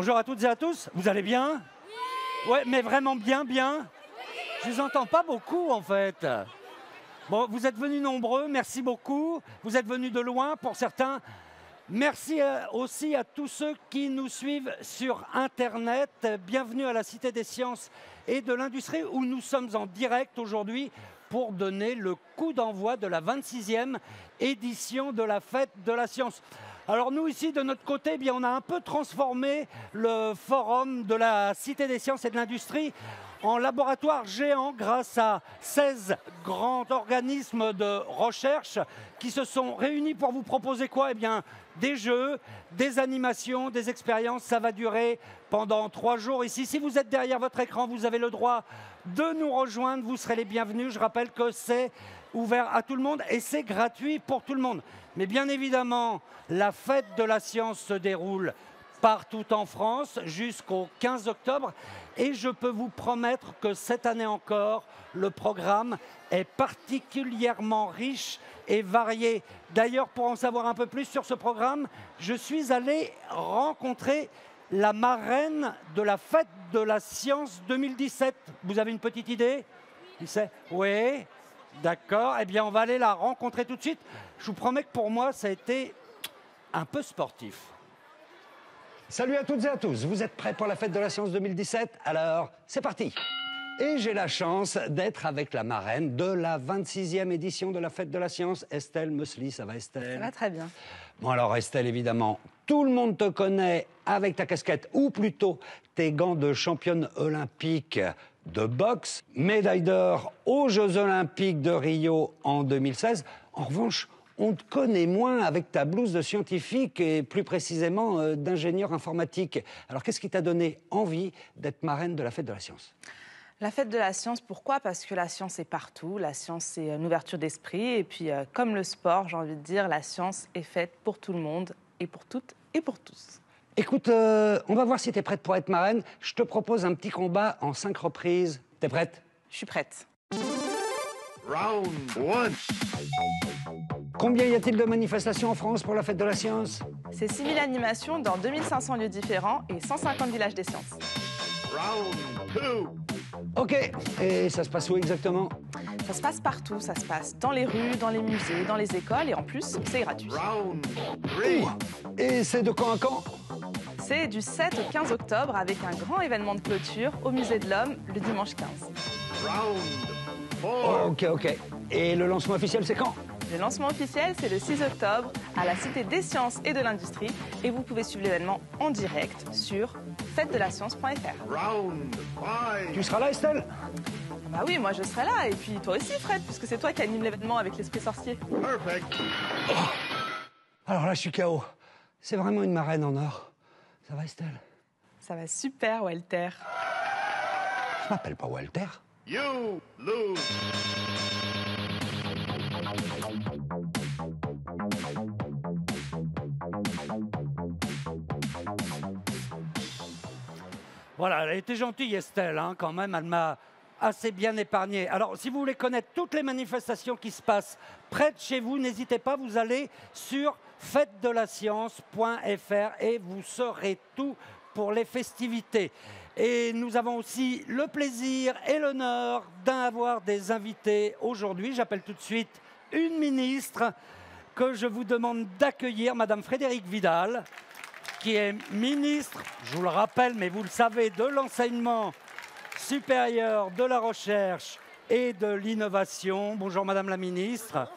Bonjour à toutes et à tous, vous allez bien? Ouais, mais vraiment bien, bien Je vous entends pas beaucoup en fait. Bon, vous êtes venus nombreux, merci beaucoup. Vous êtes venus de loin pour certains. Merci euh, aussi à tous ceux qui nous suivent sur Internet. Bienvenue à la Cité des sciences et de l'industrie où nous sommes en direct aujourd'hui pour donner le coup d'envoi de la 26e édition de la fête de la science. Alors nous ici de notre côté, eh on a un peu transformé le forum de la Cité des sciences et de l'industrie en laboratoire géant grâce à 16 grands organismes de recherche qui se sont réunis pour vous proposer quoi? Eh bien, des jeux, des animations, des expériences. Ça va durer pendant trois jours ici. Si vous êtes derrière votre écran, vous avez le droit de nous rejoindre. Vous serez les bienvenus. Je rappelle que c'est ouvert à tout le monde et c'est gratuit pour tout le monde. Mais bien évidemment, la fête de la science se déroule partout en France jusqu'au 15 octobre. Et je peux vous promettre que cette année encore, le programme est particulièrement riche et varié. D'ailleurs, pour en savoir un peu plus sur ce programme, je suis allé rencontrer la marraine de la fête de la science 2017. Vous avez une petite idée? Oui D'accord. Eh bien, on va aller la rencontrer tout de suite. Je vous promets que pour moi, ça a été un peu sportif. Salut à toutes et à tous, vous êtes prêts pour la fête de la science 2017 Alors, c'est parti et j'ai la chance d'être avec la marraine de la 26e édition de la Fête de la Science, Estelle Meusly. Ça va Estelle? Ça va très bien. Bon alors Estelle, évidemment, tout le monde te connaît avec ta casquette, ou plutôt tes gants de championne olympique de boxe, médaille d'or aux Jeux olympiques de Rio en 2016. En revanche, on te connaît moins avec ta blouse de scientifique et plus précisément euh, d'ingénieur informatique. Alors qu'est-ce qui t'a donné envie d'être marraine de la fête de la science? La fête de la science, pourquoi? Parce que la science est partout, la science c'est une ouverture d'esprit, et puis euh, comme le sport, j'ai envie de dire, la science est faite pour tout le monde, et pour toutes et pour tous. Écoute, euh, on va voir si tu es prête pour être marraine. Je te propose un petit combat en cinq reprises. T'es prête? Je suis prête. Round one. Combien y a-t-il de manifestations en France pour la fête de la science? C'est 6000 animations dans 2500 lieux différents et 150 villages des sciences. Round two. Ok, et ça se passe où exactement? Ça se passe partout, ça se passe dans les rues, dans les musées, dans les écoles et en plus, c'est gratuit. Round three. Et c'est de quand à quand? C'est du 7 au 15 octobre avec un grand événement de clôture au Musée de l'Homme le dimanche 15. Round four. Ok, ok. Et le lancement officiel, c'est quand? Le lancement officiel, c'est le 6 octobre à la Cité des sciences et de l'industrie et vous pouvez suivre l'événement en direct sur fête-de-la-science.fr. Tu seras là, Estelle? Bah oui, moi je serai là et puis toi aussi, Fred, puisque c'est toi qui anime l'événement avec l'esprit sorcier. Perfect. Oh. Alors là, je suis KO. C'est vraiment une marraine en or. Ça va, Estelle? Ça va super, Walter. Je m'appelle pas Walter. You lose. Voilà, elle a été gentille, Estelle, hein, quand même. Elle m'a assez bien épargné. Alors, si vous voulez connaître toutes les manifestations qui se passent près de chez vous, n'hésitez pas, vous allez sur fête-de-la-science.fr et vous saurez tout pour les festivités. Et nous avons aussi le plaisir et l'honneur d'avoir des invités aujourd'hui. J'appelle tout de suite une ministre que je vous demande d'accueillir, Madame Frédérique Vidal qui est ministre, je vous le rappelle, mais vous le savez, de l'enseignement supérieur, de la recherche et de l'innovation. Bonjour Madame la ministre.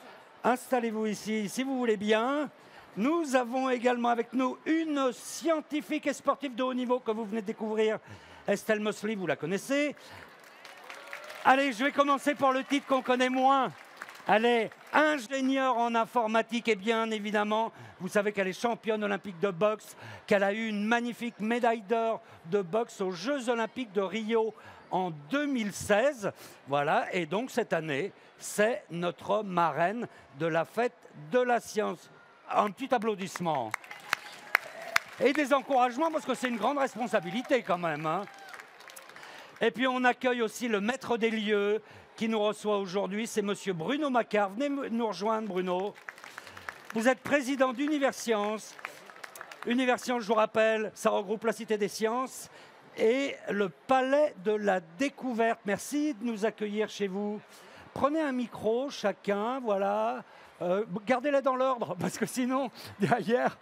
Installez-vous ici si vous voulez bien. Nous avons également avec nous une scientifique et sportive de haut niveau que vous venez de découvrir, Estelle Mosley, vous la connaissez. Allez, je vais commencer par le titre qu'on connaît moins. Elle est ingénieure en informatique et bien évidemment, vous savez qu'elle est championne olympique de boxe, qu'elle a eu une magnifique médaille d'or de boxe aux Jeux olympiques de Rio en 2016. Voilà, et donc cette année, c'est notre marraine de la fête de la science. Un petit applaudissement. Et des encouragements parce que c'est une grande responsabilité quand même. Hein. Et puis on accueille aussi le maître des lieux, qui nous reçoit aujourd'hui, c'est Monsieur Bruno Macquart. Venez nous rejoindre, Bruno. Vous êtes président d'Universcience Universion, je vous rappelle, ça regroupe la Cité des Sciences et le Palais de la Découverte. Merci de nous accueillir chez vous. Prenez un micro, chacun, voilà. Euh, Gardez-les dans l'ordre, parce que sinon, derrière,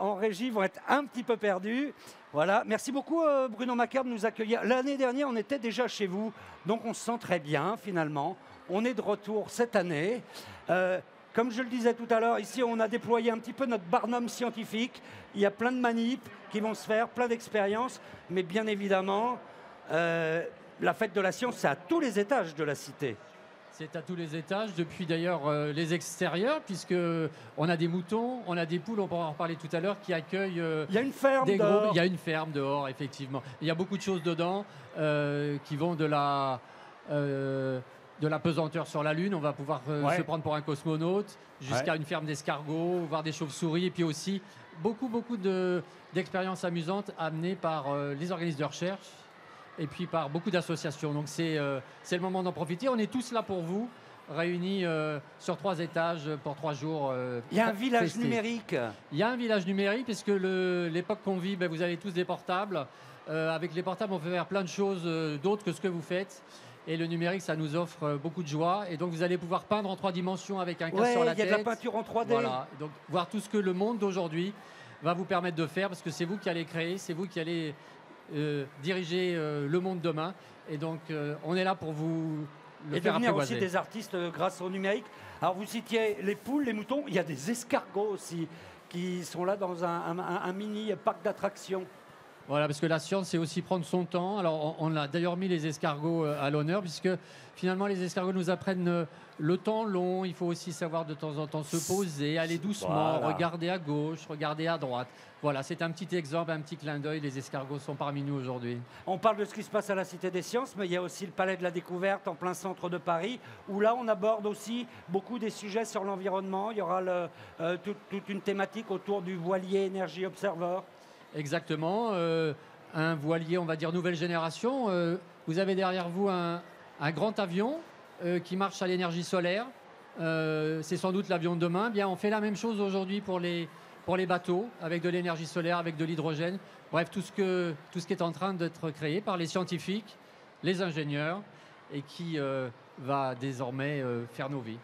en régie, vont être un petit peu perdus. Voilà. Merci beaucoup, euh, Bruno Macaire, de nous accueillir. L'année dernière, on était déjà chez vous, donc on se sent très bien, finalement. On est de retour cette année. Euh, comme je le disais tout à l'heure, ici, on a déployé un petit peu notre barnum scientifique. Il y a plein de manips qui vont se faire, plein d'expériences, mais bien évidemment, la fête de la science, c'est à tous les étages de la cité. C'est à tous les étages, depuis d'ailleurs euh, les extérieurs, puisque on a des moutons, on a des poules, on pourra en reparler tout à l'heure, qui accueillent euh, Il y a une ferme des dehors. Il y a une ferme dehors, effectivement. Il y a beaucoup de choses dedans euh, qui vont de la de la pesanteur sur la Lune. On va pouvoir Ouais. se prendre pour un cosmonaute, jusqu'à une ferme d'escargots, voir des chauves-souris, et puis aussi beaucoup beaucoup de d'expériences amusantes amenées par les organismes de recherche et puis par beaucoup d'associations. Donc c'est euh, le moment d'en profiter. On est tous là pour vous, réunis euh, sur trois étages pour trois jours. euh, Il y a un village numérique. Il y a un village numérique, puisque l'époque qu'on vit, ben, vous avez tous des portables. Euh, avec les portables, on peut faire plein de choses d'autres que ce que vous faites. Et le numérique, ça nous offre beaucoup de joie. Et donc, vous allez pouvoir peindre en trois dimensions avec un casque Ouais, sur il y la a tête. de la peinture en 3D. Voilà. Donc, voir tout ce que le monde d'aujourd'hui va vous permettre de faire, parce que c'est vous qui allez créer, c'est vous qui allez diriger euh, le monde demain. Et donc, euh, on est là pour vous le et faire devenir aussi des artistes euh, grâce au numérique. Alors vous citiez les poules, les moutons, il y a des escargots aussi qui sont là dans un, un- un- un mini parc d'attractions. Voilà, parce que la science, c'est aussi prendre son temps. Alors, on, on a d'ailleurs mis les escargots euh, à l'honneur, puisque finalement, les escargots nous apprennent euh, le temps long. Il faut aussi savoir de temps en temps se poser, aller doucement, Voilà. regarder à gauche, regarder à droite. Voilà, c'est un petit exemple, un petit clin d'œil. Les escargots sont parmi nous aujourd'hui. On parle de ce qui se passe à la Cité des Sciences, mais il y a aussi le Palais de la Découverte en plein centre de Paris, où là on aborde aussi beaucoup des sujets sur l'environnement. Il y aura le- euh, toute, toute une thématique autour du voilier Energy Observer. Exactement. euh, un voilier, on va dire, nouvelle génération. Euh, vous avez derrière vous un, un grand avion qui marche à l'énergie solaire. C'est sans doute l'avion de demain. Bien, on fait la même chose aujourd'hui pour les, pour les bateaux, avec de l'énergie solaire, avec de l'hydrogène. Bref, tout ce, que, tout ce qui est en train d'être créé par les scientifiques, les ingénieurs, et qui euh, va désormais euh, faire nos vies.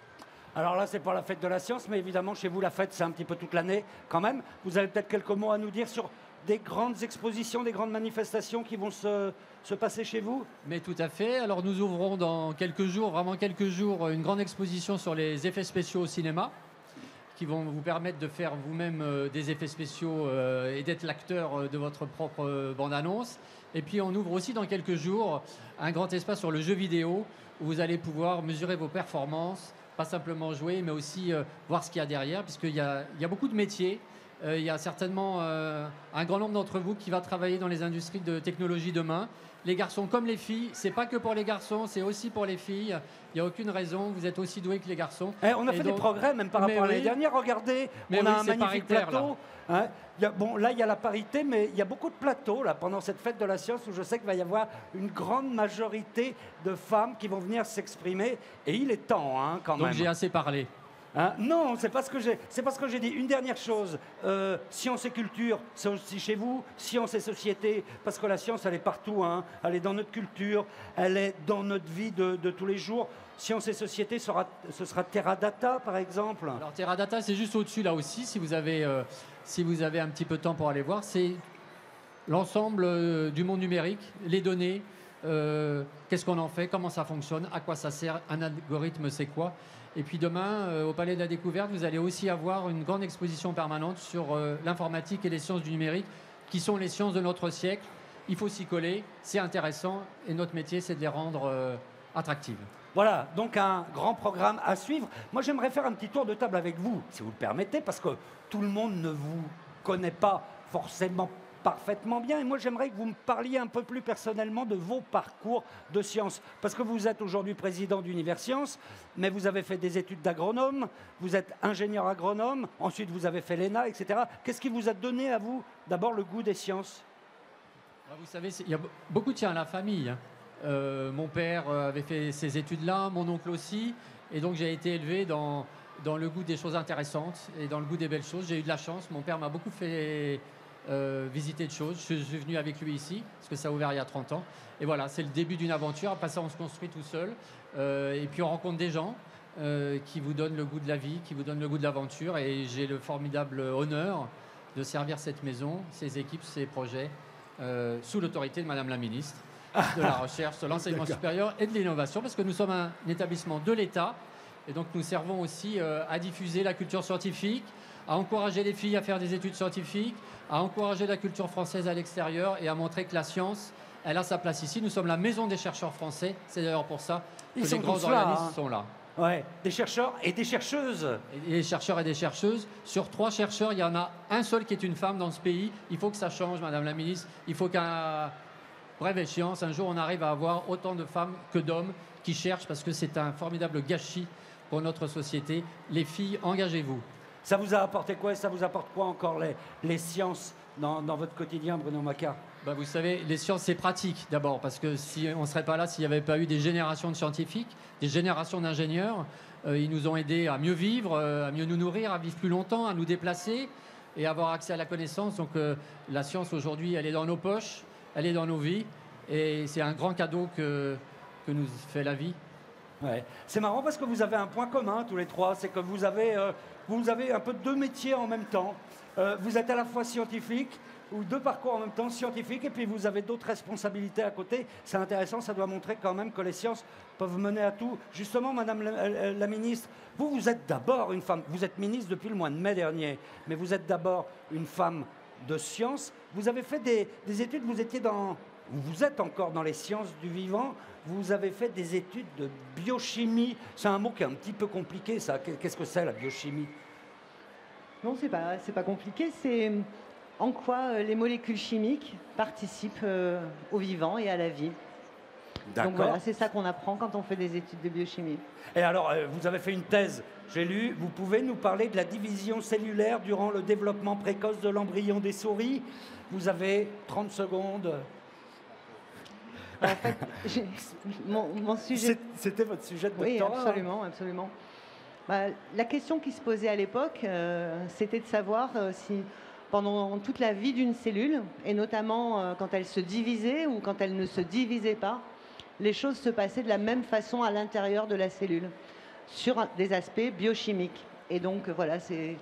Alors là, c'est pas la fête de la science, mais évidemment, chez vous, la fête, c'est un petit peu toute l'année quand même. Vous avez peut-être quelques mots à nous dire sur des grandes expositions, des grandes manifestations qui vont se, se passer chez vous? Mais tout à fait. Alors nous ouvrons dans quelques jours, vraiment quelques jours, une grande exposition sur les effets spéciaux au cinéma qui vont vous permettre de faire vous-même euh, des effets spéciaux euh, et d'être l'acteur euh, de votre propre bande-annonce. Et puis on ouvre aussi dans quelques jours un grand espace sur le jeu vidéo où vous allez pouvoir mesurer vos performances, pas simplement jouer, mais aussi voir ce qu'il y a derrière, puisqu'il y a, y a beaucoup de métiers. Il y a certainement un grand nombre d'entre vous qui va travailler dans les industries de technologie demain. Les garçons comme les filles, c'est pas que pour les garçons, c'est aussi pour les filles. Il n'y a aucune raison, vous êtes aussi doués que les garçons. Eh, On a Et fait donc- des progrès même par Mais rapport à l'année oui. dernière. Regardez, Mais on oui, a un magnifique plateau. hein. Il y a- bon, là, il y a la parité, mais il y a beaucoup de plateaux là, pendant cette fête de la science où je sais qu'il va y avoir une grande majorité de femmes qui vont venir s'exprimer. Et il est temps, hein, quand Donc même. j'ai assez parlé. Hein non, c'est pas ce que j'ai. C'est pas ce que j'ai dit. Une dernière chose. Euh, science et culture, c'est aussi chez vous. Science et société, parce que la science, elle est partout. Hein. Elle est dans notre culture. Elle est dans notre vie de, tous les jours. Science et société, sera, ce sera Terra Data, par exemple. Alors Teradata, c'est juste au-dessus là aussi, si vous avez, euh, si vous avez un petit peu de temps pour aller voir. C'est l'ensemble euh, du monde numérique, les données, qu'est-ce qu'on en fait, comment ça fonctionne, à quoi ça sert, un algorithme c'est quoi. Et puis demain, euh, au Palais de la Découverte, vous allez aussi avoir une grande exposition permanente sur euh, l'informatique et les sciences du numérique, qui sont les sciences de notre siècle. Il faut s'y coller, c'est intéressant, et notre métier, c'est de les rendre euh, attractives. Voilà, donc un grand programme à suivre. Moi, j'aimerais faire un petit tour de table avec vous, si vous le permettez, parce que tout le monde ne vous connaît pas forcément parfaitement bien. Et moi, j'aimerais que vous me parliez un peu plus personnellement de vos parcours de sciences. Parce que vous êtes aujourd'hui président d'Univers Sciences, mais vous avez fait des études d'agronome, vous êtes ingénieur agronome, ensuite vous avez fait l'ENA, etc. Qu'est-ce qui vous a donné à vous, d'abord, le goût des sciences? Ah, Vous savez, il y a be- beaucoup tient à la famille. hein. Euh, mon père euh, avait fait ces études-là, mon oncle aussi, et donc j'ai été élevé dans dans le goût des choses intéressantes et dans le goût des belles choses. J'ai eu de la chance. Mon père m'a beaucoup fait euh, visiter de choses. Je suis venu avec lui ici, parce que ça a ouvert il y a 30 ans. Et voilà, c'est le début d'une aventure. Après ça, on se construit tout seul. Euh, et puis on rencontre des gens euh, qui vous donnent le goût de la vie, qui vous donnent le goût de l'aventure. Et j'ai le formidable honneur de servir cette maison, ses équipes, ses projets, sous l'autorité de Madame la Ministre de la Recherche, de l'enseignement supérieur et de l'innovation, parce que nous sommes un établissement de l'État. Et donc nous servons aussi à diffuser la culture scientifique, à encourager les filles à faire des études scientifiques, à encourager la culture française à l'extérieur et à montrer que la science, elle a sa place ici. Nous sommes la maison des chercheurs français. C'est d'ailleurs pour ça que les grands organismes hein. sont là. Ouais, des chercheurs et des chercheuses. Et des chercheurs et des chercheuses. Sur trois chercheurs, il y en a un seul qui est une femme dans ce pays. Il faut que ça change, Madame la Ministre. Il faut qu'un brève échéance, un jour, on arrive à avoir autant de femmes que d'hommes qui cherchent parce que c'est un formidable gâchis pour notre société. Les filles, engagez-vous. Ça vous a apporté quoi et ça vous apporte quoi encore les, sciences dans, votre quotidien, Bruno Macquart bah Vous savez, les sciences, c'est pratique d'abord, parce que si on ne serait pas là s'il n'y avait pas eu des générations de scientifiques, des générations d'ingénieurs. Euh, ils nous ont aidés à mieux vivre, euh, à mieux nous nourrir, à vivre plus longtemps, à nous déplacer et avoir accès à la connaissance. Donc euh, la science aujourd'hui, elle est dans nos poches, elle est dans nos vies, et c'est un grand cadeau que, que nous fait la vie. C'est marrant parce que vous avez un point commun tous les trois, c'est que vous avez vous avez un peu deux métiers en même temps. Euh, vous êtes à la fois scientifique, ou deux parcours en même temps scientifiques, et puis vous avez d'autres responsabilités à côté. C'est intéressant, ça doit montrer quand même que les sciences peuvent mener à tout. Justement, Madame la, ministre, vous, vous êtes d'abord une femme, vous êtes ministre depuis le mois de mai dernier, mais vous êtes d'abord une femme de science. Vous avez fait des, des études, vous étiez dans, vous êtes encore dans les sciences du vivant, vous avez fait des études de biochimie. C'est un mot qui est un petit peu compliqué, ça. Qu'est-ce que c'est la biochimie? Non, c'est pas, c'est pas compliqué. C'est en quoi euh, les molécules chimiques participent euh, au vivant et à la vie? Donc voilà, c'est ça qu'on apprend quand on fait des études de biochimie. Et alors, euh, vous avez fait une thèse, j'ai lu, vous pouvez nous parler de la division cellulaire durant le développement précoce de l'embryon des souris? Vous avez 30 secondes. En fait, mon, sujet. C'était votre sujet de doctorat. Oui, hein absolument, absolument. Bah, la question qui se posait à l'époque, euh, c'était de savoir euh, si pendant toute la vie d'une cellule, et notamment euh, quand elle se divisait ou quand elle ne se divisait pas, les choses se passaient de la même façon à l'intérieur de la cellule, sur des aspects biochimiques. Et donc voilà, c'est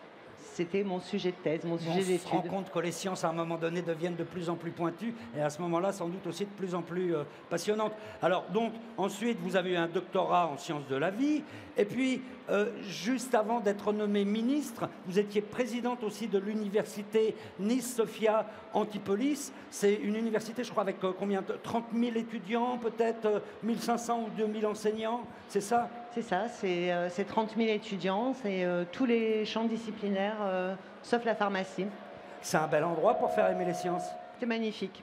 c'était mon sujet de thèse, mon sujet d'étude. On se rend compte que les sciences, à un moment donné, deviennent de plus en plus pointues et à ce moment-là, sans doute aussi de plus en plus euh, passionnantes. Alors, donc, ensuite, vous avez eu un doctorat en sciences de la vie. Et puis, euh, juste avant d'être nommé ministre, vous étiez présidente aussi de l'université Nice-Sophia Antipolis. C'est une université, je crois, avec euh, combien 30 000 étudiants, peut-être 1500 ou 2000 enseignants, c'est ça? C'est ça, c'est 30 000 étudiants, c'est tous les champs disciplinaires euh, sauf la pharmacie. C'est un bel endroit pour faire aimer les sciences. C'est magnifique.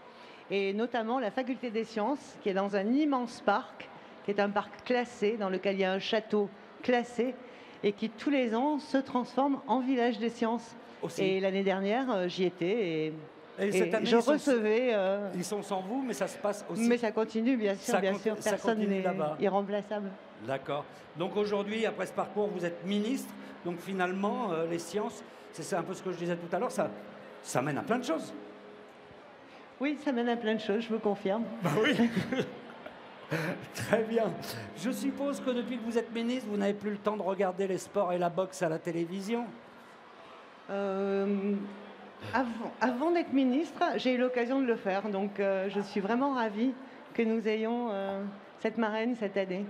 Et notamment la faculté des sciences, qui est dans un immense parc, qui est un parc classé, dans lequel il y a un château classé, et qui tous les ans se transforme en village des sciences. Et l'année dernière, euh, j'y étais et, je recevais. Euh, ils sont sans vous, mais ça se passe aussi. Mais ça continue, bien sûr, bien sûr. Personne n'est irremplaçable. D'accord. Donc aujourd'hui, après ce parcours, vous êtes ministre. Donc finalement, euh, les sciences, c'est un peu ce que je disais tout à l'heure, ça, ça mène à plein de choses. Oui, ça mène à plein de choses, je vous confirme. Bah oui. Très bien. Je suppose que depuis que vous êtes ministre, vous n'avez plus le temps de regarder les sports et la boxe à la télévision euh, Avant, d'être ministre, j'ai eu l'occasion de le faire. Donc euh, je suis vraiment ravie que nous ayons cette marraine cette année.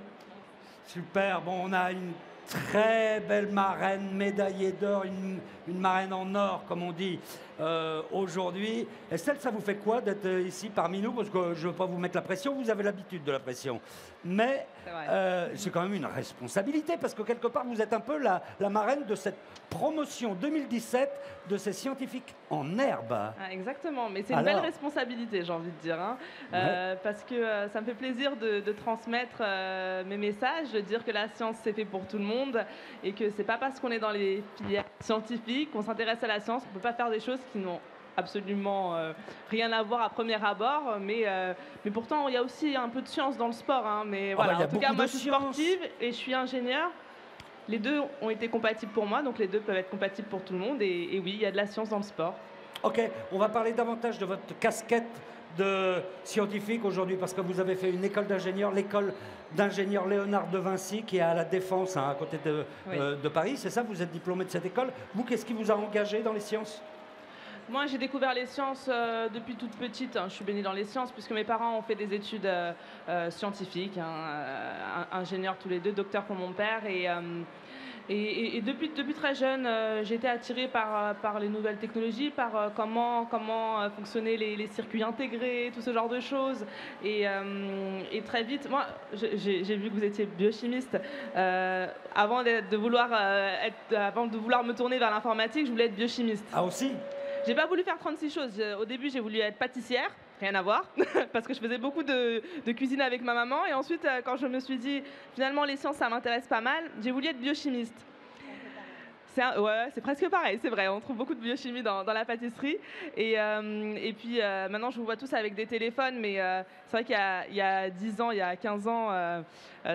Super. Bon, on a une très belle marraine médaillée d'or, une, marraine en or, comme on dit euh, aujourd'hui. Estelle, ça vous fait quoi d'être ici parmi nous? Parce que je ne veux pas vous mettre la pression, vous avez l'habitude de la pression. Mais euh, c'est quand même une responsabilité, parce que quelque part, vous êtes un peu la, marraine de cette promotion 2017 de ces scientifiques en herbe. Ah, exactement, mais c'est une belle responsabilité, j'ai envie de dire. Hein. Euh, parce que ça me fait plaisir de, transmettre mes messages, de dire que la science, c'est fait pour tout le monde, et que c'est pas parce qu'on est dans les filières scientifiques qu'on s'intéresse à la science, on ne peut pas faire des choses qui n'ont absolument euh, rien à voir à premier abord, mais, euh, mais pourtant il y a aussi un peu de science dans le sport. Hein, mais ah bah, en tout cas, moi je suis sportive et je suis ingénieure. les deux ont été compatibles pour moi, donc les deux peuvent être compatibles pour tout le monde. Et, oui, il y a de la science dans le sport. Ok, on va parler davantage de votre casquette de scientifique aujourd'hui parce que vous avez fait une école d'ingénieur, l'école d'ingénieur Léonard de Vinci qui est à la Défense, hein, à côté de, euh, de Paris. C'est ça, vous êtes diplômé de cette école. Vous, qu'est-ce qui vous a engagé dans les sciences? Moi, j'ai découvert les sciences euh, depuis toute petite. Hein. Je suis baignée dans les sciences puisque mes parents ont fait des études euh, scientifiques, hein, ingénieurs tous les deux, docteurs pour mon père. Et, et, depuis, depuis très jeune, j'ai été attirée par, par les nouvelles technologies, par comment, comment fonctionnaient les, circuits intégrés, tout ce genre de choses. Et, et très vite, moi, j'ai vu que vous étiez biochimiste. avant, de vouloir être, avant de vouloir me tourner vers l'informatique, je voulais être biochimiste. Ah aussi? J'ai pas voulu faire 36 choses. Au début, j'ai voulu être pâtissière, rien à voir, parce que je faisais beaucoup de, cuisine avec ma maman. Et ensuite, euh, quand je me suis dit, finalement, les sciences, ça m'intéresse pas mal, j'ai voulu être biochimiste. C'est ouais, presque pareil, c'est vrai. On trouve beaucoup de biochimie dans, la pâtisserie. Et, euh, et puis euh, maintenant, je vous vois tous avec des téléphones, mais c'est vrai qu'il y, a 10 ans, il y a 15 ans,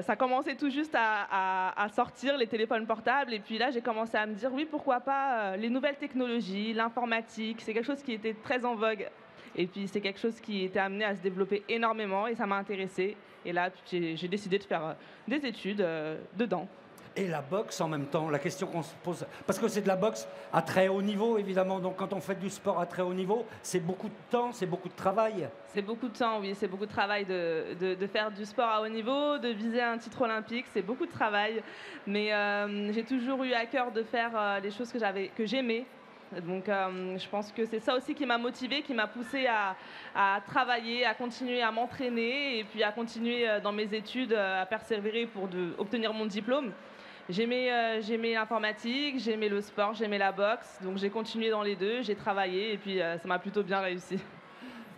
ça commençait tout juste à, sortir, les téléphones portables. Et puis là, j'ai commencé à me dire, oui, pourquoi pas les nouvelles technologies, l'informatique, c'est quelque chose qui était très en vogue. Et puis c'est quelque chose qui était amené à se développer énormément et ça m'a intéressé. Et là, j'ai décidé de faire des études dedans et la boxe en même temps. La question qu'on se pose, parce que c'est de la boxe à très haut niveau, évidemment. Donc quand on fait du sport à très haut niveau, c'est beaucoup de temps, c'est beaucoup de travail. C'est beaucoup de temps, oui. C'est beaucoup de travail de, de, faire du sport à haut niveau, de viser un titre olympique. C'est beaucoup de travail. Mais euh, j'ai toujours eu à cœur de faire euh, les choses que j'aimais. Donc euh, je pense que c'est ça aussi qui m'a motivée, qui m'a poussée à, travailler, à continuer à m'entraîner et puis à continuer dans mes études, à persévérer pour obtenir mon diplôme. Euh, j'aimais l'informatique, j'aimais le sport, j'aimais la boxe. Donc j'ai continué dans les deux, j'ai travaillé et puis euh, ça m'a plutôt bien réussi.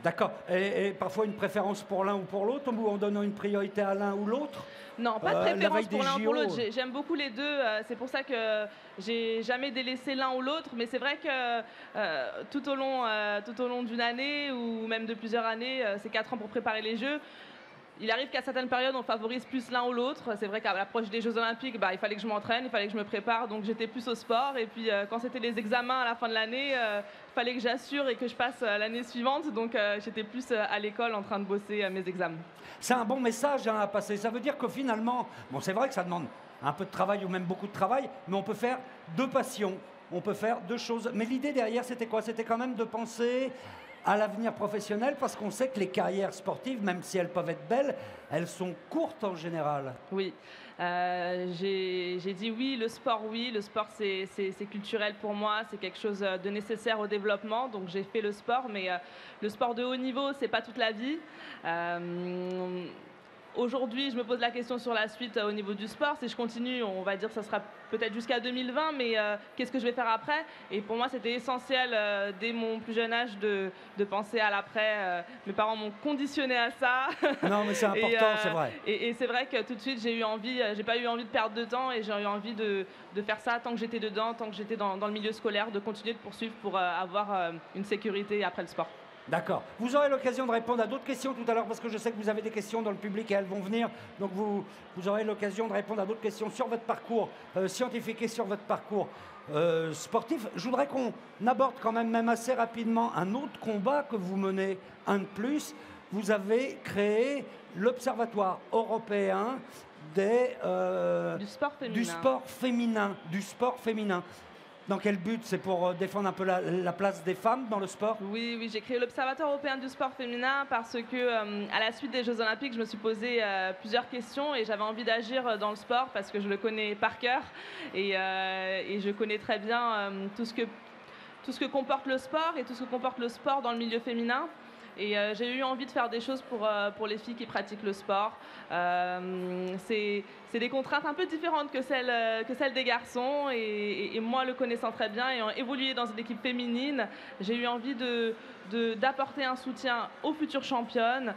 D'accord. Et, parfois une préférence pour l'un ou pour l'autre, ou en donnant une priorité à l'un ou l'autre Non, pas de euh, préférence pour l'un ou pour l'autre. J'aime beaucoup les deux. c'est pour ça que j'ai jamais délaissé l'un ou l'autre. Mais c'est vrai que tout au long, tout au long d'une année ou même de plusieurs années, c'est quatre ans pour préparer les Jeux il arrive qu'à certaines périodes, on favorise plus l'un ou l'autre. C'est vrai qu'à l'approche des Jeux Olympiques, bah, il fallait que je m'entraîne, il fallait que je me prépare, donc j'étais plus au sport. Et puis euh, quand c'était les examens à la fin de l'année, euh, il fallait que j'assure et que je passe euh, l'année suivante. Donc j'étais plus à l'école en train de bosser mes examens. C'est un bon message hein, à passer. Ça veut dire que finalement, bon, c'est vrai que ça demande un peu de travail ou même beaucoup de travail, mais on peut faire deux passions. On peut faire deux choses. Mais l'idée derrière, c'était quoi? C'était quand même de penser à l'avenir professionnel parce qu'on sait que les carrières sportives, même si elles peuvent être belles, elles sont courtes en général. Oui. Euh, j'ai dit oui, le sport, oui, le sport c'est culturel pour moi, c'est quelque chose de nécessaire au développement, donc j'ai fait le sport, mais euh, le sport de haut niveau, c'est pas toute la vie. Euh, Aujourd'hui, je me pose la question sur la suite euh, au niveau du sport. Si je continue, on va dire que ça sera peut-être jusqu'à 2020, mais euh, qu'est-ce que je vais faire après? Et pour moi, c'était essentiel euh, dès mon plus jeune âge de, de penser à l'après. mes parents m'ont conditionné à ça. Non, mais c'est important, c'est vrai. Et, c'est vrai que tout de suite, j'ai eu envie, j'ai pas eu envie de perdre de temps et j'ai eu envie de, de, faire ça tant que j'étais dedans, tant que j'étais dans, dans, le milieu scolaire, de continuer de poursuivre pour avoir une sécurité après le sport. D'accord. Vous aurez l'occasion de répondre à d'autres questions tout à l'heure parce que je sais que vous avez des questions dans le public et elles vont venir. Donc vous, vous aurez l'occasion de répondre à d'autres questions sur votre parcours euh, scientifique et sur votre parcours euh, sportif. Je voudrais qu'on aborde quand même, même assez rapidement, un autre combat que vous menez, un de plus. Vous avez créé l'Observatoire européen des, euh, du sport féminin. Du sport féminin. Du sport féminin. Dans quel but? C'est pour euh, défendre un peu la, place des femmes dans le sport? Oui, oui j'ai créé l'Observatoire européen du sport féminin parce que, euh, à la suite des Jeux Olympiques, je me suis posé euh, plusieurs questions et j'avais envie d'agir dans le sport parce que je le connais par cœur et, je connais très bien tout, ce que, tout ce que comporte le sport et tout ce que comporte le sport dans le milieu féminin. Et euh, j'ai eu envie de faire des choses pour, euh, pour les filles qui pratiquent le sport. Euh, c'est des contraintes un peu différentes que celles, que celles des garçons. Et, moi, le connaissant très bien, ayant évolué dans une équipe féminine, j'ai eu envie de, d'apporter un soutien aux futures championnes,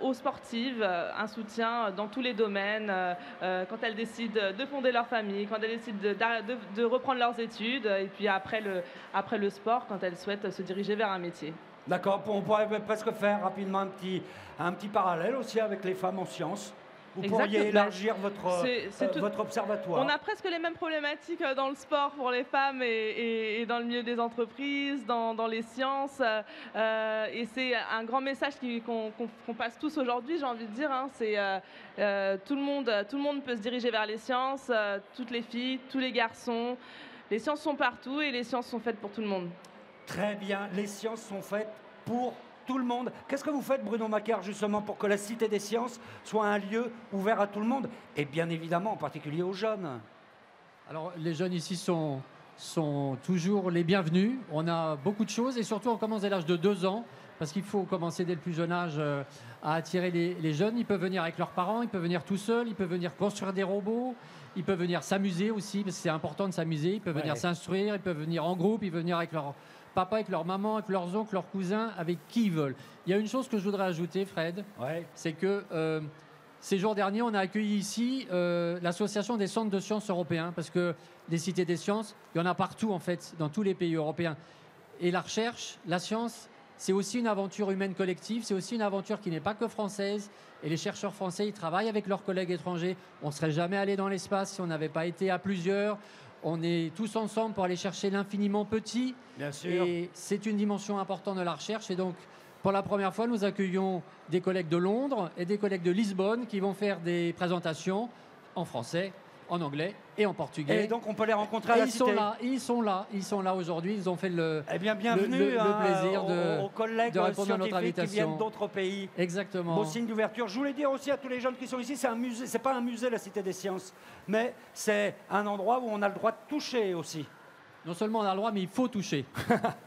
aux sportives, un soutien dans tous les domaines, quand elles décident de fonder leur famille, quand elles décident de, de, de, reprendre leurs études, et puis après le, après le sport, quand elles souhaitent se diriger vers un métier. D'accord, on pourrait presque faire rapidement un petit, un petit parallèle aussi avec les femmes en sciences. vous pourriez élargir votre, euh, votre observatoire. On a presque les mêmes problématiques euh, dans le sport pour les femmes et, dans le milieu des entreprises, dans, les sciences. Euh, et c'est un grand message qu'on passe tous aujourd'hui, j'ai envie de dire. Hein. c'est tout, le monde, tout le monde peut se diriger vers les sciences, toutes les filles, tous les garçons. Les sciences sont partout et les sciences sont faites pour tout le monde. Très bien, les sciences sont faites pour tout le monde. Qu'est-ce que vous faites, Bruno Macar, justement, pour que la Cité des Sciences soit un lieu ouvert à tout le monde Et bien évidemment, en particulier aux jeunes? Alors, les jeunes ici sont, sont toujours les bienvenus. On a beaucoup de choses et surtout, on commence à l'âge de deux ans parce qu'il faut commencer dès le plus jeune âge euh, à attirer les, jeunes. Ils peuvent venir avec leurs parents, ils peuvent venir tout seuls, ils peuvent venir construire des robots, ils peuvent venir s'amuser aussi, parce que c'est important de s'amuser, ils peuvent venir s'instruire, ils peuvent venir en groupe, ils peuvent venir avec leurs papa, avec leur maman, avec leurs oncles, leurs cousins, avec qui ils veulent. Il y a une chose que je voudrais ajouter, Fred, c'est que euh, ces jours derniers, on a accueilli ici euh, l'association des centres de sciences européens, parce que des cités des sciences, il y en a partout en fait, dans tous les pays européens. Et la recherche, la science, c'est aussi une aventure humaine collective, c'est aussi une aventure qui n'est pas que française. Et les chercheurs français, ils travaillent avec leurs collègues étrangers. On ne serait jamais allé dans l'espace si on n'avait pas été à plusieurs. On est tous ensemble pour aller chercher l'infiniment petit. Bien sûr. Et c'est une dimension importante de la recherche. Et donc, pour la première fois, nous accueillons des collègues de Londres et des collègues de Lisbonne qui vont faire des présentations en français en anglais et en portugais. Et donc on peut les rencontrer à la ils Sont là, ils sont là, ils sont là aujourd'hui. Ils ont fait le, eh bien, bienvenue, le, hein, plaisir de, aux collègues de répondre à notre invitation. qui viennent d'autres pays. Exactement. Beau signe d'ouverture. Je voulais dire aussi à tous les jeunes qui sont ici, c'est un musée, c'est pas un musée la Cité des Sciences, mais c'est un endroit où on a le droit de toucher aussi. Non seulement on a le droit, mais il faut toucher.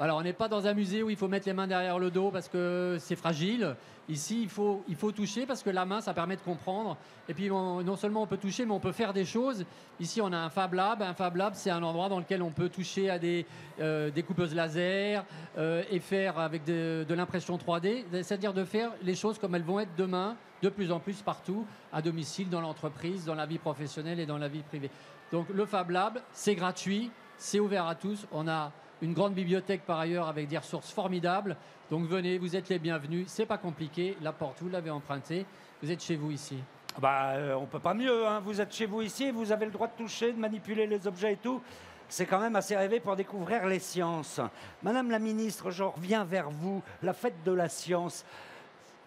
Alors, on n'est pas dans un musée où il faut mettre les mains derrière le dos parce que c'est fragile. Ici, il faut, il faut toucher parce que la main, ça permet de comprendre. Et puis, non seulement on peut toucher, mais on peut faire des choses. Ici, on a un Fab Lab. Un Fab Lab, c'est un endroit dans lequel on peut toucher à des euh, découpeuses laser euh, et faire avec de, de l'impression 3D, c'est-à-dire de faire les choses comme elles vont être demain, de plus en plus partout, à domicile, dans l'entreprise, dans la vie professionnelle et dans la vie privée. Donc, le Fab Lab, c'est gratuit, c'est ouvert à tous. On a une grande bibliothèque par ailleurs avec des ressources formidables. Donc venez, vous êtes les bienvenus. C'est pas compliqué. La porte, vous l'avez empruntée. Vous êtes chez vous ici. Bah, euh, on peut pas mieux. Hein. Vous êtes chez vous ici. Vous avez le droit de toucher, de manipuler les objets et tout. C'est quand même assez rêvé pour découvrir les sciences. Madame la ministre, je reviens vers vous. La fête de la science.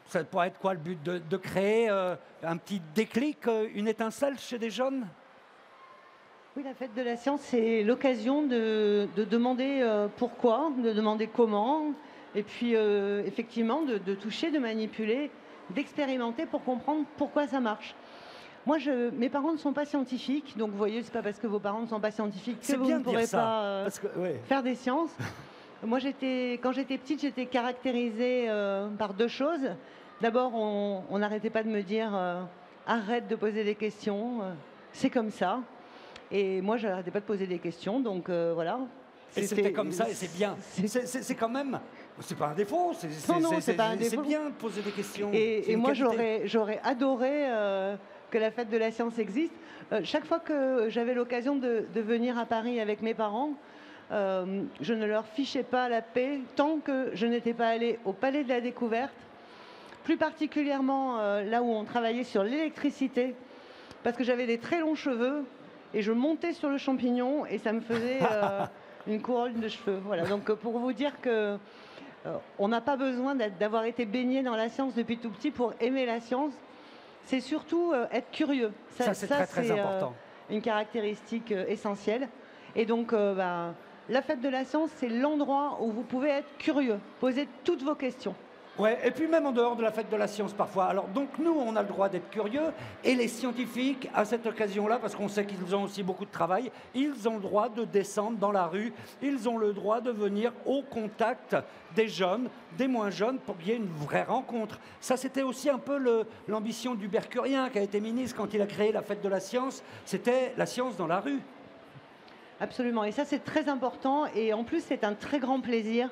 Ça pourrait être quoi le but de, créer euh, un petit déclic, euh, une étincelle chez des jeunes? Oui, la fête de la science, c'est l'occasion de, demander euh, pourquoi, de demander comment, et puis euh, effectivement de, toucher, de manipuler, d'expérimenter pour comprendre pourquoi ça marche. Moi, je, mes parents ne sont pas scientifiques, donc vous voyez, c'est pas parce que vos parents ne sont pas scientifiques que vous ne pourrez pas euh, faire des sciences. Moi, j'étais, quand j'étais petite, j'étais caractérisée par deux choses. D'abord, on n'arrêtait pas de me dire arrête de poser des questions, c'est comme ça. Et moi, je n'arrêtais pas de poser des questions, donc euh, voilà. Et c'était comme ça, et c'est bien. C'est quand même. C'est pas un défaut, c'est bien de poser des questions. Et, moi, j'aurais adoré euh, que la fête de la science existe. Euh, chaque fois que j'avais l'occasion de, venir à Paris avec mes parents, je ne leur fichais pas la paix tant que je n'étais pas allée au Palais de la Découverte, plus particulièrement là où on travaillait sur l'électricité, parce que j'avais des très longs cheveux et je montais sur le champignon et ça me faisait euh, une couronne de cheveux. Voilà. Donc euh, pour vous dire que euh, on n'a pas besoin d'avoir été baigné dans la science depuis tout petit pour aimer la science. C'est surtout être curieux. Ça, c'est très, très important. une caractéristique essentielle. Et donc, bah, la fête de la science, c'est l'endroit où vous pouvez être curieux, poser toutes vos questions. Ouais, et puis même en dehors de la fête de la science parfois. Alors donc nous, on a le droit d'être curieux, et les scientifiques, à cette occasion-là, parce qu'on sait qu'ils ont aussi beaucoup de travail, ils ont le droit de descendre dans la rue, ils ont le droit de venir au contact des jeunes, des moins jeunes, pour qu'il y ait une vraie rencontre. Ça, c'était aussi un peu l'ambition du Bercurien, qui a été ministre quand il a créé la fête de la science, c'était la science dans la rue. Absolument, et ça c'est très important, et en plus c'est un très grand plaisir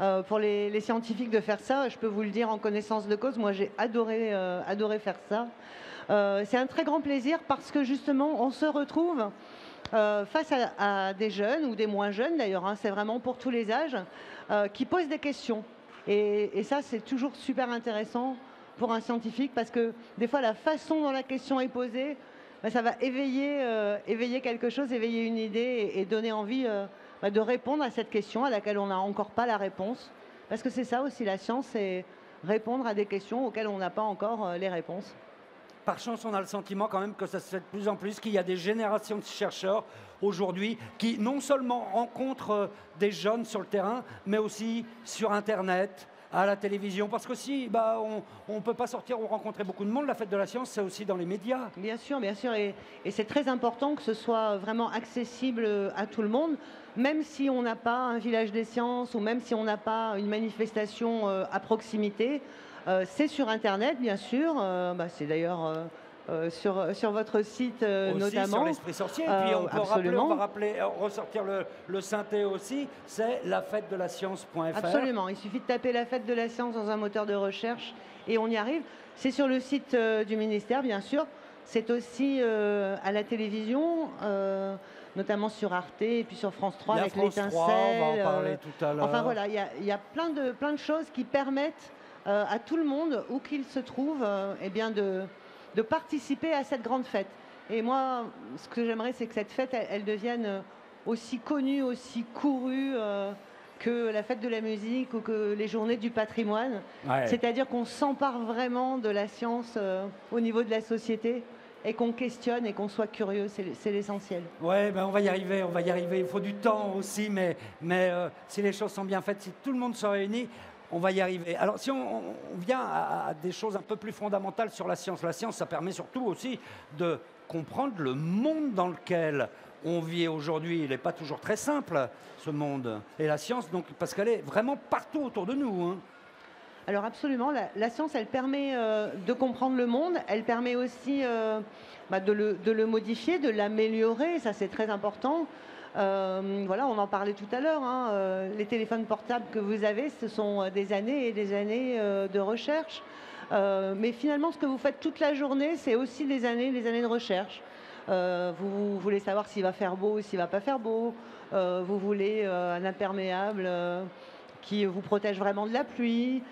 euh, pour les, scientifiques de faire ça. Je peux vous le dire en connaissance de cause, moi j'ai adoré, euh, adoré faire ça. Euh, c'est un très grand plaisir parce que justement on se retrouve face à, des jeunes ou des moins jeunes d'ailleurs, hein, c'est vraiment pour tous les âges, qui posent des questions. Et, ça c'est toujours super intéressant pour un scientifique parce que des fois la façon dont la question est posée, bah, ça va éveiller, éveiller quelque chose, éveiller une idée et, donner envie bah, de répondre à cette question à laquelle on n'a encore pas la réponse. Parce que c'est ça aussi la science, c'est répondre à des questions auxquelles on n'a pas encore euh, les réponses. Par chance, on a le sentiment quand même que ça se fait de plus en plus, qu'il y a des générations de chercheurs aujourd'hui qui non seulement rencontrent des jeunes sur le terrain, mais aussi sur Internet, à la télévision Parce que si bah, on ne peut pas sortir ou rencontrer beaucoup de monde, la fête de la science, c'est aussi dans les médias. Bien sûr, bien sûr. Et, c'est très important que ce soit vraiment accessible à tout le monde, même si on n'a pas un village des sciences ou même si on n'a pas une manifestation euh, à proximité. Euh, c'est sur Internet, bien sûr. Euh, bah, c'est d'ailleurs sur, sur votre site aussi notamment. sur l'esprit sorcier. Et puis on, peut rappeler, on va rappeler, ressortir le, le synthé aussi, c'est la fête de la science.fr. Absolument, il suffit de taper la fête de la science dans un moteur de recherche et on y arrive. C'est sur le site du ministère, bien sûr. C'est aussi à la télévision, notamment sur Arte et puis sur France 3 avec l'étincelle. On va en parler tout à l'heure. Enfin voilà, il y a, y a, plein, de, plein de choses qui permettent à tout le monde, où qu'il se trouve, eh bien de, de participer à cette grande fête. Et moi, ce que j'aimerais, c'est que cette fête, elle, devienne euh, aussi connue, aussi courue euh, que la fête de la musique ou que les journées du patrimoine. C'est-à-dire qu'on s'empare vraiment de la science euh, au niveau de la société et qu'on questionne et qu'on soit curieux, c'est l'essentiel. Ouais, ben on va y arriver, on va y arriver. Il faut du temps aussi, mais, mais si les choses sont bien faites, si tout le monde se réunit, on va y arriver. Alors, si on, vient à, des choses un peu plus fondamentales sur la science, la science, ça permet surtout aussi de comprendre le monde dans lequel on vit aujourd'hui. Il n'est pas toujours très simple, ce monde. Et la science, donc, parce qu'elle est vraiment partout autour de nous. Hein. Alors absolument, la, science, elle permet euh, de comprendre le monde, elle permet aussi euh, bah, de, le, modifier, de l'améliorer, ça c'est très important. Euh, voilà, on en parlait tout à l'heure. Hein, les téléphones portables que vous avez, ce sont des années et des années de recherche. mais finalement, ce que vous faites toute la journée, c'est aussi des années et des années de recherche. vous, voulez savoir s'il va faire beau ou s'il va pas faire beau. vous voulez un imperméable qui vous protège vraiment de la pluie.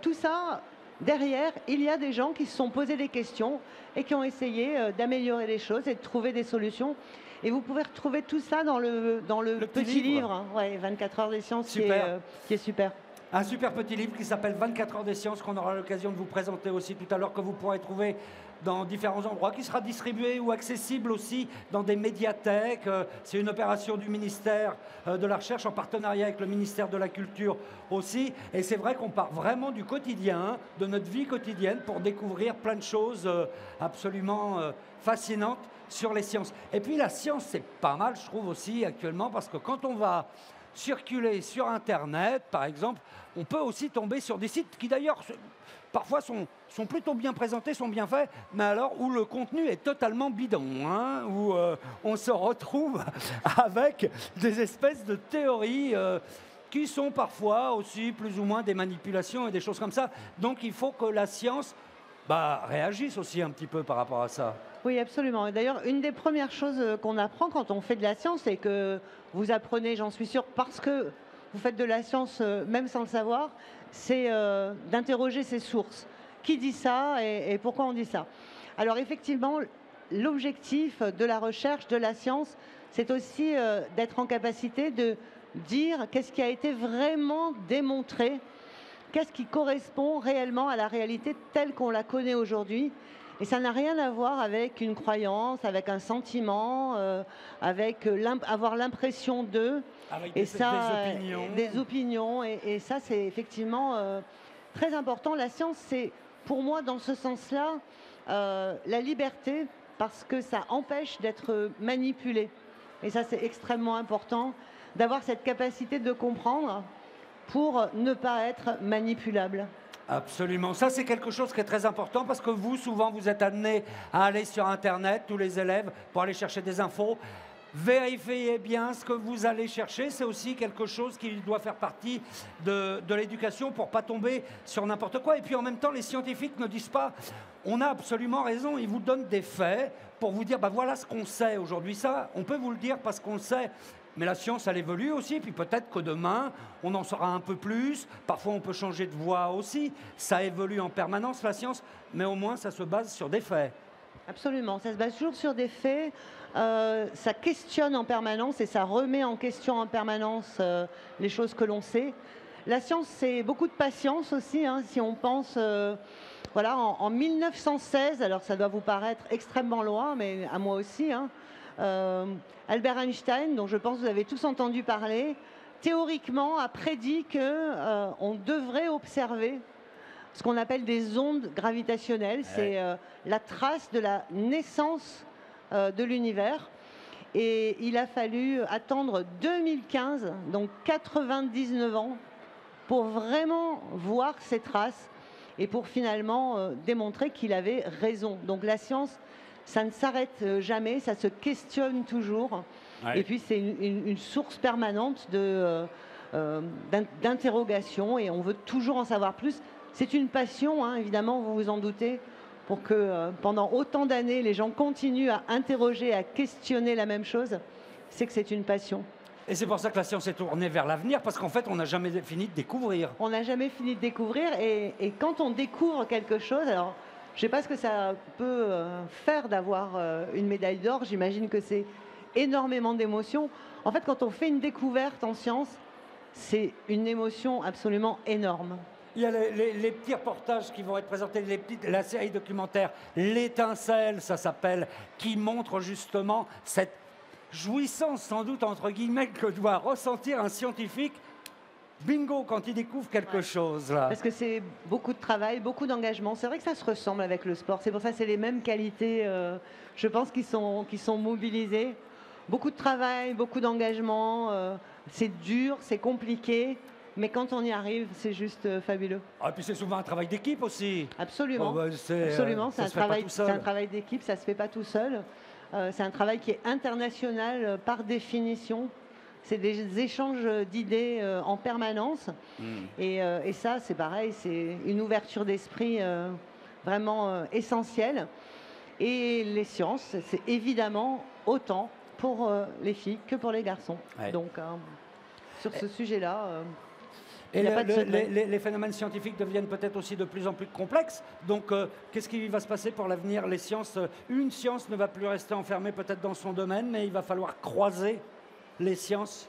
Tout ça, derrière, il y a des gens qui se sont posés des questions et qui ont essayé d'améliorer les choses et de trouver des solutions. Et vous pouvez retrouver tout ça dans le, dans le, petit, livre, hein. ouais, 24 heures des sciences, qui est, euh, qui est, super. Un super petit livre qui s'appelle 24 heures des sciences, qu'on aura l'occasion de vous présenter aussi tout à l'heure, que vous pourrez trouver dans différents endroits, qui sera distribué ou accessible aussi dans des médiathèques. Euh, c'est une opération du ministère euh, de la Recherche en partenariat avec le ministère de la Culture aussi. Et c'est vrai qu'on part vraiment du quotidien, de notre vie quotidienne, pour découvrir plein de choses absolument fascinantes sur les sciences. Et puis la science, c'est pas mal, je trouve aussi actuellement, parce que quand on va circuler sur Internet, par exemple, on peut aussi tomber sur des sites qui d'ailleurs parfois sont, plutôt bien présentés, sont bien faits, mais alors où le contenu est totalement bidon, hein, où euh, on se retrouve avec des espèces de théories. Euh, qui sont parfois aussi plus ou moins des manipulations et des choses comme ça. Donc il faut que la science bah, réagisse aussi un petit peu par rapport à ça. Oui, absolument. D'ailleurs, une des premières choses euh, qu'on apprend quand on fait de la science, et que vous apprenez, j'en suis sûre, parce que vous faites de la science même sans le savoir, c'est euh, d'interroger ses sources. Qui dit ça et, pourquoi on dit ça? Alors effectivement, l'objectif de la recherche, de la science, c'est aussi d'être en capacité de dire qu'est-ce qui a été vraiment démontré, qu'est-ce qui correspond réellement à la réalité telle qu'on la connaît aujourd'hui et ça n'a rien à voir avec une croyance, avec un sentiment, euh, avec euh, avoir l'impression d'eux. Avec et des, ça, des opinions. Des opinions. Et, ça, c'est effectivement euh, très important. La science, c'est pour moi, dans ce sens-là, la liberté, parce que ça empêche d'être manipulé. Et ça, c'est extrêmement important, d'avoir cette capacité de comprendre pour ne pas être manipulable. Absolument. Ça, c'est quelque chose qui est très important parce que vous, souvent, vous êtes amenés à aller sur Internet, tous les élèves, pour aller chercher des infos. Vérifiez bien ce que vous allez chercher. C'est aussi quelque chose qui doit faire partie de, l'éducation pour pas tomber sur n'importe quoi. Et puis en même temps, les scientifiques ne disent pas on a absolument raison. Ils vous donnent des faits pour vous dire bah voilà ce qu'on sait aujourd'hui. Ça, on peut vous le dire parce qu'on le sait. Mais la science, elle évolue aussi. Puis peut-être que demain, on en saura un peu plus. Parfois, on peut changer de voie aussi. Ça évolue en permanence, la science, mais au moins, ça se base sur des faits. Absolument, ça se base toujours sur des faits. Euh, ça questionne en permanence et ça remet en question en permanence euh, les choses que l'on sait. La science, c'est beaucoup de patience aussi. Hein, si on pense, euh, voilà, en, 1916, alors ça doit vous paraître extrêmement loin, mais à moi aussi, hein, Albert Einstein, dont je pense que vous avez tous entendu parler, théoriquement a prédit que on devrait observer ce qu'on appelle des ondes gravitationnelles. C'est la trace de la naissance euh, de l'univers. Et il a fallu attendre 2015, donc 99 ans, pour vraiment voir ces traces et pour finalement euh, démontrer qu'il avait raison. Donc la science, ça ne s'arrête euh, jamais, ça se questionne toujours. Et puis c'est une, source permanente de, d'interrogation et on veut toujours en savoir plus. C'est une passion, hein, évidemment, vous vous en doutez pour que euh, pendant autant d'années, les gens continuent à interroger, à questionner la même chose, c'est que c'est une passion. Et c'est pour ça que la science est tournée vers l'avenir, parce qu'en fait, on n'a jamais fini de découvrir. On n'a jamais fini de découvrir, et, quand on découvre quelque chose, alors je ne sais pas ce que ça peut euh, faire d'avoir euh, une médaille d'or, j'imagine que c'est énormément d'émotions. En fait, quand on fait une découverte en science, c'est une émotion absolument énorme. Il y a les, petits reportages qui vont être présentés, la série documentaire L'étincelle, ça s'appelle, qui montre justement cette jouissance, sans doute entre guillemets, que doit ressentir un scientifique bingo quand il découvre quelque chose. Là. Parce que c'est beaucoup de travail, beaucoup d'engagement. C'est vrai que ça se ressemble avec le sport. C'est pour ça que c'est les mêmes qualités, euh, je pense, qui sont, qui sont mobilisées. Beaucoup de travail, beaucoup d'engagement. Euh, c'est dur, c'est compliqué. Mais quand on y arrive, c'est juste euh, fabuleux. Ah, et puis c'est souvent un travail d'équipe aussi. Absolument. Oh, c'est, Absolument, c'est un, travail, un travail d'équipe, ça ne se fait pas tout seul. Euh, c'est un travail qui est international euh, par définition. C'est des échanges d'idées en permanence. Hmm. Et, et, ça, c'est pareil, c'est une ouverture d'esprit vraiment essentielle. Et les sciences, c'est évidemment autant pour les filles que pour les garçons. Donc, sur ce sujet-là. Et les, phénomènes scientifiques deviennent peut-être aussi de plus en plus complexes. Donc, euh, qu'est-ce qui va se passer pour l'avenir? Les sciences, euh, une science ne va plus rester enfermée peut-être dans son domaine, mais il va falloir croiser les sciences?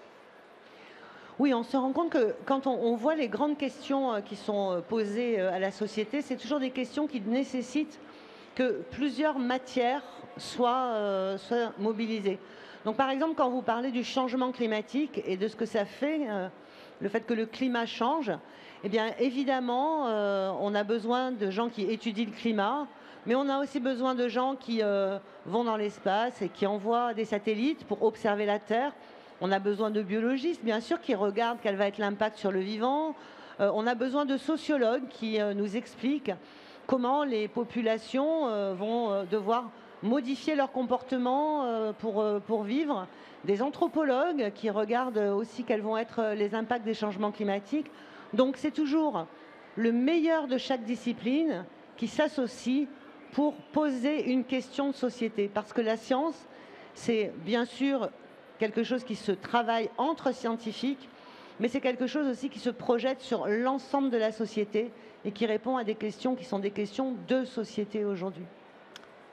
Oui, on se rend compte que quand on, voit les grandes questions euh, qui sont posées à la société, c'est toujours des questions qui nécessitent que plusieurs matières soient, mobilisées. Donc, par exemple, quand vous parlez du changement climatique et de ce que ça fait le fait que le climat change, eh bien évidemment, euh, on a besoin de gens qui étudient le climat, mais on a aussi besoin de gens qui euh, vont dans l'espace et qui envoient des satellites pour observer la Terre. On a besoin de biologistes, bien sûr, qui regardent quel va être l'impact sur le vivant. Euh, on a besoin de sociologues qui nous expliquent comment les populations vont devoir modifier leur comportement pour, pour vivre des anthropologues qui regardent aussi quels vont être les impacts des changements climatiques. Donc c'est toujours le meilleur de chaque discipline qui s'associe pour poser une question de société. Parce que la science, c'est bien sûr quelque chose qui se travaille entre scientifiques, mais c'est quelque chose aussi qui se projette sur l'ensemble de la société et qui répond à des questions qui sont des questions de société aujourd'hui.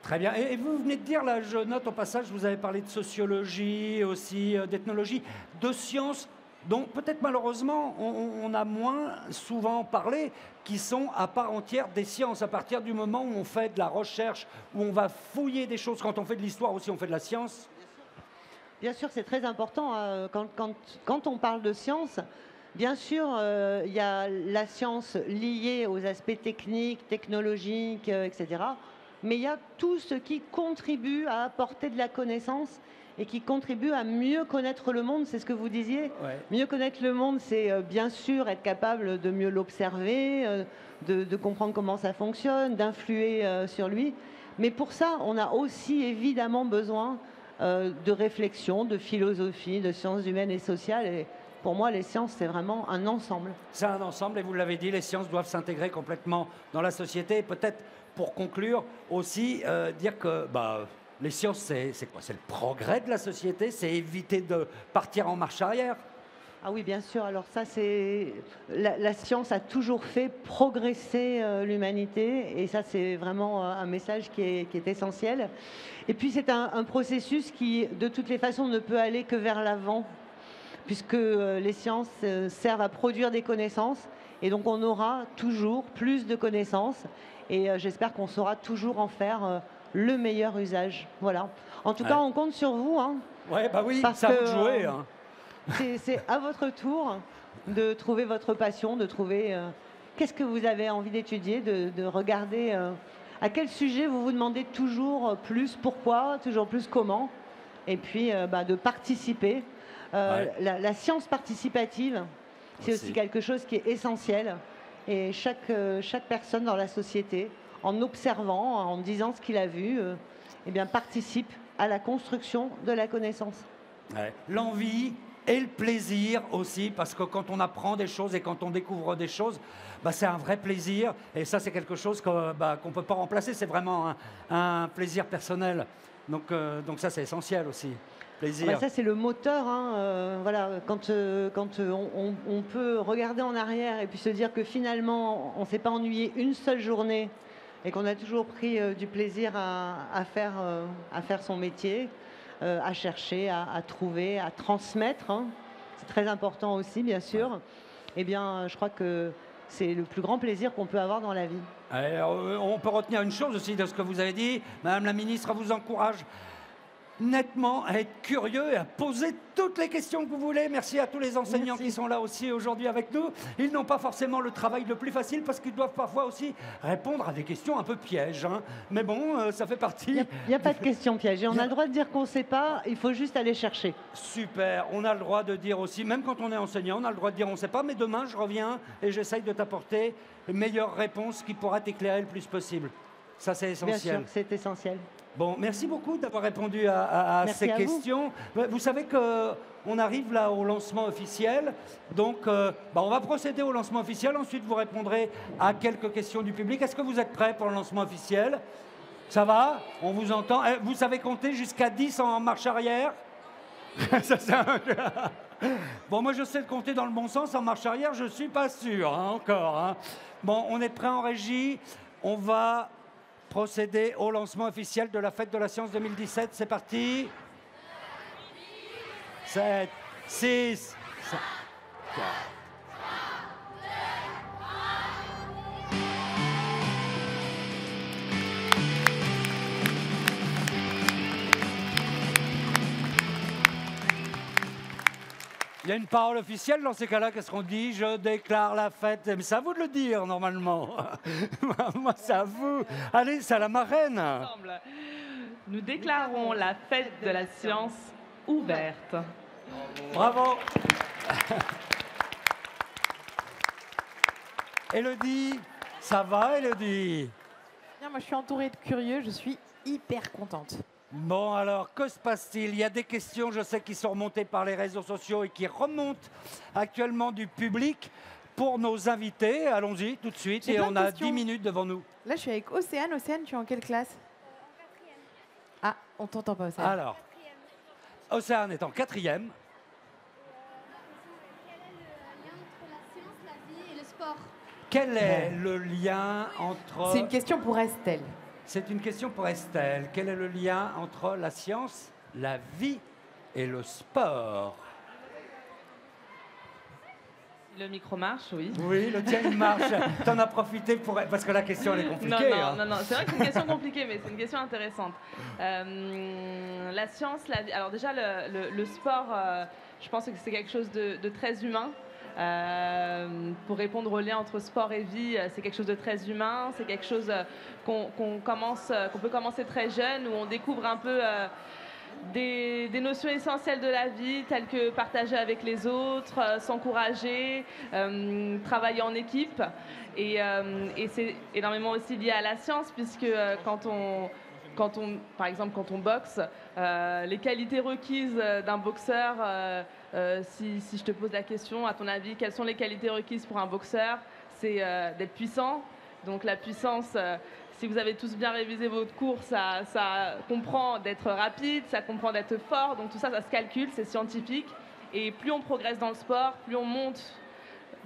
Très bien. Et, vous venez de dire, là, je note au passage, vous avez parlé de sociologie, aussi euh, d'ethnologie, de sciences dont peut-être malheureusement on, a moins souvent parlé, qui sont à part entière des sciences. À partir du moment où on fait de la recherche, où on va fouiller des choses, quand on fait de l'histoire aussi, on fait de la science. Bien sûr, c'est très important. Hein. quand, on parle de science, bien sûr, euh, il y a la science liée aux aspects techniques, technologiques, euh, etc mais il y a tout ce qui contribue à apporter de la connaissance et qui contribue à mieux connaître le monde, c'est ce que vous disiez. Mieux connaître le monde, c'est euh, bien sûr être capable de mieux l'observer, euh, de, comprendre comment ça fonctionne, d'influer euh, sur lui. Mais pour ça, on a aussi évidemment besoin de réflexion, de philosophie, de sciences humaines et sociales. Et pour moi, les sciences, c'est vraiment un ensemble. C'est un ensemble, et vous l'avez dit, les sciences doivent s'intégrer complètement dans la société. Peut-être pour conclure, aussi euh, dire que bah, les sciences, c'est quoi? C'est le progrès de la société, c'est éviter de partir en marche arrière? Ah oui, bien sûr. Alors ça, c'est la, science a toujours fait progresser euh, l'humanité, et ça, c'est vraiment euh, un message qui est, essentiel. Et puis, c'est un, processus qui, de toutes les façons, ne peut aller que vers l'avant, puisque euh, les sciences servent à produire des connaissances, et donc on aura toujours plus de connaissances, et j'espère qu'on saura toujours en faire le meilleur usage. Voilà. En tout cas, on compte sur vous. Hein, ouais, bah oui, ça va jouer. Hein. C'est à votre tour de trouver votre passion, de trouver euh, qu'est-ce que vous avez envie d'étudier, de, regarder euh, à quel sujet vous vous demandez toujours plus pourquoi, toujours plus comment, et puis euh, bah, de participer. La, science participative, c'est aussi. quelque chose qui est essentiel. Et chaque, chaque personne dans la société, en observant, en disant ce qu'il a vu, eh bien, participe à la construction de la connaissance. L'envie, et le plaisir aussi, parce que quand on apprend des choses et quand on découvre des choses, bah, c'est un vrai plaisir. Et ça, c'est quelque chose bah, qu'on ne peut pas remplacer. C'est vraiment un, plaisir personnel. Donc, euh, donc ça, c'est essentiel aussi. Ah bah, ça, c'est le moteur. Hein, euh, voilà, quand euh, quand on, peut regarder en arrière et puis se dire que finalement, on ne s'est pas ennuyé une seule journée et qu'on a toujours pris du plaisir à, faire, à faire son métier. Euh, à chercher, à, trouver, à transmettre. Hein. C'est très important aussi, bien sûr. Eh bien, je crois que c'est le plus grand plaisir qu'on peut avoir dans la vie. Euh, on peut retenir une chose aussi de ce que vous avez dit. Madame la ministre vous encourage nettement, à être curieux et à poser toutes les questions que vous voulez. Merci à tous les enseignants qui sont là aussi aujourd'hui avec nous. Ils n'ont pas forcément le travail le plus facile parce qu'ils doivent parfois aussi répondre à des questions un peu pièges. Hein. Mais bon, euh, ça fait partie. Il n'y a, pas de questions pièges. on a le droit de dire qu'on ne sait pas, il faut juste aller chercher. Super. On a le droit de dire aussi, même quand on est enseignant, on a le droit de dire on ne sait pas, mais demain je reviens et j'essaye de t'apporter une meilleure réponse qui pourra t'éclairer le plus possible. Ça, c'est essentiel. Bien sûr, c'est essentiel. Bon, merci beaucoup d'avoir répondu à, ces questions. Vous. savez qu'on arrive là au lancement officiel. Donc, euh, bah, on va procéder au lancement officiel. Ensuite, vous répondrez à quelques questions du public. Est-ce que vous êtes prêts pour le lancement officiel? Ça va? On vous entend eh, Vous savez compter jusqu'à 10 en marche arrière? Bon, moi je sais le compter dans le bon sens, en marche arrière, je ne suis pas sûr, hein, encore. Hein. Bon, on est prêt en régie. On va procéder au lancement officiel de la fête de la science 2017. C'est parti. 7, 6, 5, 4. Il y a une parole officielle dans ces cas-là. Qu'est-ce qu'on dit? Je déclare la fête. Mais c'est à vous de le dire, normalement. Moi, c'est à vous. Allez, c'est à la marraine. Nous déclarons la fête de la science ouverte. Bravo. Elodie, ça va, Elodie Moi, je suis entourée de curieux. Je suis hyper contente. Bon, alors, que se passe-t-il? Il y a des questions, je sais, qui sont remontées par les réseaux sociaux et qui remontent actuellement du public pour nos invités. Allons-y tout de suite et on a 10 minutes devant nous. Là, je suis avec Océane. Océane, tu es en quelle classe? Ah, on t'entend pas, Océane. Alors, Océane est en quatrième. Quel est le lien entre... C'est une question pour Estelle. C'est une question pour Estelle. Quel est le lien entre la science, la vie et le sport? Le micro marche, oui. Oui, le tien, il marche. Tu en as profité pour... Parce que la question, elle est compliquée. Non, non, hein. non, non. c'est vrai que c'est une question compliquée, mais c'est une question intéressante. Euh, la science, la. Alors déjà, le, sport, euh, je pense que c'est quelque chose de très humain. Euh, pour répondre au lien entre sport et vie, euh, c'est quelque chose de très humain, c'est quelque chose euh, qu'on commence, qu'on peut commencer très jeune, où on découvre un peu des, notions essentielles de la vie, telles que partager avec les autres, s'encourager, travailler en équipe. Et, c'est énormément aussi lié à la science, puisque quand on quand on, par exemple, quand on boxe, les qualités requises d'un boxeur si, je te pose la question, à ton avis, quelles sont les qualités requises pour un boxeur? C'est euh, d'être puissant. Donc la puissance, euh, si vous avez tous bien révisé votre cours, ça, ça comprend d'être rapide, ça comprend d'être fort. Donc tout ça, ça se calcule, c'est scientifique. Et plus on progresse dans le sport, plus on monte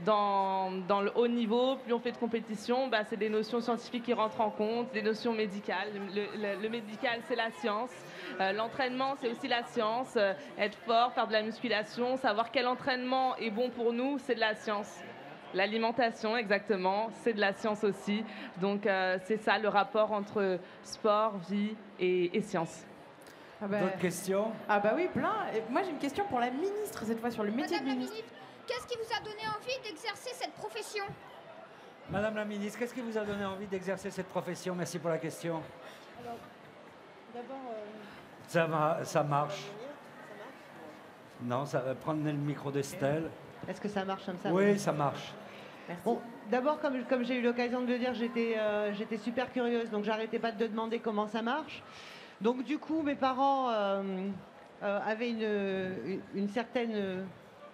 dans, dans, le haut niveau, plus on fait de compétition, bah, c'est des notions scientifiques qui rentrent en compte, des notions médicales. Le, médical, c'est la science. Euh, l'entraînement, c'est aussi la science. Euh, être fort, faire de la musculation, savoir quel entraînement est bon pour nous, c'est de la science. L'alimentation, exactement, c'est de la science aussi. Donc euh, c'est ça le rapport entre sport, vie et, science. Ah ben, D'autres questions? Ah bah oui, plein. moi j'ai une question pour la ministre cette fois sur le métier de ministre. Qu'est-ce qui vous a donné envie d'exercer cette profession? Madame la ministre, qu'est-ce qui vous a donné envie d'exercer cette profession? Merci pour la question. d'abord. Euh, ça, ça marche. Non, ça, prendre le micro d'Estelle. Est-ce que ça marche comme ça? Oui, ça marche. Bon, d'abord, comme, comme j'ai eu l'occasion de le dire, j'étais euh, j'étais super curieuse, donc j'arrêtais pas de demander comment ça marche. Donc du coup, mes parents euh, euh, avaient une, une, certaine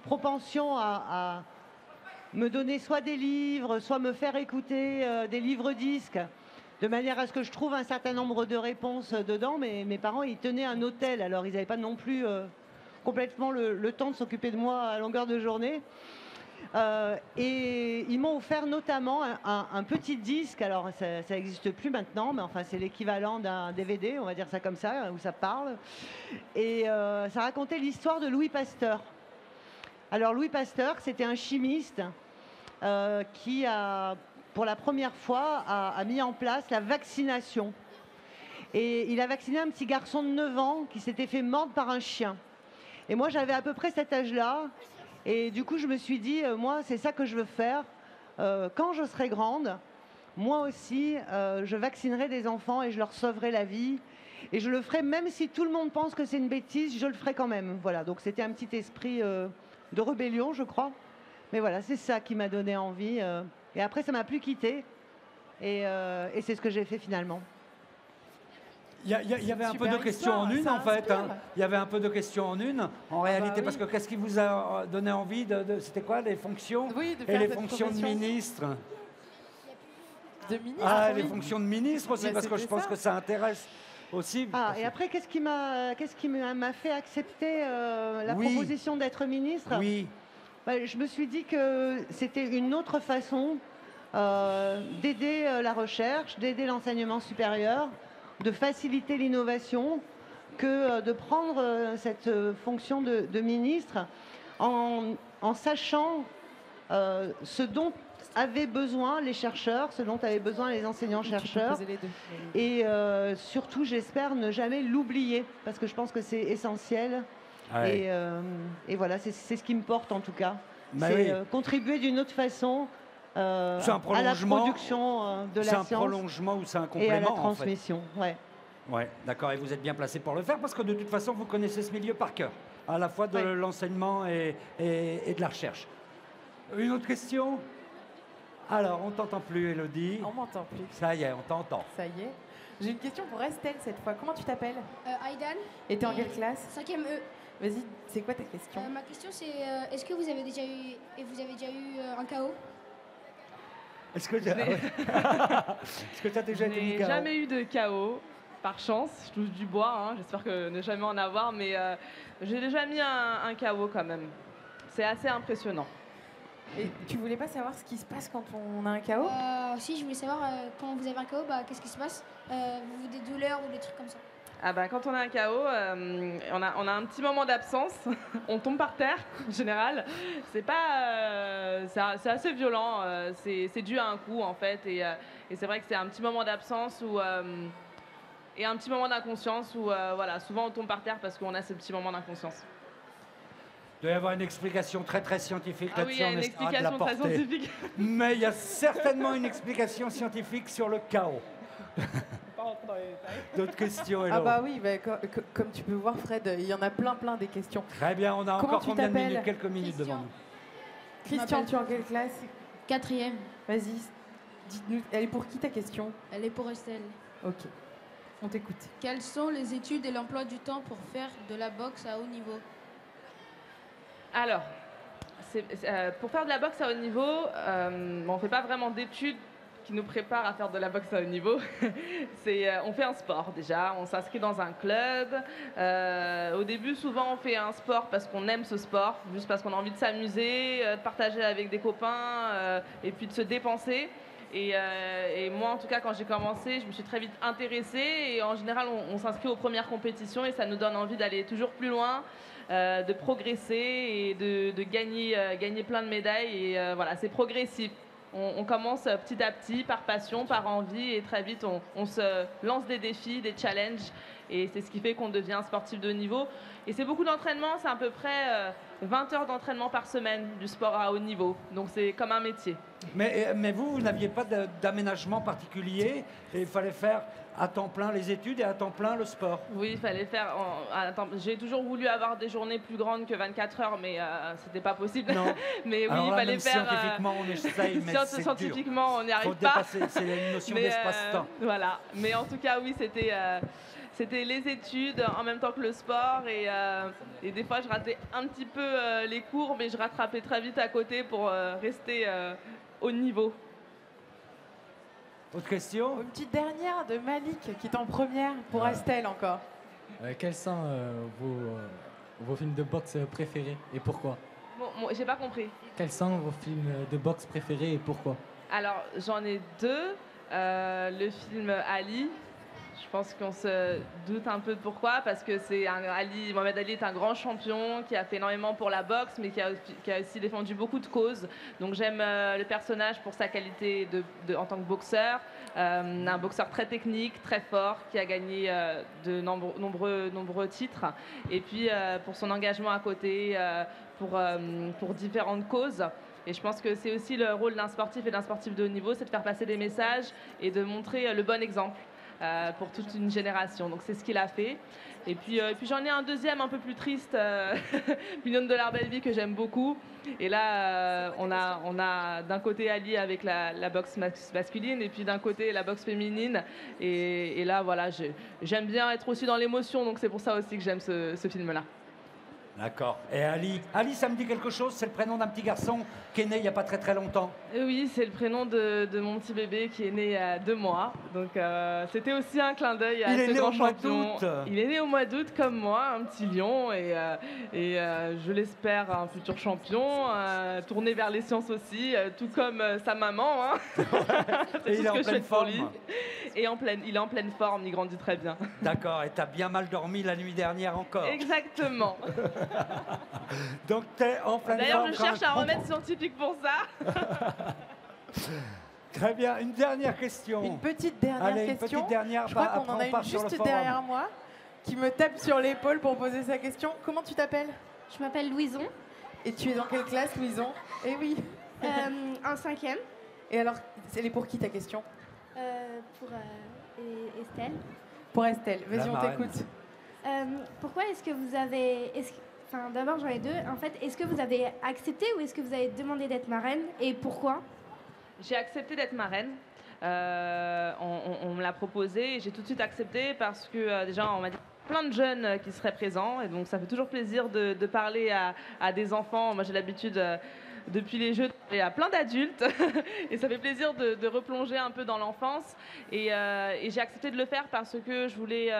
propension à, me donner soit des livres, soit me faire écouter des livres-disques, de manière à ce que je trouve un certain nombre de réponses dedans. Mais mes parents, ils tenaient un hôtel, alors ils n'avaient pas non plus complètement le, temps de s'occuper de moi à longueur de journée. Euh, et ils m'ont offert notamment un, petit disque, alors ça n'existe plus maintenant, mais enfin c'est l'équivalent d'un DVD, on va dire ça comme ça, où ça parle. Et euh, ça racontait l'histoire de Louis Pasteur. Alors Louis Pasteur, c'était un chimiste euh, qui a, pour la première fois, a, mis en place la vaccination. Et il a vacciné un petit garçon de 9 ans qui s'était fait mordre par un chien. Et moi, j'avais à peu près cet âge-là. Et du coup, je me suis dit, euh, moi, c'est ça que je veux faire. Euh, quand je serai grande, moi aussi, je vaccinerai des enfants et je leur sauverai la vie. Et je le ferai, même si tout le monde pense que c'est une bêtise, je le ferai quand même. Voilà, donc c'était un petit esprit de rébellion, je crois. Mais voilà, c'est ça qui m'a donné envie. et après, ça m'a plus quitté. et c'est ce que j'ai fait finalement. Il y, avait un peu de questions en une, en fait. Hein. Il y avait un peu de questions en une, en ah bah réalité, parce que qu'est-ce qui vous a donné envie de. C'était quoi les fonctions oui, Et les fonctions de ministre? De ministre Ah, les fonctions de ministre aussi, bah, parce que je pense que ça intéresse aussi. Ah, et après, qu'est-ce qui m'a qu'est-ce qui m'a fait accepter euh, la proposition d'être ministre? Oui. Bah, je me suis dit que c'était une autre façon euh, d'aider euh, la recherche, d'aider l'enseignement supérieur de faciliter l'innovation que de prendre cette fonction de, ministre en, sachant ce dont avaient besoin les chercheurs, ce dont avaient besoin les enseignants-chercheurs. Et surtout, j'espère ne jamais l'oublier, parce que je pense que c'est essentiel. Ah et, voilà, c'est ce qui me porte en tout cas. Bah c'est contribuer d'une autre façon euh, à la production euh, de la science. C'est un prolongement ou c'est un complément Et à la transmission, ouais. Ouais, d'accord. Et vous êtes bien placé pour le faire parce que de toute façon, vous connaissez ce milieu par cœur, à la fois de l'enseignement et, et, de la recherche. Une autre question? Alors, on t'entend plus, Elodie. On m'entend plus. Ça y est, on t'entend. Ça y est. J'ai une question pour Estelle cette fois. Comment tu t'appelles euh, Aidan. Et t'es en quelle classe 5e E. Vas-y, c'est quoi ta question Ma question c'est est-ce que vous avez déjà eu et vous avez déjà eu un chaos est-ce que tu as, déjà été mis jamais eu de chaos, par chance. Je touche du bois, hein. j'espère que ne jamais en avoir, mais euh, j'ai déjà mis un, chaos quand même. C'est assez impressionnant. Et tu voulais pas savoir ce qui se passe quand on a un chaos? Euh, Si, je voulais savoir euh, quand vous avez un chaos, bah, qu'est-ce qui se passe? Vous Des douleurs ou des trucs comme ça. Ah bah, quand on a un chaos, euh, on, a, on, a, un petit moment d'absence, on tombe par terre en général. C'est pas, euh, c'est assez violent, euh, c'est dû à un coup en fait, et, et c'est vrai que c'est un petit moment d'absence ou et un petit moment d'inconscience où voilà, souvent on tombe par terre parce qu'on a ce petit moment d'inconscience. Il doit y avoir une explication très très scientifique ah là-dessus. Oui, il y a une explication très scientifique. Mais il y a certainement une explication scientifique sur le chaos. D'autres questions, Ah bah oui, bah, comme tu peux voir, Fred, il y en a plein, plein des questions. Très bien, on a encore combien de minutes? Quelques minutes devant nous. Christian, tu es en quelle classe? Quatrième. Vas-y, dites-nous, elle est pour qui ta question? Elle est pour Estelle. Ok, on t'écoute. Quelles sont les études et l'emploi du temps pour faire de la boxe à haut niveau? Alors, euh, pour faire de la boxe à haut niveau, euh, on ne fait pas vraiment d'études qui nous prépare à faire de la boxe à haut niveau, c'est on fait un sport déjà, on s'inscrit dans un club. au début, souvent, on fait un sport parce qu'on aime ce sport, juste parce qu'on a envie de s'amuser, de partager avec des copains et puis de se dépenser. Euh, et, moi, en tout cas, quand j'ai commencé, je me suis très vite intéressée. Et en général, on, s'inscrit aux premières compétitions et ça nous donne envie d'aller toujours plus loin, euh, de progresser et de, gagner, euh, gagner plein de médailles. Et voilà, c'est progressif. On, commence petit à petit, par passion, par envie, et très vite, on, se lance des défis, des challenges. Et c'est ce qui fait qu'on devient sportif de niveau. Et c'est beaucoup d'entraînement, c'est à peu près 20 heures d'entraînement par semaine du sport à haut niveau. Donc c'est comme un métier. Mais, mais vous, vous n'aviez pas d'aménagement particulier et il fallait faire à temps plein les études et à temps plein le sport. Oui, il fallait faire. J'ai toujours voulu avoir des journées plus grandes que 24 heures, mais euh, c'était pas possible. Non. mais oui, il fallait faire. Euh, scientifiquement, on essaye, mais Scientifiquement, on n'y arrive pas. C'est une notion d'espace-temps. Euh, voilà. Mais en tout cas, oui, c'était c'était les études en même temps que le sport. Et, euh, des fois, je ratais un petit peu euh, les cours, mais je rattrapais très vite à côté pour euh, rester au niveau. Autre question? Une petite dernière de Malik, qui est en première, pour Estelle encore. quels sont vos, vos films de boxe préférés et pourquoi? Bon, J'ai pas compris. Quels sont vos films de boxe préférés et pourquoi? Alors, j'en ai deux. le film Ali, je pense qu'on se doute un peu de pourquoi, parce que c'est Ali, Mohamed Ali est un grand champion qui a fait énormément pour la boxe, mais qui a, aussi défendu beaucoup de causes. Donc j'aime euh, le personnage pour sa qualité en tant que boxeur, euh, un boxeur très technique, très fort, qui a gagné euh, de nombreux, titres, et puis pour son engagement à côté, pour différentes causes. Et je pense que c'est aussi le rôle d'un sportif et d'un sportif de haut niveau, c'est de faire passer des messages et de montrer le bon exemple. Euh, pour toute une génération. Donc c'est ce qu'il a fait. Et puis, euh, puis j'en ai un deuxième un peu plus triste, euh, Million de dollars belle vie que j'aime beaucoup. Et là, on a, on a d'un côté Ali avec la, boxe masculine et puis d'un côté la boxe féminine. Et, là, voilà, j'aime bien être aussi dans l'émotion, donc c'est pour ça aussi que j'aime ce film-là. D'accord. Et Ali Ali, ça me dit quelque chose C'est le prénom d'un petit garçon qui est né il n'y a pas très très longtemps euh, Oui, c'est le prénom de, mon petit bébé qui est né il y a deux mois. Donc euh, c'était aussi un clin d'œil à ce grand champion. Il est né au mois d'août comme moi, un petit lion. Et, euh, et je l'espère un futur champion, tourné vers les sciences aussi, tout comme sa maman. Hein. il est en pleine forme. Et en pleine, il est en pleine forme, il grandit très bien. D'accord, et tu as bien mal dormi la nuit dernière encore Exactement. Donc tu es en pleine D'ailleurs, je cherche un remède scientifique pour ça. Très bien. Une dernière question. Une petite dernière Allez, question. Une petite dernière. Je crois qu'on en a une juste derrière moi qui me tape sur l'épaule pour poser sa question. Comment tu t'appelles? Je m'appelle Louison. Et tu es dans quelle classe, Louison? Eh oui. Euh, un cinquième. Et alors, elle est pour qui ta question? Euh, Pour euh, Estelle. Pour Estelle. Vas-y, on t'écoute. pourquoi est-ce que vous avez... D'abord, j'en ai deux. En fait, est-ce que vous avez accepté ou est-ce que vous avez demandé d'être marraine et pourquoi? J'ai accepté d'être marraine. Euh, on, me l'a proposé et j'ai tout de suite accepté parce que euh, déjà, on m'a dit plein de jeunes euh, qui seraient présents et donc ça fait toujours plaisir de, parler à, des enfants. Moi, j'ai l'habitude. depuis les jeux, et à plein d'adultes. et ça fait plaisir de, replonger un peu dans l'enfance. Et j'ai accepté de le faire parce que je voulais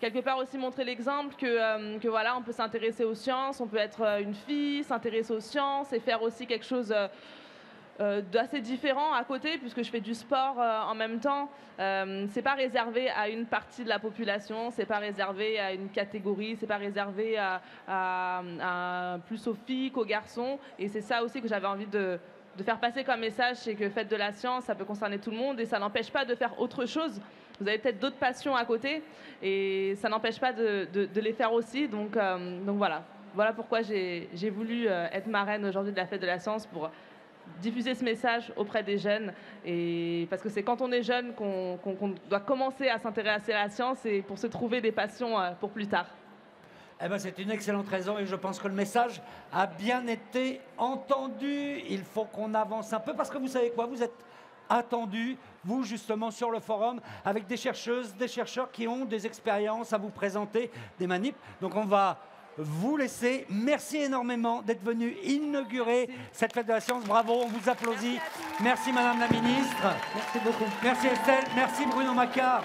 quelque part aussi montrer l'exemple que, euh, que, voilà, on peut s'intéresser aux sciences, on peut être euh, une fille, s'intéresser aux sciences et faire aussi quelque chose euh, d'assez différent à côté, puisque je fais du sport en même temps. c'est pas réservé à une partie de la population, c'est pas réservé à une catégorie, c'est pas réservé à, plus aux filles qu'aux garçons. Et c'est ça aussi que j'avais envie de, de faire passer comme message, c'est que faites de la science, ça peut concerner tout le monde et ça n'empêche pas de faire autre chose. Vous avez peut-être d'autres passions à côté et ça n'empêche pas de, les faire aussi. Donc, euh, donc voilà. Voilà pourquoi j'ai voulu euh, être marraine aujourd'hui de la fête de la science pour diffuser ce message auprès des jeunes. Et parce que c'est quand on est jeune qu'on doit commencer à s'intéresser à la science et pour se trouver des passions euh, pour plus tard. Eh ben, c'est une excellente raison et je pense que le message a bien été entendu. Il faut qu'on avance un peu parce que vous savez quoi, vous êtes attendu, vous justement sur le forum, avec des chercheuses, des chercheurs qui ont des expériences à vous présenter, des manips. Donc on va vous laisser. Merci énormément d'être venu inaugurer cette fête de la science. Bravo, on vous applaudit. Merci, Madame la Ministre. Merci beaucoup. Merci Estelle. Merci Bruno Macquart.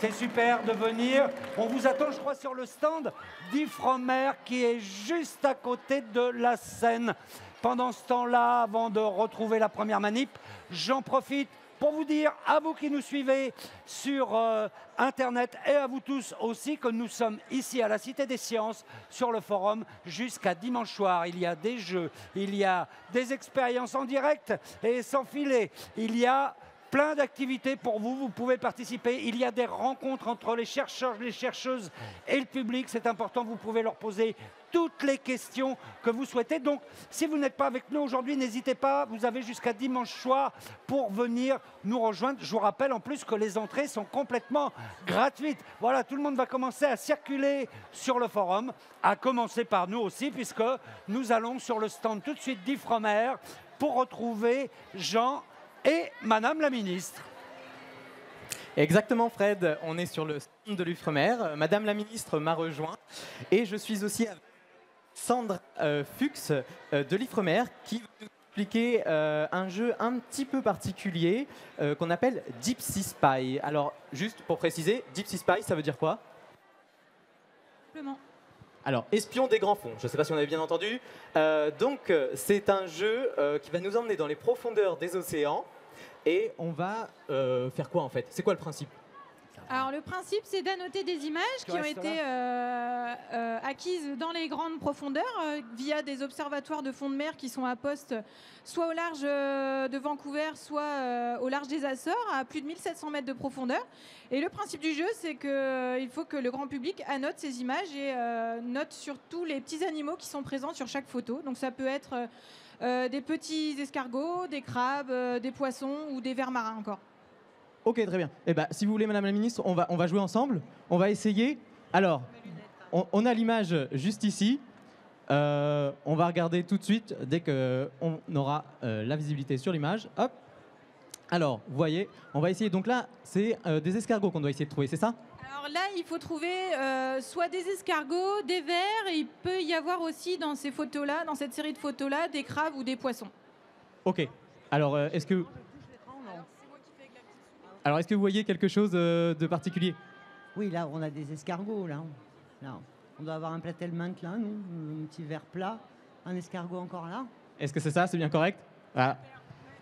C'est super de venir. On vous attend, je crois, sur le stand d'Ifremer qui est juste à côté de la scène. Pendant ce temps-là, avant de retrouver la première manip, j'en profite pour vous dire, à vous qui nous suivez sur euh, Internet et à vous tous aussi, que nous sommes ici à la Cité des Sciences sur le forum jusqu'à dimanche soir. Il y a des jeux, il y a des expériences en direct et sans filet. Il y a plein d'activités pour vous. Vous pouvez participer. Il y a des rencontres entre les chercheurs, les chercheuses et le public. C'est important. Vous pouvez leur poser toutes les questions que vous souhaitez. Donc, si vous n'êtes pas avec nous aujourd'hui, n'hésitez pas. Vous avez jusqu'à dimanche soir pour venir nous rejoindre. Je vous rappelle en plus que les entrées sont complètement gratuites. Voilà, tout le monde va commencer à circuler sur le forum, à commencer par nous aussi, puisque nous allons sur le stand tout de suite d'Ifremer pour retrouver Jean et Madame la Ministre. Exactement, Fred. On est sur le stand de l'Ufremer. Madame la Ministre m'a rejoint. Et je suis aussi avec Sandre euh, Fuchs euh, de l'Ifremer qui va nous expliquer euh, un jeu un petit peu particulier qu'on appelle Deep Sea Spy. Alors, juste pour préciser, Deep Sea Spy, ça veut dire quoi? Simplement. Alors, espion des grands fonds, je ne sais pas si on avait bien entendu. donc, c'est un jeu qui va nous emmener dans les profondeurs des océans et on va faire quoi en fait? C'est quoi le principe? Alors le principe, c'est d'annoter des images qui ont été euh, euh, acquises dans les grandes profondeurs via des observatoires de fond de mer qui sont à poste soit au large de Vancouver, soit au large des Açores, à plus de 1700 mètres de profondeur. Et le principe du jeu, c'est qu'il faut que le grand public annote ces images et note surtout les petits animaux qui sont présents sur chaque photo. Donc ça peut être euh, des petits escargots, des crabes, euh, des poissons ou des vers marins encore. Ok, très bien. Eh ben, si vous voulez, Madame la Ministre, on va, on va jouer ensemble. On va essayer. Alors, on, a l'image juste ici. Euh, on va regarder tout de suite dès qu'on aura la visibilité sur l'image. Hop. Alors, vous voyez, on va essayer. Donc là, c'est des escargots qu'on doit essayer de trouver, c'est ça? Alors là, il faut trouver euh, soit des escargots, des vers, et il peut y avoir aussi dans ces photos-là, dans cette série de photos-là, des crabes ou des poissons. Ok. Alors, euh, est-ce que... Alors, est-ce que vous voyez quelque chose euh, de particulier? Oui, là, on a des escargots, là. là. On doit avoir un platelmente là, nous, un petit verre plat, un escargot encore là. Est-ce que c'est ça? C'est bien correct? Ah.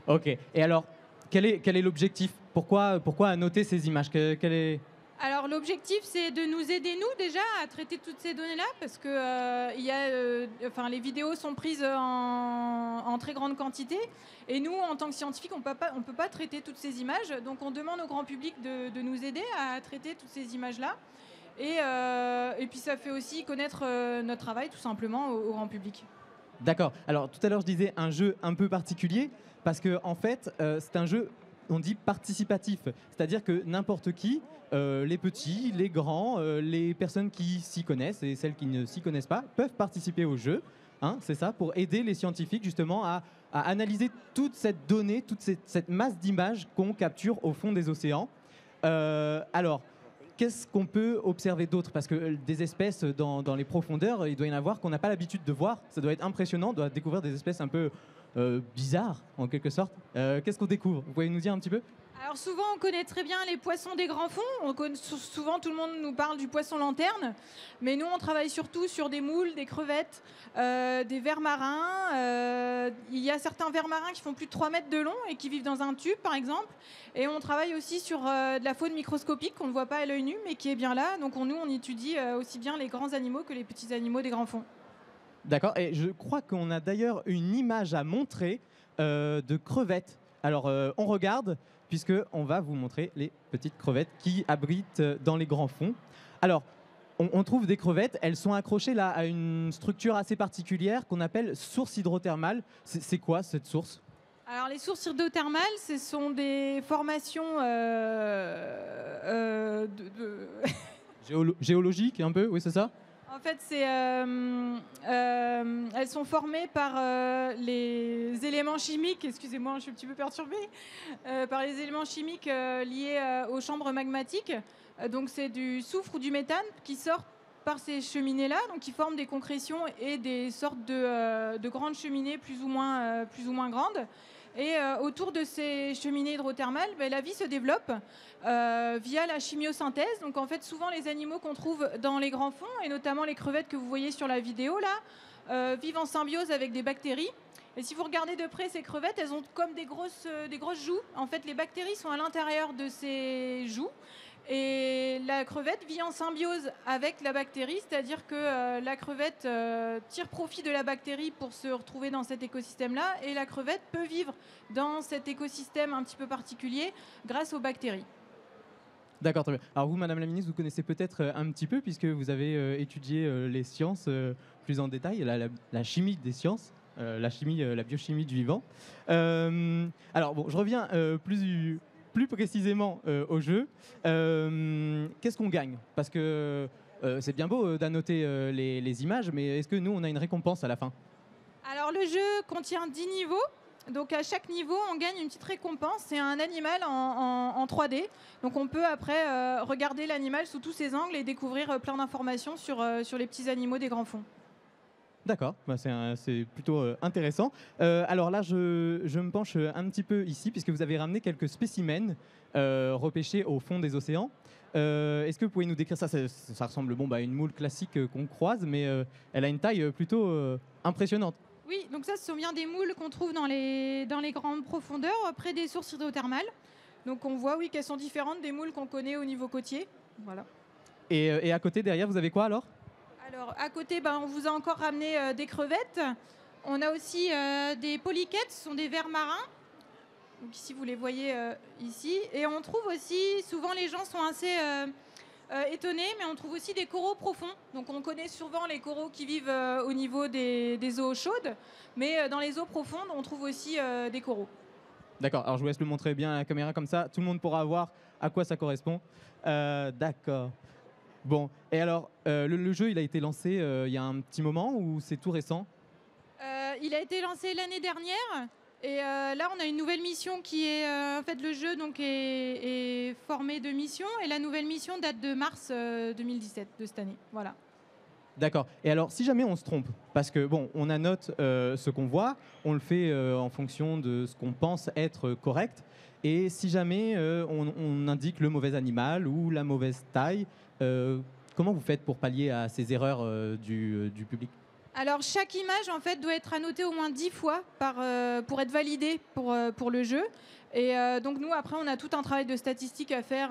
Ok. Et alors, quel est, quel est l'objectif? Pourquoi, pourquoi annoter ces images? Quel est... Alors l'objectif c'est de nous aider nous déjà à traiter toutes ces données-là parce que euh, y a, euh, enfin les vidéos sont prises en, très grande quantité et nous en tant que scientifiques on on peut pas traiter toutes ces images donc on demande au grand public de, nous aider à traiter toutes ces images-là et, euh, et, puis ça fait aussi connaître notre travail tout simplement au, grand public. D'accord. Alors tout à l'heure je disais un jeu un peu particulier parce que en fait c'est un jeu on dit participatif, c'est-à-dire que n'importe qui, euh, les petits, les grands, euh, les personnes qui s'y connaissent et celles qui ne s'y connaissent pas, peuvent participer au jeu. Hein, c'est ça, pour aider les scientifiques justement à, analyser toute cette donnée, toute cette, masse d'images qu'on capture au fond des océans. Euh, alors, qu'est-ce qu'on peut observer d'autre? Parce que des espèces dans, dans, les profondeurs, il doit y en avoir qu'on n'a pas l'habitude de voir. Ça doit être impressionnant, on doit découvrir des espèces un peu euh, bizarre, en quelque sorte. Qu'est-ce qu'on découvre? Vous pouvez nous dire un petit peu? Alors souvent on connaît très bien les poissons des grands fonds. On souvent tout le monde nous parle du poisson lanterne, mais nous on travaille surtout sur des moules, des crevettes, euh, des vers marins. il y a certains vers marins qui font plus de 3 mètres de long et qui vivent dans un tube par exemple. Et on travaille aussi sur de la faune microscopique qu'on ne voit pas à l'œil nu mais qui est bien là. Donc on, nous on étudie aussi bien les grands animaux que les petits animaux des grands fonds. D'accord. Et je crois qu'on a d'ailleurs une image à montrer euh, de crevettes. Alors, euh, on regarde, puisqu'on va vous montrer les petites crevettes qui abritent euh, dans les grands fonds. Alors, on, trouve des crevettes, elles sont accrochées là à une structure assez particulière qu'on appelle source hydrothermale. C'est quoi cette source? Alors les sources hydrothermales, ce sont des formations de, géologiques un peu, oui c'est ça? En fait, euh, euh, elles sont formées par euh, les éléments chimiques, excusez-moi, je suis un petit peu perturbée, par les éléments chimiques liés aux chambres magmatiques. donc c'est du soufre ou du méthane qui sort par ces cheminées-là, donc qui forment des concrétions et des sortes de, grandes cheminées plus ou moins, plus ou moins grandes. Et autour de ces cheminées hydrothermales, ben, la vie se développe via la chimiosynthèse. Donc en fait, souvent les animaux qu'on trouve dans les grands fonds, et notamment les crevettes que vous voyez sur la vidéo là, vivent en symbiose avec des bactéries. Et si vous regardez de près ces crevettes, elles ont comme des grosses, euh, des grosses joues. En fait, les bactéries sont à l'intérieur de ces joues. Et la crevette vit en symbiose avec la bactérie, c'est-à-dire que euh, la crevette euh, tire profit de la bactérie pour se retrouver dans cet écosystème-là, et la crevette peut vivre dans cet écosystème un petit peu particulier grâce aux bactéries. D'accord, très bien. Alors vous, Madame la Ministre, vous connaissez peut-être un petit peu, puisque vous avez étudié les sciences plus en détail, la chimie des sciences. Euh, la chimie, euh, la biochimie du vivant. Euh, alors bon, je reviens plus, plus précisément au jeu. Qu'est-ce qu'on gagne? Parce que c'est bien beau d'annoter les, images, mais est-ce que nous, on a une récompense à la fin? Alors le jeu contient 10 niveaux. Donc à chaque niveau, on gagne une petite récompense. C'est un animal en, 3D. Donc on peut après regarder l'animal sous tous ses angles et découvrir plein d'informations sur, sur les petits animaux des grands fonds. D'accord, bah, c'est plutôt euh, intéressant. Euh, alors là, je, me penche un petit peu ici, puisque vous avez ramené quelques spécimens euh, repêchés au fond des océans. Est-ce que vous pouvez nous décrire ça? Ça, ressemble bon, bah, à une moule classique qu'on croise, mais elle a une taille plutôt impressionnante. Oui, donc ça, ce sont bien des moules qu'on trouve dans les, dans les grandes profondeurs, près des sources hydrothermales. Donc on voit, oui, qu'elles sont différentes des moules qu'on connaît au niveau côtier. Voilà. Et, et à côté, derrière, vous avez quoi alors? Alors, à côté, ben, on vous a encore ramené euh, des crevettes. On a aussi euh, des polyquettes, ce sont des vers marins. Donc ici, vous les voyez euh, ici. Et on trouve aussi, souvent les gens sont assez étonnés, mais on trouve aussi des coraux profonds. Donc on connaît souvent les coraux qui vivent au niveau des, des, eaux chaudes, mais dans les eaux profondes, on trouve aussi des coraux. D'accord, alors je vous laisse le montrer bien à la caméra comme ça, tout le monde pourra voir à quoi ça correspond. D'accord. Bon, et alors, euh, le, jeu, il a été lancé euh, il y a un petit moment ou c'est tout récent? Euh, Il a été lancé l'année dernière. Et là, on a une nouvelle mission qui est. en fait, le jeu donc, est, formé de missions. Et la nouvelle mission date de mars 2017 de cette année. Voilà. D'accord. Et alors, si jamais on se trompe, parce que bon, on annote ce qu'on voit, on le fait en fonction de ce qu'on pense être correct. Et si jamais on, indique le mauvais animal ou la mauvaise taille, euh, comment vous faites pour pallier à ces erreurs euh, euh, du, public? Alors chaque image en fait doit être annotée au moins 10 fois par, pour être validée pour, pour le jeu. Et donc nous après on a tout un travail de statistique à faire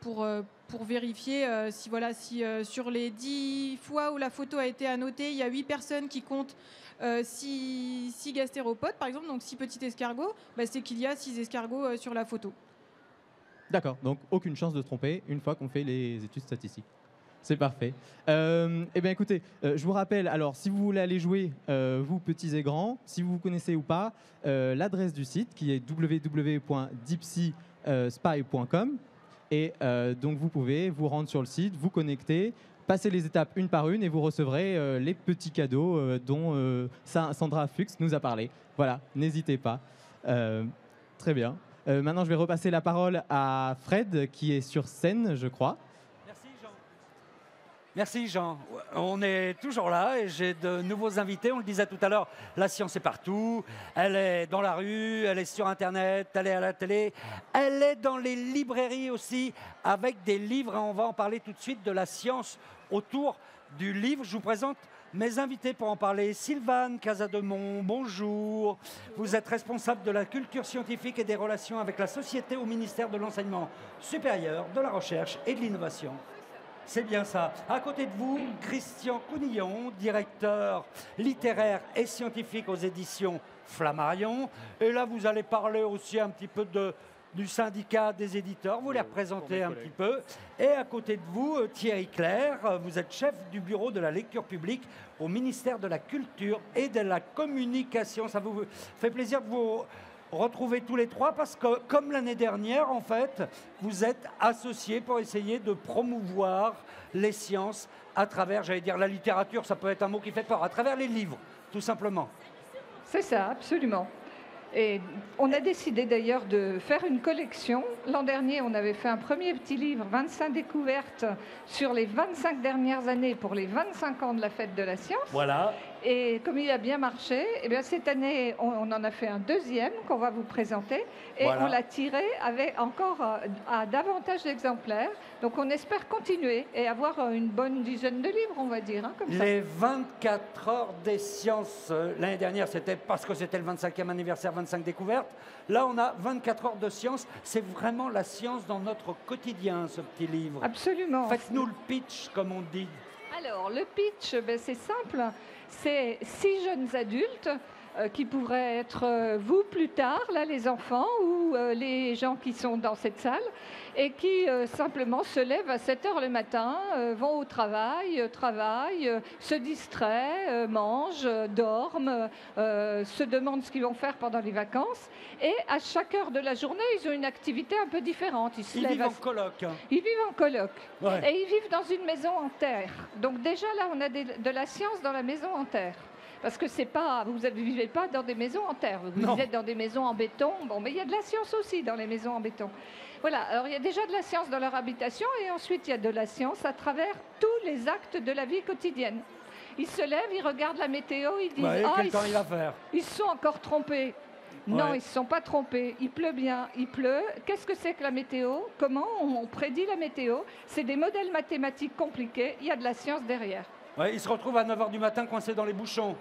pour, pour vérifier si voilà si sur les 10 fois où la photo a été annotée, il y a 8 personnes qui comptent 6, gastéropodes par exemple, donc 6 petits escargots, bah, c'est qu'il y a 6 escargots sur la photo. D'accord, donc aucune chance de se tromper une fois qu'on fait les études statistiques. C'est parfait. Euh, eh bien, écoutez, euh, je vous rappelle, alors, si vous voulez aller jouer, euh, vous, petits et grands, si vous vous connaissez ou pas, l'adresse du site qui est www.deepseaspy.com. Et donc, vous pouvez vous rendre sur le site, vous connecter, passer les étapes une par une et vous recevrez les petits cadeaux dont Sandra Fuchs nous a parlé. Voilà, n'hésitez pas. très bien. Maintenant, je vais repasser la parole à Fred, qui est sur scène, je crois. Merci Jean. On est toujours là et j'ai de nouveaux invités. On le disait tout à l'heure, la science est partout. Elle est dans la rue, elle est sur Internet, elle est à la télé. Elle est dans les librairies aussi avec des livres. On va en parler tout de suite de la science autour du livre. Je vous présente mes invités pour en parler, Sylvane Casademont, bonjour. Vous êtes responsable de la culture scientifique et des relations avec la société au ministère de l'Enseignement supérieur, de la recherche et de l'innovation. C'est bien ça. À côté de vous, Christian Counillon, directeur littéraire et scientifique aux éditions Flammarion. Et là, vous allez parler aussi un petit peu de du syndicat des éditeurs. Vous les représentez un petit peu. Et à côté de vous, euh, Thierry Claire, euh, vous êtes chef du bureau de la lecture publique au ministère de la Culture et de la Communication. Ça vous fait plaisir de vous retrouver tous les trois parce que, comme l'année dernière, en fait, vous êtes associés pour essayer de promouvoir les sciences à travers, j'allais dire la littérature, ça peut être un mot qui fait peur, à travers les livres, tout simplement. C'est ça, absolument. Et on a décidé d'ailleurs de faire une collection. L'an dernier, on avait fait un premier petit livre, 25 découvertes sur les 25 dernières années pour les 25 ans de la fête de la science. Voilà. Et comme il a bien marché, eh bien cette année, on, en a fait un deuxième qu'on va vous présenter. Et on l'a tiré avec encore euh, à, davantage d'exemplaires. Donc on espère continuer et avoir une bonne dizaine de livres, on va dire. Hein, comme les 24 heures des sciences, euh, l'année dernière, c'était parce que c'était le 25e anniversaire, 25 découvertes. Là, on a 24 heures de science. C'est vraiment la science dans notre quotidien, ce petit livre. Absolument. Faites-nous le pitch, comme on dit. Alors, le pitch, ben, c'est simple c'est six jeunes adultes euh, qui pourraient être euh, vous plus tard, là les enfants ou euh, les gens qui sont dans cette salle, et qui simplement se lèvent à 7 heures le matin, vont au travail, travaillent, se distraient, mangent, dorment, se demandent ce qu'ils vont faire pendant les vacances, et à chaque heure de la journée, ils ont une activité un peu différente. Ils, vivent en coloc. Ils vivent en coloc. Et ils vivent dans une maison en terre. Donc déjà là, on a de la science dans la maison en terre. Parce que c'est pas, vous ne vivez pas dans des maisons en terre, vous êtes dans des maisons en béton. Bon, mais il y a de la science aussi dans les maisons en béton. Voilà, alors il y a déjà de la science dans leur habitation et ensuite il y a de la science à travers tous les actes de la vie quotidienne. Ils se lèvent, ils regardent la météo, ils disent Ah, quel temps il va faire Ils sont encore trompés. Non, ils ne se sont pas trompés. Il pleut bien, il pleut. Qu'est-ce que c'est que la météo? Comment on prédit la météo? C'est des modèles mathématiques compliqués. Il y a de la science derrière. Ouais, ils se retrouvent à 9h du matin coincés dans les bouchons.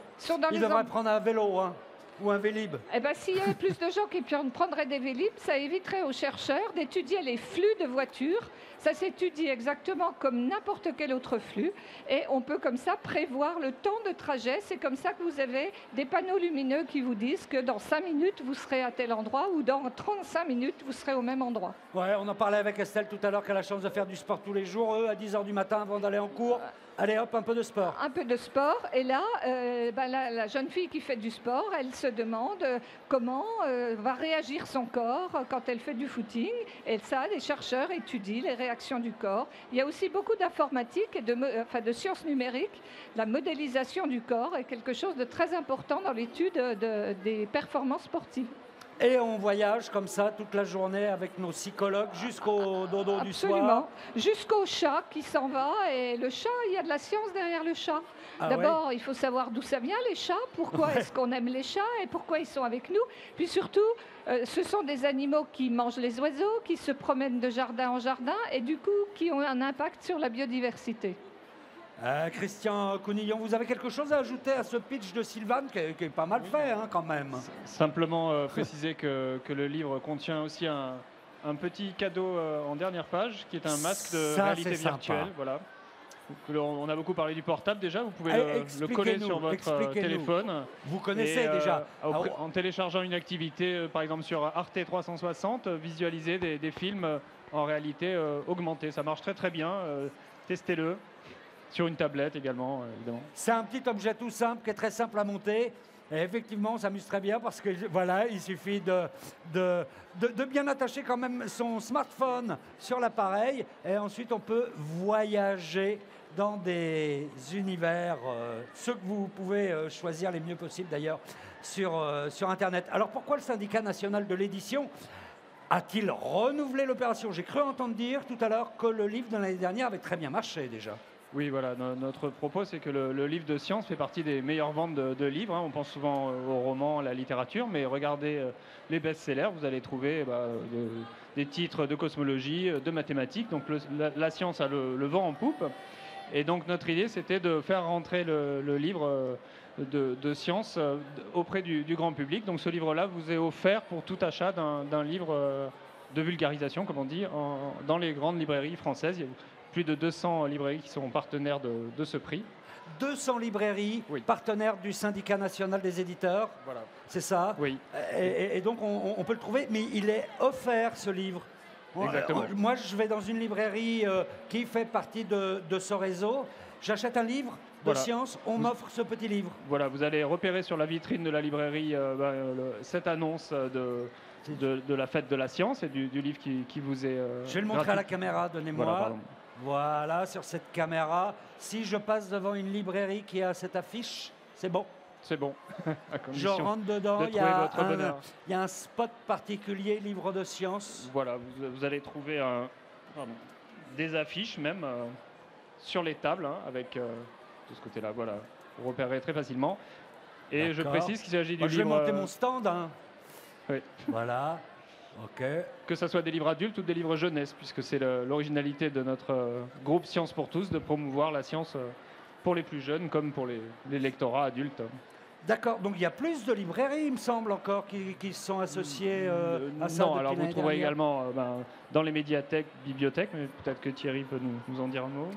ils devraient prendre un vélo hein, ou un vélib. Eh ben, s'il y avait plus de gens qui prendraient des vélib, ça éviterait aux chercheurs d'étudier les flux de voitures ça s'étudie exactement comme n'importe quel autre flux et on peut comme ça prévoir le temps de trajet. C'est comme ça que vous avez des panneaux lumineux qui vous disent que dans 5 minutes, vous serez à tel endroit ou dans 35 minutes, vous serez au même endroit. Ouais, on en parlait avec Estelle tout à l'heure qu'elle a la chance de faire du sport tous les jours, eux, à 10h du matin avant d'aller en cours. Allez hop, un peu de sport. Un peu de sport. Et là, euh, ben, la, jeune fille qui fait du sport, elle se demande euh, comment euh, va réagir son corps quand elle fait du footing. Et ça, les chercheurs étudient les réactions du corps. Il y a aussi beaucoup d'informatique et de, sciences numériques. La modélisation du corps est quelque chose de très important dans l'étude des performances sportives. Et on voyage comme ça toute la journée avec nos psychologues jusqu'au dodo du soir. Absolument. Jusqu'au chat qui s'en va. Et le chat, il y a de la science derrière le chat. Ah D'abord, il faut savoir d'où ça vient les chats, pourquoi est-ce qu'on aime les chats et pourquoi ils sont avec nous. Puis surtout, euh, ce sont des animaux qui mangent les oiseaux, qui se promènent de jardin en jardin et du coup qui ont un impact sur la biodiversité. Euh, Christian Counillon, vous avez quelque chose à ajouter à ce pitch de Sylvain qui est, pas mal fait hein, quand même? Simplement euh, préciser que, le livre contient aussi un, petit cadeau en dernière page qui est un masque de réalité virtuelle. Voilà. On a beaucoup parlé du portable déjà, vous pouvez le, coller sur votre euh, téléphone. Vous connaissez déjà. Euh, en téléchargeant une activité, euh, par exemple sur Arte 360, visualiser des, films en réalité augmentée. Ça marche très très bien. Testez-le. Sur une tablette également, évidemment. C'est un petit objet tout simple qui est très simple à monter. Et effectivement, on s'amuse très bien parce que voilà, il suffit de, bien attacher quand même son smartphone sur l'appareil et ensuite on peut voyager dans des univers, euh, ceux que vous pouvez euh, choisir les mieux possibles d'ailleurs sur, euh, sur Internet. Alors pourquoi le syndicat national de l'édition a-t-il renouvelé l'opération? J'ai cru entendre dire tout à l'heure que le livre de l'année dernière avait très bien marché déjà. Oui, voilà. notre propos, c'est que le, livre de science fait partie des meilleures ventes de, livres. Hein. On pense souvent aux romans, à la littérature, mais regardez les best-sellers, vous allez trouver bah, des titres de cosmologie, de mathématiques. Donc la, science a le, vent en poupe. Et donc notre idée, c'était de faire rentrer le, livre euh, de, science euh, auprès du, grand public. Donc ce livre-là vous est offert pour tout achat d'un livre euh, de vulgarisation, comme on dit, dans les grandes librairies françaises. Plus de 200 librairies qui sont partenaires de, ce prix. 200 librairies partenaires du syndicat national des éditeurs. Voilà. C'est ça Oui. Et, donc on, peut le trouver, mais il est offert ce livre. Exactement. Moi, je vais dans une librairie euh, qui fait partie de, ce réseau. J'achète un livre de science, on m'offre ce petit livre. Voilà, vous allez repérer sur la vitrine de la librairie euh, bah, cette annonce de, de, la fête de la science et du, livre qui, vous est. Euh, je vais le montrer à la caméra, donnez-moi. Voilà, sur cette caméra. Si je passe devant une librairie qui a cette affiche, c'est bon. C'est bon. Je rentre dedans, il y, a un, il y, a un spot particulier, livre de science. Voilà, vous, allez trouver un, des affiches même euh, sur les tables, hein, avec euh, de ce côté-là, voilà, vous repérez très facilement. Et je précise qu'il s'agit du livre... Je vais monter mon stand. Hein. Oui. Voilà. Que ce soit des livres adultes ou des livres jeunesse, puisque c'est l'originalité de notre euh, groupe Science pour tous de promouvoir la science pour les plus jeunes comme pour les, lectorats adultes. D'accord, donc il y a plus de librairies, il me semble encore, qui, qui sont associées euh, à ça. Non, alors vous trouverez également euh, ben, dans les médiathèques, bibliothèques, mais peut-être que Thierry peut nous, en dire un mot.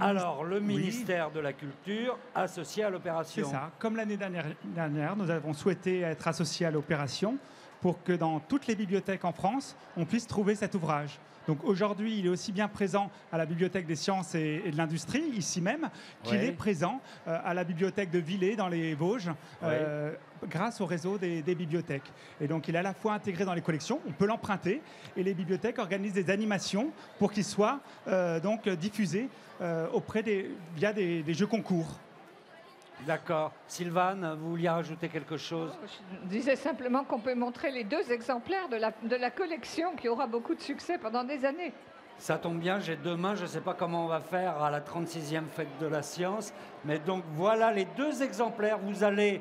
alors, le ministère de la Culture associé à l'opération. C'est ça. Comme l'année dernière, nous avons souhaité être associés à l'opération pour que dans toutes les bibliothèques en France, on puisse trouver cet ouvrage. Donc aujourd'hui, il est aussi bien présent à la Bibliothèque des sciences et, de l'industrie, ici même, qu'il est présent euh, à la Bibliothèque de Villers, dans les Vosges. Euh, grâce au réseau des, bibliothèques. Et donc il est à la fois intégré dans les collections, on peut l'emprunter, et les bibliothèques organisent des animations pour qu'il soit euh, donc diffusé auprès des, via des jeux concours. D'accord. Sylvane, vous vouliez rajouter quelque chose? Je disais simplement qu'on peut montrer les deux exemplaires de la, de la collection qui aura beaucoup de succès pendant des années. Ça tombe bien, j'ai demain, je ne sais pas comment on va faire à la 36e fête de la science, mais donc voilà les deux exemplaires. Vous allez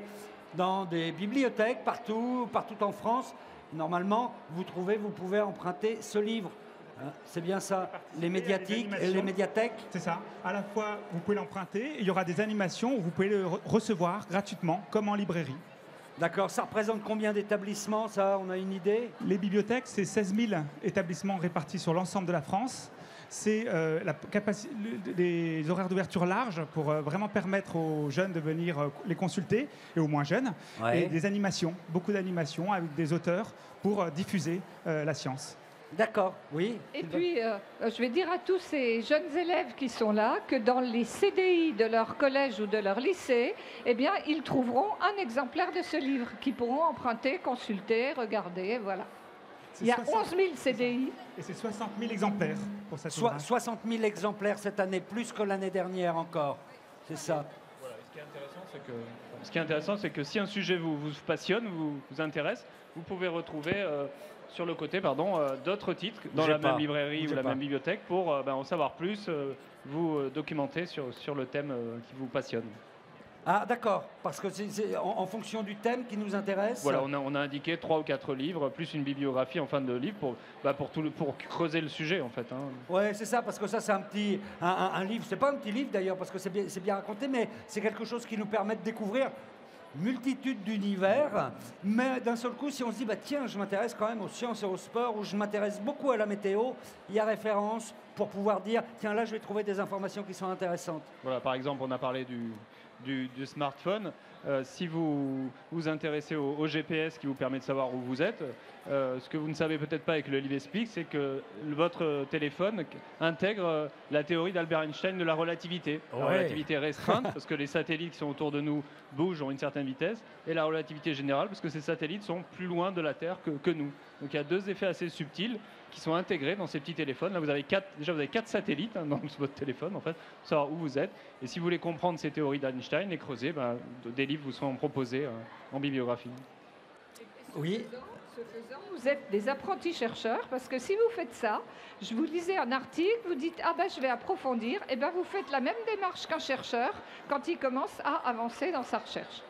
dans des bibliothèques partout, partout en France. Normalement, vous trouvez, vous pouvez emprunter ce livre. Hein, c'est bien ça, les médiatiques et les médiathèques? C'est ça. À la fois, vous pouvez l'emprunter, il y aura des animations où vous pouvez le recevoir gratuitement, comme en librairie. D'accord, ça représente combien d'établissements, ça On a une idée? Les bibliothèques, c'est 16 000 établissements répartis sur l'ensemble de la France. C'est euh, des horaires d'ouverture larges pour euh, vraiment permettre aux jeunes de venir euh, les consulter, et aux moins jeunes, et des animations, beaucoup d'animations avec des auteurs pour diffuser la science. D'accord, oui. Et puis, euh, je vais dire à tous ces jeunes élèves qui sont là que dans les CDI de leur collège ou de leur lycée, eh bien, ils trouveront un exemplaire de ce livre qu'ils pourront emprunter, consulter, regarder, voilà. Il y a 11 000 CDI. Et c'est 60 000 exemplaires pour cette so 60 000 exemplaires cette année, plus que l'année dernière encore. C'est ça. Voilà, ce qui est intéressant, c'est que, ce qui est intéressant, c'est que si un sujet vous, vous passionne, vous, vous intéresse, vous pouvez retrouver... Euh, sur le côté pardon, euh, d'autres titres dans la même librairie ou la même bibliothèque pour euh, ben, en savoir plus, euh, vous documenter sur, sur le thème qui vous passionne. Ah d'accord, parce que c'est en, fonction du thème qui nous intéresse. Voilà, on a, on a, indiqué trois ou quatre livres, plus une bibliographie en fin de livre pour, bah, pour, tout pour creuser le sujet en fait. Hein. Ouais, c'est ça, parce que ça c'est un petit un, un livre, c'est pas un petit livre d'ailleurs parce que c'est bien, bien raconté, mais c'est quelque chose qui nous permet de découvrir multitude d'univers, mais d'un seul coup, si on se dit, bah, tiens, je m'intéresse quand même aux sciences et au sport, ou je m'intéresse beaucoup à la météo, il y a référence pour pouvoir dire, tiens, là, je vais trouver des informations qui sont intéressantes. Voilà, par exemple, on a parlé du, du, smartphone. Euh, si vous vous intéressez au, GPS qui vous permet de savoir où vous êtes, euh, ce que vous ne savez peut-être pas avec le Explique, c'est que votre téléphone intègre la théorie d'Albert Einstein de la relativité. La relativité restreinte, parce que les satellites qui sont autour de nous bougent à une certaine vitesse, et la relativité générale, parce que ces satellites sont plus loin de la Terre que, que nous. Donc il y a deux effets assez subtils qui sont intégrés dans ces petits téléphones. Là, vous avez quatre, déjà vous avez quatre satellites hein, dans votre téléphone, en fait, pour savoir où vous êtes. Et si vous voulez comprendre ces théories d'Einstein et creuser, ben, des livres vous seront proposés euh, en bibliographie. Oui. Ce faisant, vous êtes des apprentis chercheurs parce que si vous faites ça, je vous lisais un article, vous dites ah ben je vais approfondir, et ben vous faites la même démarche qu'un chercheur quand il commence à avancer dans sa recherche.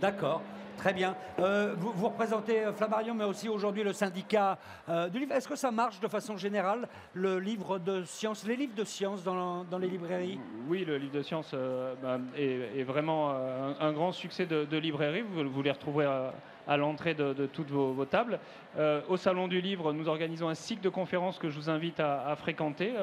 D'accord. Très bien. Euh, vous, représentez euh, Flammarion, mais aussi aujourd'hui le syndicat euh, du livre. Est-ce que ça marche de façon générale, le livre de sciences, les livres de sciences dans, les librairies? Oui, le livre de sciences bah, est, vraiment un, grand succès de, librairie. Vous, les retrouverez à, l'entrée de, toutes vos, tables. au Salon du Livre, nous organisons un cycle de conférences que je vous invite à, fréquenter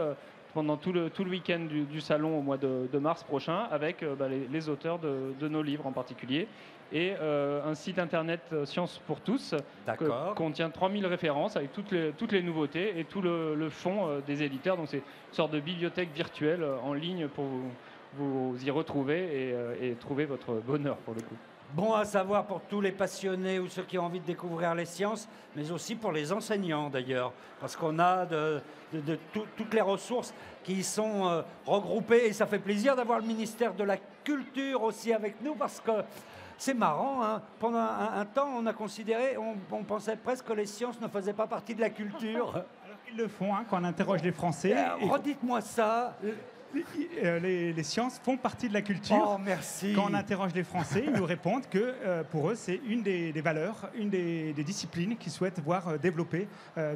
pendant tout le, tout le week-end du, salon au mois de, mars prochain avec bah, les, auteurs de, nos livres en particulier et euh, un site internet euh, Science pour tous qui contient 3000 références avec toutes les, toutes les nouveautés et tout le, fond euh, des éditeurs. Donc c'est une sorte de bibliothèque virtuelle en ligne pour vous, vous y retrouver et, trouver votre bonheur pour le coup. Bon à savoir pour tous les passionnés ou ceux qui ont envie de découvrir les sciences, mais aussi pour les enseignants d'ailleurs, parce qu'on a de, de, toutes les ressources qui sont regroupées et ça fait plaisir d'avoir le ministère de la Culture aussi avec nous parce que C'est marrant, hein. pendant un, temps, on a considéré, on, pensait presque que les sciences ne faisaient pas partie de la culture. Alors qu'ils le font, hein, quand on interroge les Français. Euh, redites-moi ça. Euh, les, sciences font partie de la culture. Oh, merci. Quand on interroge les Français, ils nous répondent que euh, pour eux, c'est une des, valeurs, une des, disciplines qu'ils souhaitent voir euh, développer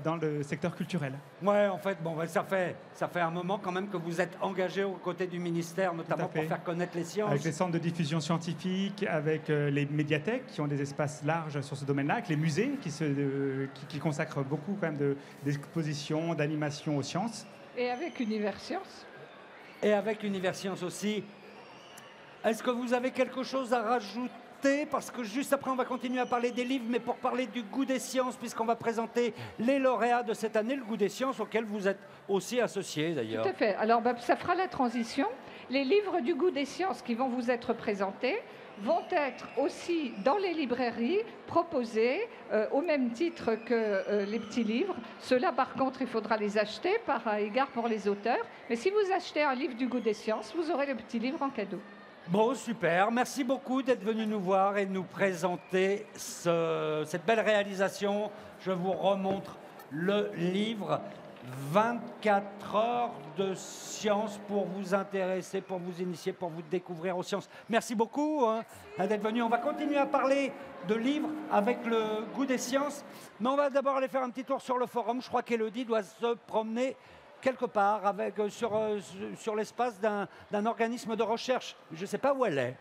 dans le secteur culturel. Ouais, en fait, bon, ça fait ça fait un moment quand même que vous êtes engagé aux côtés du ministère, notamment pour faire connaître les sciences. Avec les centres de diffusion scientifique, avec les médiathèques qui ont des espaces larges sur ce domaine-là, avec les musées qui, se, qui, consacrent beaucoup quand même d'expositions, d'animations aux sciences. Et avec Univers Sciences et avec Science aussi. Est-ce que vous avez quelque chose à rajouter? Parce que juste après, on va continuer à parler des livres, mais pour parler du goût des sciences, puisqu'on va présenter les lauréats de cette année, le goût des sciences, auquel vous êtes aussi associé d'ailleurs. Tout à fait. Alors, bah, ça fera la transition. Les livres du goût des sciences qui vont vous être présentés vont être aussi dans les librairies proposés euh, au même titre que euh, les petits livres. Ceux-là, par contre, il faudra les acheter par égard pour les auteurs. Mais si vous achetez un livre du goût des sciences, vous aurez le petit livre en cadeau. Bon, super. Merci beaucoup d'être venu nous voir et nous présenter cette belle réalisation. Je vous remontre le livre. 24 heures de science pour vous intéresser, pour vous initier, pour vous découvrir aux sciences. Merci beaucoup hein, d'être venu. On va continuer à parler de livres avec le goût des sciences, mais on va d'abord aller faire un petit tour sur le forum. Je crois qu'Elodie doit se promener quelque part avec, euh, sur, euh, sur l'espace d'un organisme de recherche. Je ne sais pas où elle est.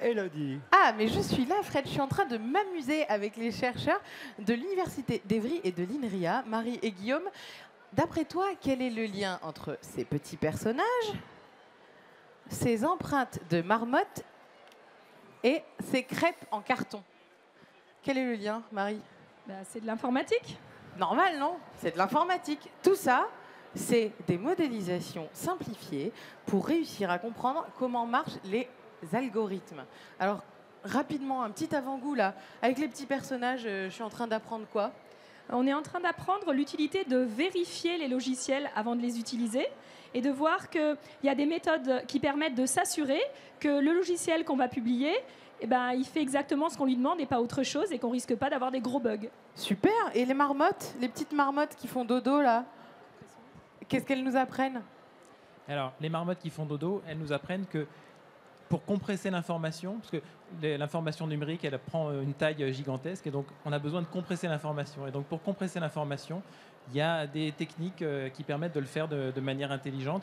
Elodie. Ah, mais je suis là, Fred. Je suis en train de m'amuser avec les chercheurs de l'Université d'Evry et de l'INRIA, Marie et Guillaume. D'après toi, quel est le lien entre ces petits personnages, ces empreintes de marmotte et ces crêpes en carton? Quel est le lien, Marie? Bah, C'est de l'informatique. Normal, non? C'est de l'informatique. Tout ça, c'est des modélisations simplifiées pour réussir à comprendre comment marchent les algorithmes. Alors, rapidement, un petit avant-goût là. Avec les petits personnages, euh, je suis en train d'apprendre quoi? On est en train d'apprendre l'utilité de vérifier les logiciels avant de les utiliser et de voir qu'il y a des méthodes qui permettent de s'assurer que le logiciel qu'on va publier, eh ben, il fait exactement ce qu'on lui demande et pas autre chose et qu'on risque pas d'avoir des gros bugs. Super. Et les marmottes, les petites marmottes qui font dodo là, qu'est-ce qu'elles nous apprennent? Alors, les marmottes qui font dodo, elles nous apprennent que pour compresser l'information, parce que l'information numérique, elle prend une taille gigantesque, et donc on a besoin de compresser l'information. Et donc pour compresser l'information, il y a des techniques euh, qui permettent de le faire de, manière intelligente.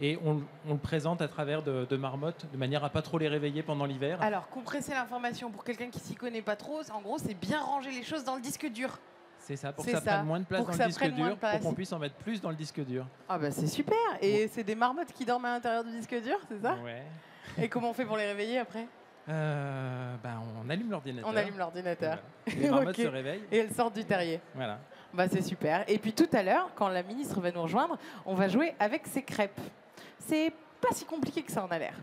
Et on, le présente à travers de, marmottes, de manière à pas trop les réveiller pendant l'hiver. Alors, compresser l'information pour quelqu'un qui s'y connaît pas trop, en gros, c'est bien ranger les choses dans le disque dur. C'est ça, pour que ça, prenne moins de place dans le disque dur, pour qu'on puisse en mettre plus dans le disque dur. Ah bah c'est super Et c'est des marmottes qui dorment à l'intérieur du disque dur, c'est ça? Ouais. Et comment on fait pour les réveiller après euh, ben, on allume l'ordinateur. On allume l'ordinateur. Les marmottes se réveillent. Et elles sortent du terrier. Voilà. Bah, c'est super. Et puis tout à l'heure, quand la ministre va nous rejoindre, on va jouer avec ses crêpes. C'est pas si compliqué que ça en a l'air.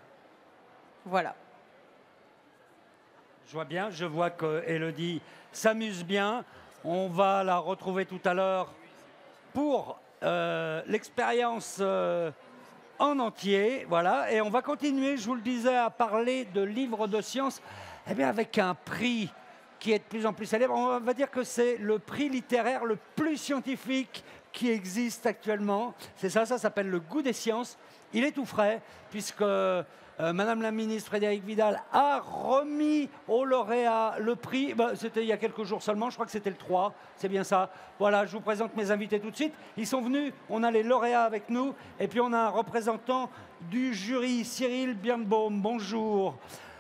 Voilà. Je vois bien, je vois que Elodie s'amuse bien. On va la retrouver tout à l'heure pour euh, l'expérience euh, en entier. Voilà. Et on va continuer, je vous le disais, à parler de livres de sciences eh bien, avec un prix qui est de plus en plus célèbre. On va dire que c'est le prix littéraire le plus scientifique qui existe actuellement. C'est ça, ça s'appelle le goût des sciences. Il est tout frais, puisque euh, Madame la ministre Frédéric Vidal a remis au lauréat le prix. Bah, c'était il y a quelques jours seulement, je crois que c'était le 3, c'est bien ça. Voilà, je vous présente mes invités tout de suite. Ils sont venus, on a les lauréats avec nous, et puis on a un représentant du jury, Cyril Birnbaum. Bonjour.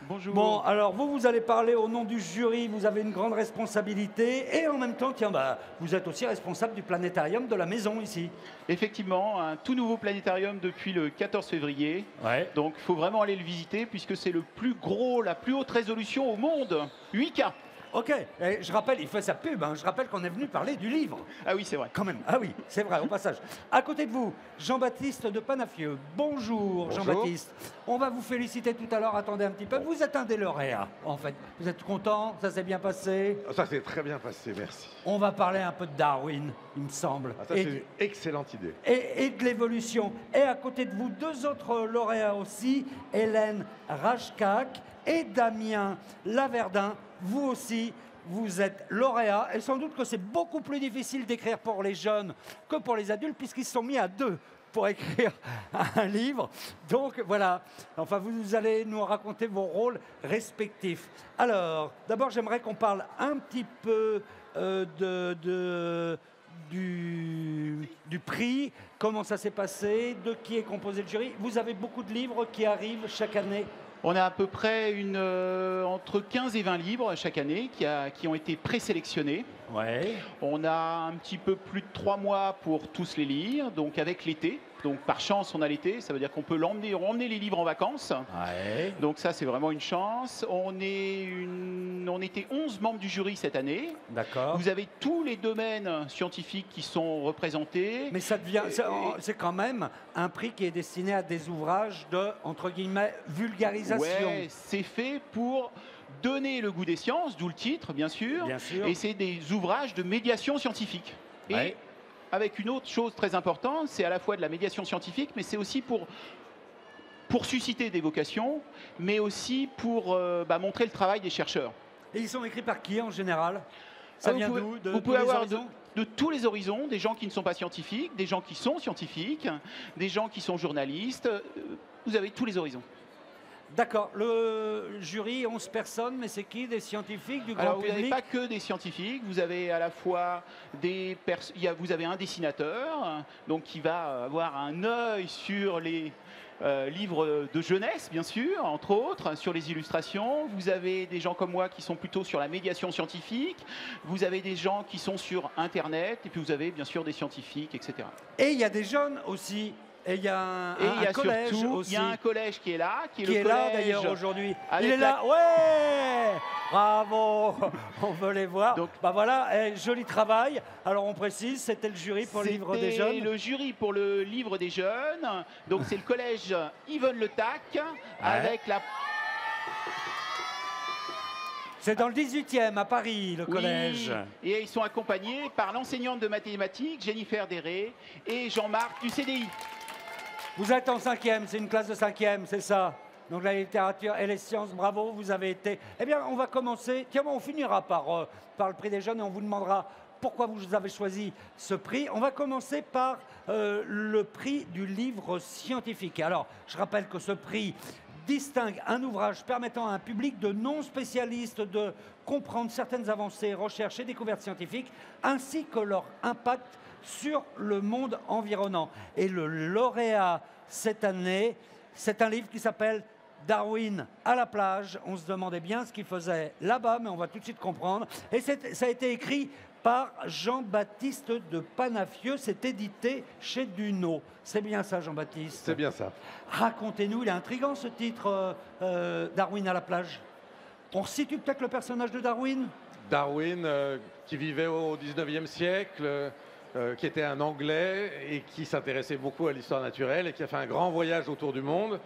Bonjour. Bon, alors vous, vous allez parler au nom du jury, vous avez une grande responsabilité, et en même temps, tiens, bah, vous êtes aussi responsable du planétarium de la maison ici. Effectivement, un tout nouveau planétarium depuis le 14 février. Ouais. Donc il faut vraiment aller le visiter puisque c'est le plus gros, la plus haute résolution au monde, 8K. Ok, je rappelle, il fait sa pub, hein. je rappelle qu'on est venu parler du livre. Ah oui, c'est vrai. Quand même, ah oui, c'est vrai, au passage. À côté de vous, Jean-Baptiste de Panafieux. Bonjour, Jean-Baptiste. On va vous féliciter tout à l'heure, attendez un petit peu. Vous êtes un des lauréats, en fait. Vous êtes content? Ça s'est bien passé? Ça s'est très bien passé, merci. On va parler un peu de Darwin, il me semble. Ah, ça, c'est une excellente idée. Et, et de l'évolution. Et à côté de vous, deux autres lauréats aussi, Hélène Rajkak et Damien Laverdin, vous aussi, vous êtes lauréat. Et sans doute que c'est beaucoup plus difficile d'écrire pour les jeunes que pour les adultes, puisqu'ils se sont mis à deux pour écrire un livre. Donc voilà, enfin vous allez nous raconter vos rôles respectifs. Alors, d'abord j'aimerais qu'on parle un petit peu euh, du, prix, comment ça s'est passé, de qui est composé le jury? Vous avez beaucoup de livres qui arrivent chaque année on a à peu près une, euh, entre 15 et 20 livres chaque année qui, a, qui ont été présélectionnés. Ouais. On a un petit peu plus de trois mois pour tous les lire, donc avec l'été. Donc par chance, on a l'été, ça veut dire qu'on peut l'emmener, emmener les livres en vacances. Donc ça, c'est vraiment une chance. On, est une, on était 11 membres du jury cette année. D'accord. Vous avez tous les domaines scientifiques qui sont représentés. Mais ça devient, c'est quand même un prix qui est destiné à des ouvrages de entre guillemets vulgarisation. Ouais, c'est fait pour donner le goût des sciences, d'où le titre, bien sûr. Bien sûr. Et c'est des ouvrages de médiation scientifique. Et avec une autre chose très importante, c'est à la fois de la médiation scientifique, mais c'est aussi pour, pour susciter des vocations, mais aussi pour euh, bah, montrer le travail des chercheurs. Et ils sont écrits par qui en général? Ça ah, vient d'où? Vous pouvez avoir de, de, tous les horizons, des gens qui ne sont pas scientifiques, des gens qui sont scientifiques, des gens qui sont journalistes. Euh, vous avez tous les horizons. D'accord. Le jury, 11 personnes, mais c'est qui Des scientifiques, du grand Alors, public vous n'avez pas que des scientifiques. Vous avez à la fois des vous avez un dessinateur, donc qui va avoir un œil sur les euh, livres de jeunesse, bien sûr, entre autres, sur les illustrations. Vous avez des gens comme moi qui sont plutôt sur la médiation scientifique. Vous avez des gens qui sont sur Internet. Et puis vous avez bien sûr des scientifiques, etc. Et il y a des jeunes aussi. Et il y a un, Et il y a collège surtout, aussi. il y a un collège qui est là, qui est Qui le est là, d'ailleurs, aujourd'hui. Il est la- là, ouais Bravo On veut les voir. Donc, bah voilà, eh, joli travail. Alors on précise, c'était le jury pour le livre des C'était jeunes. le jury pour le livre des jeunes. Donc c'est le collège Yvonne Le Tac avec la C'est dans le 18e, à Paris, le Oui, collège. Et ils sont accompagnés par l'enseignante de mathématiques Jennifer Derré et Jean-Marc du CDI. Vous êtes en cinquième, c'est une classe de cinquième, c'est ça donc la littérature et les sciences, bravo, vous avez été. Eh bien, on va commencer. Tiens, on finira par, euh, par le prix des jeunes et on vous demandera pourquoi vous avez choisi ce prix. On va commencer par euh, le prix du livre scientifique. Alors, je rappelle que ce prix distingue un ouvrage permettant à un public de non-spécialistes de comprendre certaines avancées, recherches et découvertes scientifiques, ainsi que leur impact sur le monde environnant. Et le lauréat cette année, c'est un livre qui s'appelle Darwin à la plage. On se demandait bien ce qu'il faisait là-bas, mais on va tout de suite comprendre. Et c'est- ça a été écrit par Jean-Baptiste de Panafieux. C'est édité chez Duno. C'est bien ça, Jean-Baptiste? C'est bien ça. Racontez-nous, il est intriguant ce titre, euh, euh, Darwin à la plage. On situe peut-être le personnage de Darwin? Darwin, euh, qui vivait au 19e siècle, euh, qui était un Anglais et qui s'intéressait beaucoup à l'histoire naturelle et qui a fait un grand voyage autour du monde.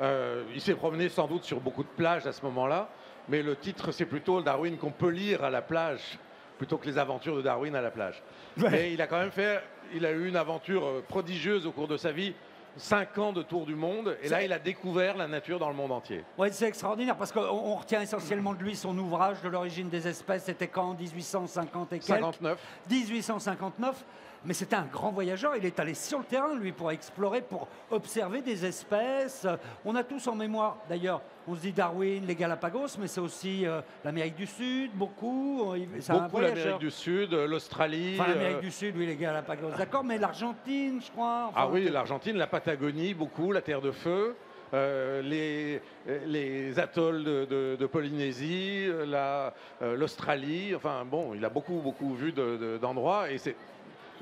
Euh, il s'est promené sans doute sur beaucoup de plages à ce moment-là, mais le titre, c'est plutôt Darwin qu'on peut lire à la plage, plutôt que les aventures de Darwin à la plage. Mais il a quand même fait, il a eu une aventure euh, prodigieuse au cours de sa vie, cinq ans de tour du monde, et là, il a découvert la nature dans le monde entier. Oui, c'est extraordinaire parce qu'on on retient essentiellement de lui son ouvrage de l'origine des espèces. C'était quand? en 1850 et quelques? 59. 1859. Mais c'était un grand voyageur. Il est allé sur le terrain, lui, pour explorer, pour observer des espèces. On a tous en mémoire, d'ailleurs, on se dit Darwin, les Galapagos, mais c'est aussi euh, l'Amérique du Sud, beaucoup. Un Beaucoup l'Amérique du Sud, euh, l'Australie. Enfin, l'Amérique euh, du Sud, oui, les Galapagos, d'accord, mais l'Argentine, je crois. enfin, Ah oui, l'Argentine, la Patagonie, beaucoup, la Terre de Feu, euh, les, les atolls de, de- de Polynésie, euh, la- euh, l'Australie. Enfin bon, il a beaucoup, beaucoup vu de- de- d'endroits et c'est.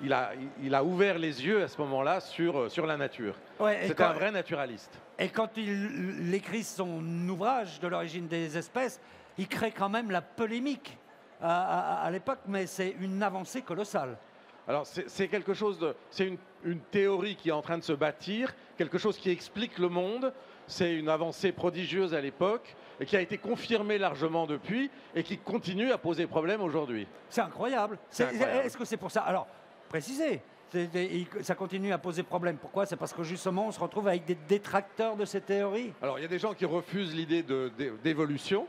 Il a, il a ouvert les yeux à ce moment-là sur, sur la nature. Ouais, C'était un vrai naturaliste. Et quand il, il écrit son ouvrage de l'origine des espèces, il crée quand même la polémique à, à- à l'époque, mais c'est une avancée colossale. Alors c'est quelque chose de, c'est une, une théorie qui est en train de se bâtir, quelque chose qui explique le monde. C'est une avancée prodigieuse à l'époque et qui a été confirmée largement depuis et qui continue à poser problème aujourd'hui. C'est incroyable. C'est C'est- incroyable. Est-ce que c'est pour ça? Alors, précisez, ça continue à poser problème. Pourquoi? C'est parce que justement, on se retrouve avec des détracteurs de ces théories. Alors, il y a des gens qui refusent l'idée d'évolution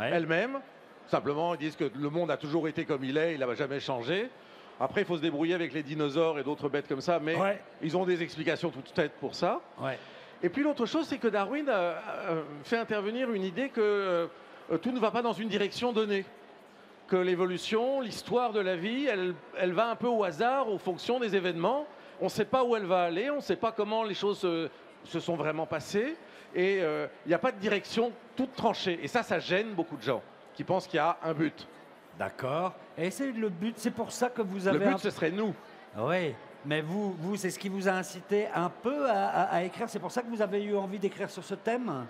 elle-même. Simplement, ils disent que le monde a toujours été comme il est, il n'a jamais changé. Après, il faut se débrouiller avec les dinosaures et d'autres bêtes comme ça, mais ils ont des explications toutes faites pour ça. Et puis l'autre chose, c'est que Darwin a, fait intervenir une idée que euh, tout ne va pas dans une direction donnée. Que l'évolution, l'histoire de la vie, elle, elle, va un peu au hasard, aux fonctions des événements. On ne sait pas où elle va aller, on ne sait pas comment les choses se, sont vraiment passées. Et euh, il n'y a pas de direction toute tranchée. Et ça, ça gêne beaucoup de gens qui pensent qu'il y a un but. D'accord. Et c'est le but, c'est pour ça que vous avez. Le but, ce serait nous. Oui. Mais vous, vous c'est ce qui vous a incité un peu à, écrire. C'est pour ça que vous avez eu envie d'écrire sur ce thème?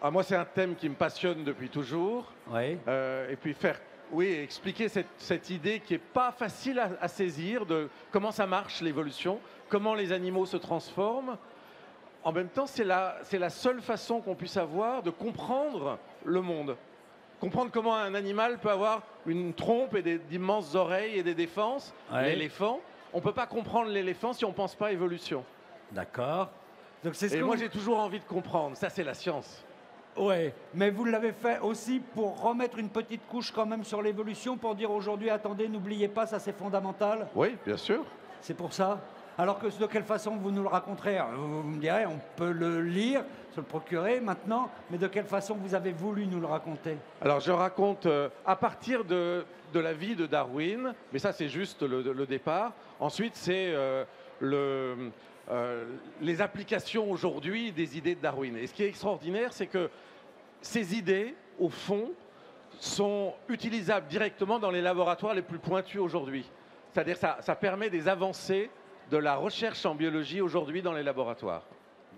Ah, Moi, c'est un thème qui me passionne depuis toujours. Oui. Euh, et puis faire, oui, expliquer cette, idée qui n'est pas facile à, à, saisir de comment ça marche l'évolution, comment les animaux se transforment. En même temps, c'est la, la seule façon qu'on puisse avoir de comprendre le monde comprendre comment un animal peut avoir une trompe et d'immenses oreilles et des défenses. L'éléphant, on ne peut pas comprendre l'éléphant si on ne pense pas évolution. D'accord. Donc c'est et moi j'ai toujours envie de comprendre. Ça c'est la science. Ouais, mais vous l'avez fait aussi pour remettre une petite couche quand même sur l'évolution, pour dire aujourd'hui, attendez, n'oubliez pas, ça c'est fondamental. Oui, bien sûr. C'est pour ça alors que de quelle façon vous nous le raconterez? Vous, me direz, on peut le lire, se le procurer maintenant, mais de quelle façon vous avez voulu nous le raconter? Alors je raconte euh, à partir de, la vie de Darwin, mais ça c'est juste le, départ. Ensuite c'est euh, euh, les applications aujourd'hui des idées de Darwin. Et ce qui est extraordinaire, c'est que ces idées, au fond, sont utilisables directement dans les laboratoires les plus pointus aujourd'hui. C'est-à-dire que ça, ça permet des avancées de la recherche en biologie aujourd'hui dans les laboratoires.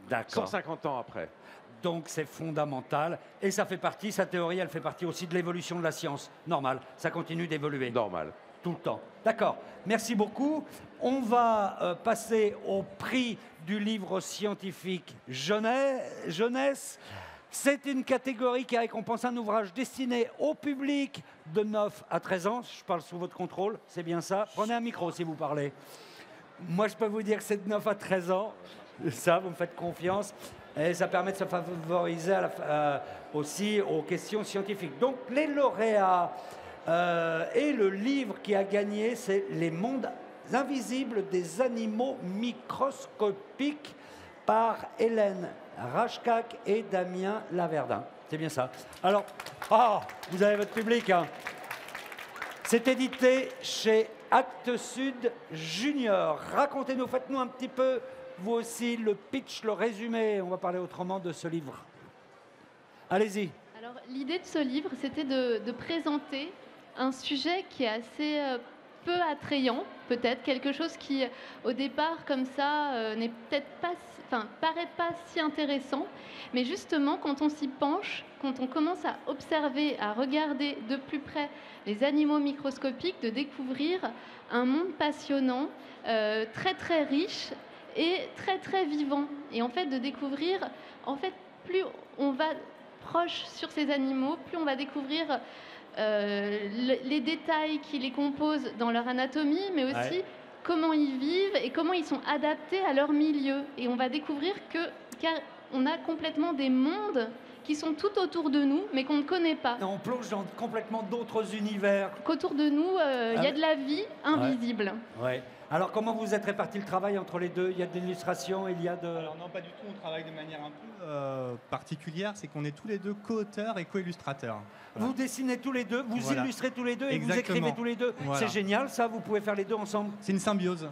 D'accord. 150 ans après. Donc c'est fondamental. Et ça fait partie, sa théorie, elle fait partie aussi de l'évolution de la science. Normal, ça continue d'évoluer. Normal. Tout le temps. D'accord. Merci beaucoup. On va euh, passer au prix du livre scientifique jeunesse. C'est une catégorie qui récompense un ouvrage destiné au public de 9 à 13 ans. Je parle sous votre contrôle, c'est bien ça. Prenez un micro si vous parlez. Moi, je peux vous dire que c'est de 9 à 13 ans. Ça, vous me faites confiance. Et ça permet de se favoriser euh, aussi aux questions scientifiques. Donc, les lauréats euh, et le livre qui a gagné, c'est Les mondes invisibles des animaux microscopiques par Hélène Rachkak et Damien Laverdin. C'est bien ça. Alors, ah, vous avez votre public. Hein. C'est édité chez Acte Sud Junior. Racontez-nous, faites-nous un petit peu, vous aussi, le pitch, le résumé, on va parler autrement de ce livre. Allez-y. Alors, l'idée de ce livre, c'était de, présenter un sujet qui est assez euh, peu attrayant, peut-être, quelque chose qui, au départ, comme ça, euh, n'est peut-être pas, enfin, paraît pas si intéressant, mais justement, quand on s'y penche, quand on commence à observer, à regarder de plus près les animaux microscopiques, de découvrir un monde passionnant, euh, très très riche et très très vivant. Et en fait, de découvrir, en fait, plus on va proche sur ces animaux, plus on va découvrir euh, les détails qui les composent dans leur anatomie, mais aussi comment ils vivent et comment ils sont adaptés à leur milieu. Et on va découvrir que car on a complètement des mondes qui sont tout autour de nous, mais qu'on ne connaît pas. on plonge dans complètement d'autres univers. Qu'autour de nous, euh, il y a ah de la vie invisible. Ouais. Alors, comment vous êtes réparti le travail entre les deux? Il y a de l'illustration, il y a de... Alors non, pas du tout. On travaille de manière un peu euh, particulière. C'est qu'on est tous les deux co-auteurs et co-illustrateurs. Vous dessinez tous les deux, vous illustrez tous les deux et vous écrivez tous les deux. C'est génial, ça. Vous pouvez faire les deux ensemble. C'est une symbiose.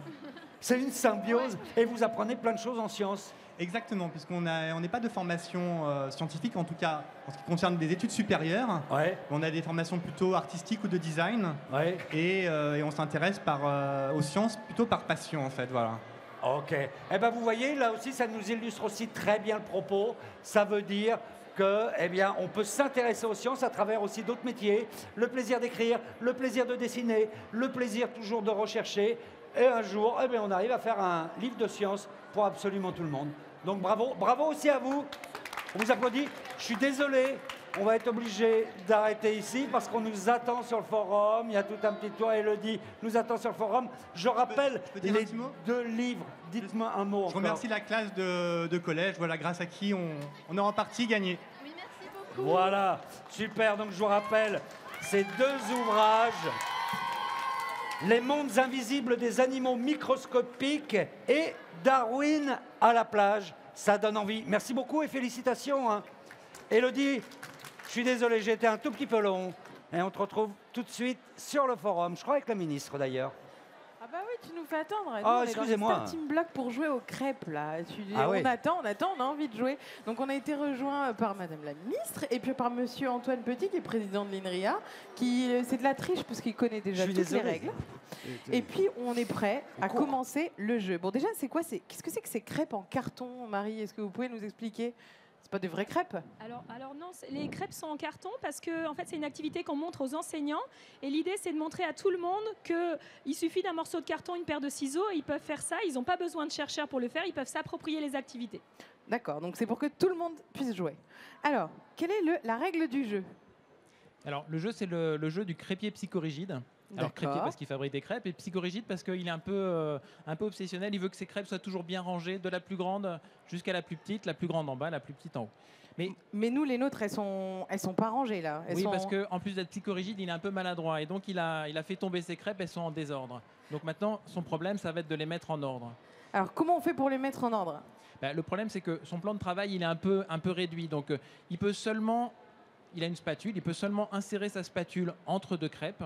C'est une symbiose. Et vous apprenez plein de choses en sciences. Exactement, puisqu'on n'est pas de formation euh, scientifique, en tout cas en ce qui concerne des études supérieures. On a des formations plutôt artistiques ou de design. Euh, et, on s'intéresse euh, aux sciences plutôt par passion, en fait. Voilà. Ok. Eh ben, vous voyez, là aussi, ça nous illustre aussi très bien le propos. Ça veut dire que, eh bien, on peut s'intéresser aux sciences à travers aussi d'autres métiers. Le plaisir d'écrire, le plaisir de dessiner, le plaisir toujours de rechercher. Et un jour, eh bien, on arrive à faire un livre de sciences pour absolument tout le monde. Donc bravo, bravo aussi à vous. On vous applaudit. Je suis désolé, on va être obligé d'arrêter ici parce qu'on nous attend sur le forum. Il y a tout un petit tour. Elodie nous attend sur le forum. Je rappelle les deux livres. Dites-moi un mot. Je remercie la classe de, collège, voilà, grâce à qui on, on a en partie gagné. Oui, merci beaucoup. Voilà, super. Donc je vous rappelle ces deux ouvrages. Les mondes invisibles des animaux microscopiques et Darwin à la plage. Ça donne envie. Merci beaucoup et félicitations. Hein. Elodie, je suis désolé, j'ai été un tout petit peu long. Et on te retrouve tout de suite sur le forum. Je crois avec la ministre d'ailleurs. Ah bah oui, tu nous fais attendre. oh, excusez-moi. team bloc pour jouer aux crêpes là. Tu, ah on attend, on attend, on a envie de jouer. Donc on a été rejoint par Madame la ministre et puis par Monsieur Antoine Petit qui est président de l'INRIA, qui euh, c'est de la triche parce qu'il connaît déjà toutes les règles. Et puis on est prêt à commencer le jeu. Bon déjà c'est quoi c'est qu'est-ce que c'est que ces crêpes en carton, Marie? Est-ce que vous pouvez nous expliquer? Pas des vraies crêpes alors, alors non, les crêpes sont en carton parce que en fait, c'est une activité qu'on montre aux enseignants. Et l'idée, c'est de montrer à tout le monde qu'il suffit d'un morceau de carton, une paire de ciseaux, et ils peuvent faire ça. Ils n'ont pas besoin de chercheurs pour le faire, ils peuvent s'approprier les activités. D'accord, donc c'est pour que tout le monde puisse jouer. Alors, quelle est le, la règle du jeu? Alors, le jeu, c'est le, le jeu du crépier psychorigide. Alors crêpier parce qu'il fabrique des crêpes et psychorigide parce qu'il est un peu, euh, un peu obsessionnel. Il veut que ses crêpes soient toujours bien rangées, de la plus grande jusqu'à la plus petite, la plus grande en bas, la plus petite en haut. Mais, mais nous, les nôtres, elles sont, elles sont pas rangées là. oui, parce qu'en plus d'être psychorigide, il est un peu maladroit et donc il a, il a fait tomber ses crêpes. Elles sont en désordre. Donc maintenant, son problème, ça va être de les mettre en ordre. Alors comment on fait pour les mettre en ordre? Ben, Le problème, c'est que son plan de travail, il est un peu, un peu réduit. Donc euh, il peut seulement, il a une spatule, il peut seulement insérer sa spatule entre deux crêpes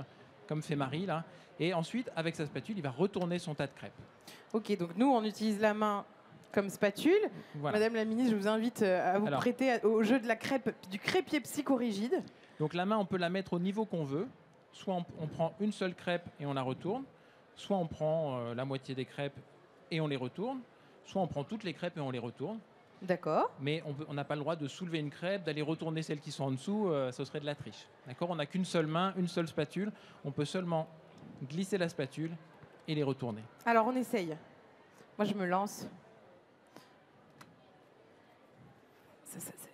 comme fait Marie là. Et ensuite, avec sa spatule, il va retourner son tas de crêpes. Ok, donc nous, on utilise la main comme spatule. Madame la ministre, je vous invite euh, à vous prêter au jeu de la crêpe, du crépier psychorigide. Donc la main, on peut la mettre au niveau qu'on veut. Soit on, prend une seule crêpe et on la retourne, soit on prend euh, la moitié des crêpes et on les retourne, soit on prend toutes les crêpes et on les retourne. D'accord. Mais on n'a pas le droit de soulever une crêpe, d'aller retourner celles qui sont en dessous, euh, ce serait de la triche. D'accord? On n'a qu'une seule main, une seule spatule. On peut seulement glisser la spatule et les retourner. Alors on essaye. Moi je me lance.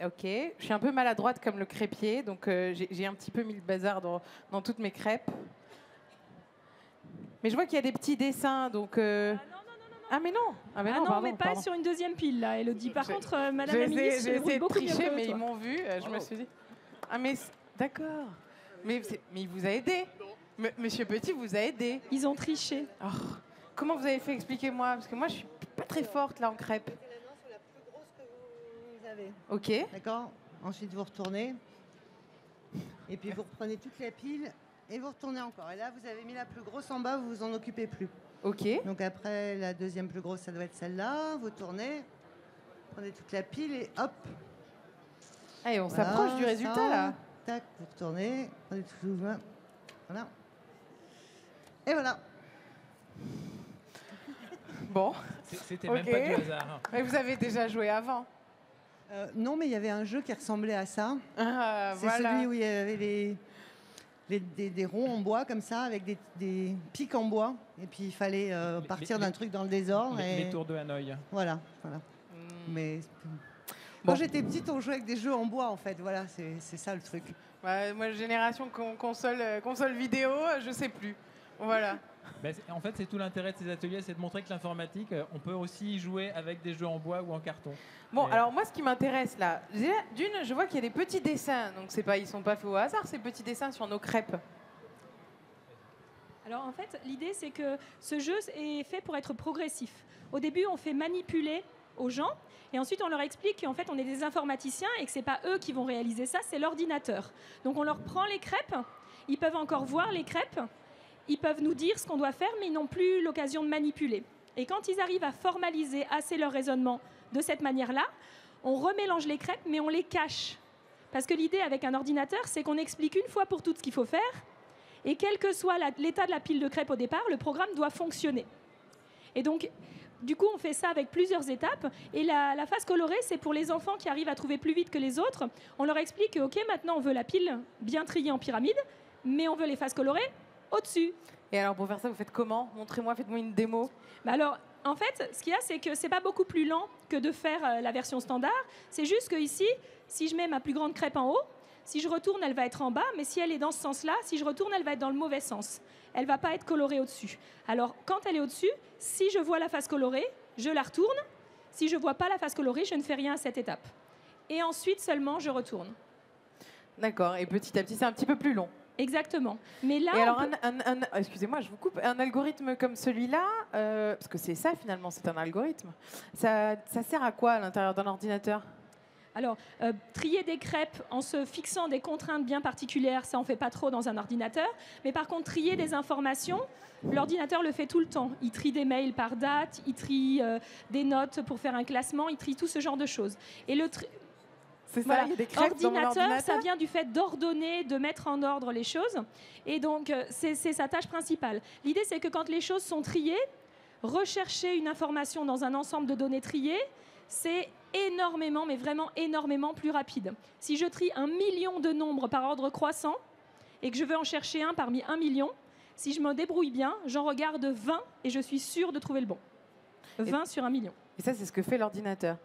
ok, je suis un peu maladroite comme le crépier, donc euh, j'ai un petit peu mis le bazar dans, toutes mes crêpes. Mais je vois qu'il y a des petits dessins, donc. Euh, ah mais non Ah, mais ah non, mais pas sur une deuxième pile là, Elodie. Par contre, euh, Madame la ministre, j'ai essayé de tricher, mais ils m'ont vu. Euh, je me oh. suis dit. Ah mais d'accord. Mais, mais il vous a aidé. Monsieur Petit vous a aidé. Ils ont triché. Oh. Comment vous avez fait Expliquez-moi, parce que moi je suis pas très forte là en crêpes. Ok. D'accord. Ensuite vous retournez. Et puis vous reprenez toute la pile et vous retournez encore. Et là vous avez mis la plus grosse en bas, vous vous en occupez plus. Ok. Donc après, la deuxième plus grosse, ça doit être celle-là. Vous tournez, prenez toute la pile et hop. Allez, on s'approche du résultat là. Tac, vous retournez, prenez tout Voilà. Et voilà. Bon. C'était même pas du hasard. Hein. Mais vous avez déjà joué avant euh, Non, mais il y avait un jeu qui ressemblait à ça. Ah, C'est celui où il y avait les des, ronds en bois comme ça, avec des, pics en bois. Et puis il fallait euh, partir d'un truc dans le désordre. Les, tours de Hanoï. Voilà, voilà. Hmm. Mais quand j'étais petite, on jouait avec des jeux en bois en fait. Voilà, c'est ça le truc. moi, génération console, euh, console vidéo, je sais plus. Voilà. Ben, en fait, c'est tout l'intérêt de ces ateliers, c'est de montrer que l'informatique, euh, on peut aussi jouer avec des jeux en bois ou en carton. Bon, alors moi, ce qui m'intéresse là, d'une, je vois qu'il y a des petits dessins, donc c'est pas, ils sont pas faits au hasard ces petits dessins sur nos crêpes. Alors en fait, l'idée c'est que ce jeu est fait pour être progressif. Au début, on fait manipuler aux gens et ensuite on leur explique qu'en fait on est des informaticiens et que c'est pas eux qui vont réaliser ça, c'est l'ordinateur. Donc on leur prend les crêpes, ils peuvent encore voir les crêpes ils peuvent nous dire ce qu'on doit faire, mais ils n'ont plus l'occasion de manipuler. Et quand ils arrivent à formaliser assez leur raisonnement de cette manière-là, on remélange les crêpes, mais on les cache. Parce que l'idée avec un ordinateur, c'est qu'on explique une fois pour toutes ce qu'il faut faire, et quel que soit l'état de la pile de crêpes au départ, le programme doit fonctionner. Et donc, du coup, on fait ça avec plusieurs étapes. Et la, la phase colorée, c'est pour les enfants qui arrivent à trouver plus vite que les autres. On leur explique que, OK, maintenant, on veut la pile bien triée en pyramide, mais on veut les phases colorées au-dessus. Et alors pour faire ça, vous faites comment? Montrez-moi, faites-moi une démo. Bah alors, en fait, ce qu'il y a, c'est que c'est pas beaucoup plus lent que de faire euh, la version standard. C'est juste que ici, si je mets ma plus grande crêpe en haut, Si je retourne, elle va être en bas, mais si elle est dans ce sens-là, si je retourne, elle va être dans le mauvais sens. Elle va pas être colorée au-dessus. Alors, quand elle est au-dessus, si je vois la face colorée, je la retourne. Si je vois pas la face colorée, je ne fais rien à cette étape. Et ensuite seulement, je retourne. D'accord, et petit à petit, c'est un petit peu plus long. Exactement. Mais là, Et alors, peut- un- un- un- excusez-moi, je vous coupe. Un algorithme comme celui-là, euh, parce que c'est ça finalement, c'est un algorithme. Ça, ça sert à quoi à l'intérieur d'un ordinateur? Alors, euh, trier des crêpes en se fixant des contraintes bien particulières, ça on fait pas trop dans un ordinateur. Mais par contre, trier des informations, l'ordinateur le fait tout le temps. Il trie des mails par date, il trie euh, des notes pour faire un classement, il trie tout ce genre de choses. Et le tri- C'est ça, Voilà. il y a des ordinateur, ça vient du fait d'ordonner, de mettre en ordre les choses. Et donc, euh, c'est sa tâche principale. L'idée, c'est que quand les choses sont triées, rechercher une information dans un ensemble de données triées, c'est énormément, mais vraiment énormément plus rapide. Si je trie un million de nombres par ordre croissant et que je veux en chercher un parmi un million, si je me débrouille bien, j'en regarde 20 et je suis sûre de trouver le bon. 20 sur un million. Et ça, c'est ce que fait l'ordinateur.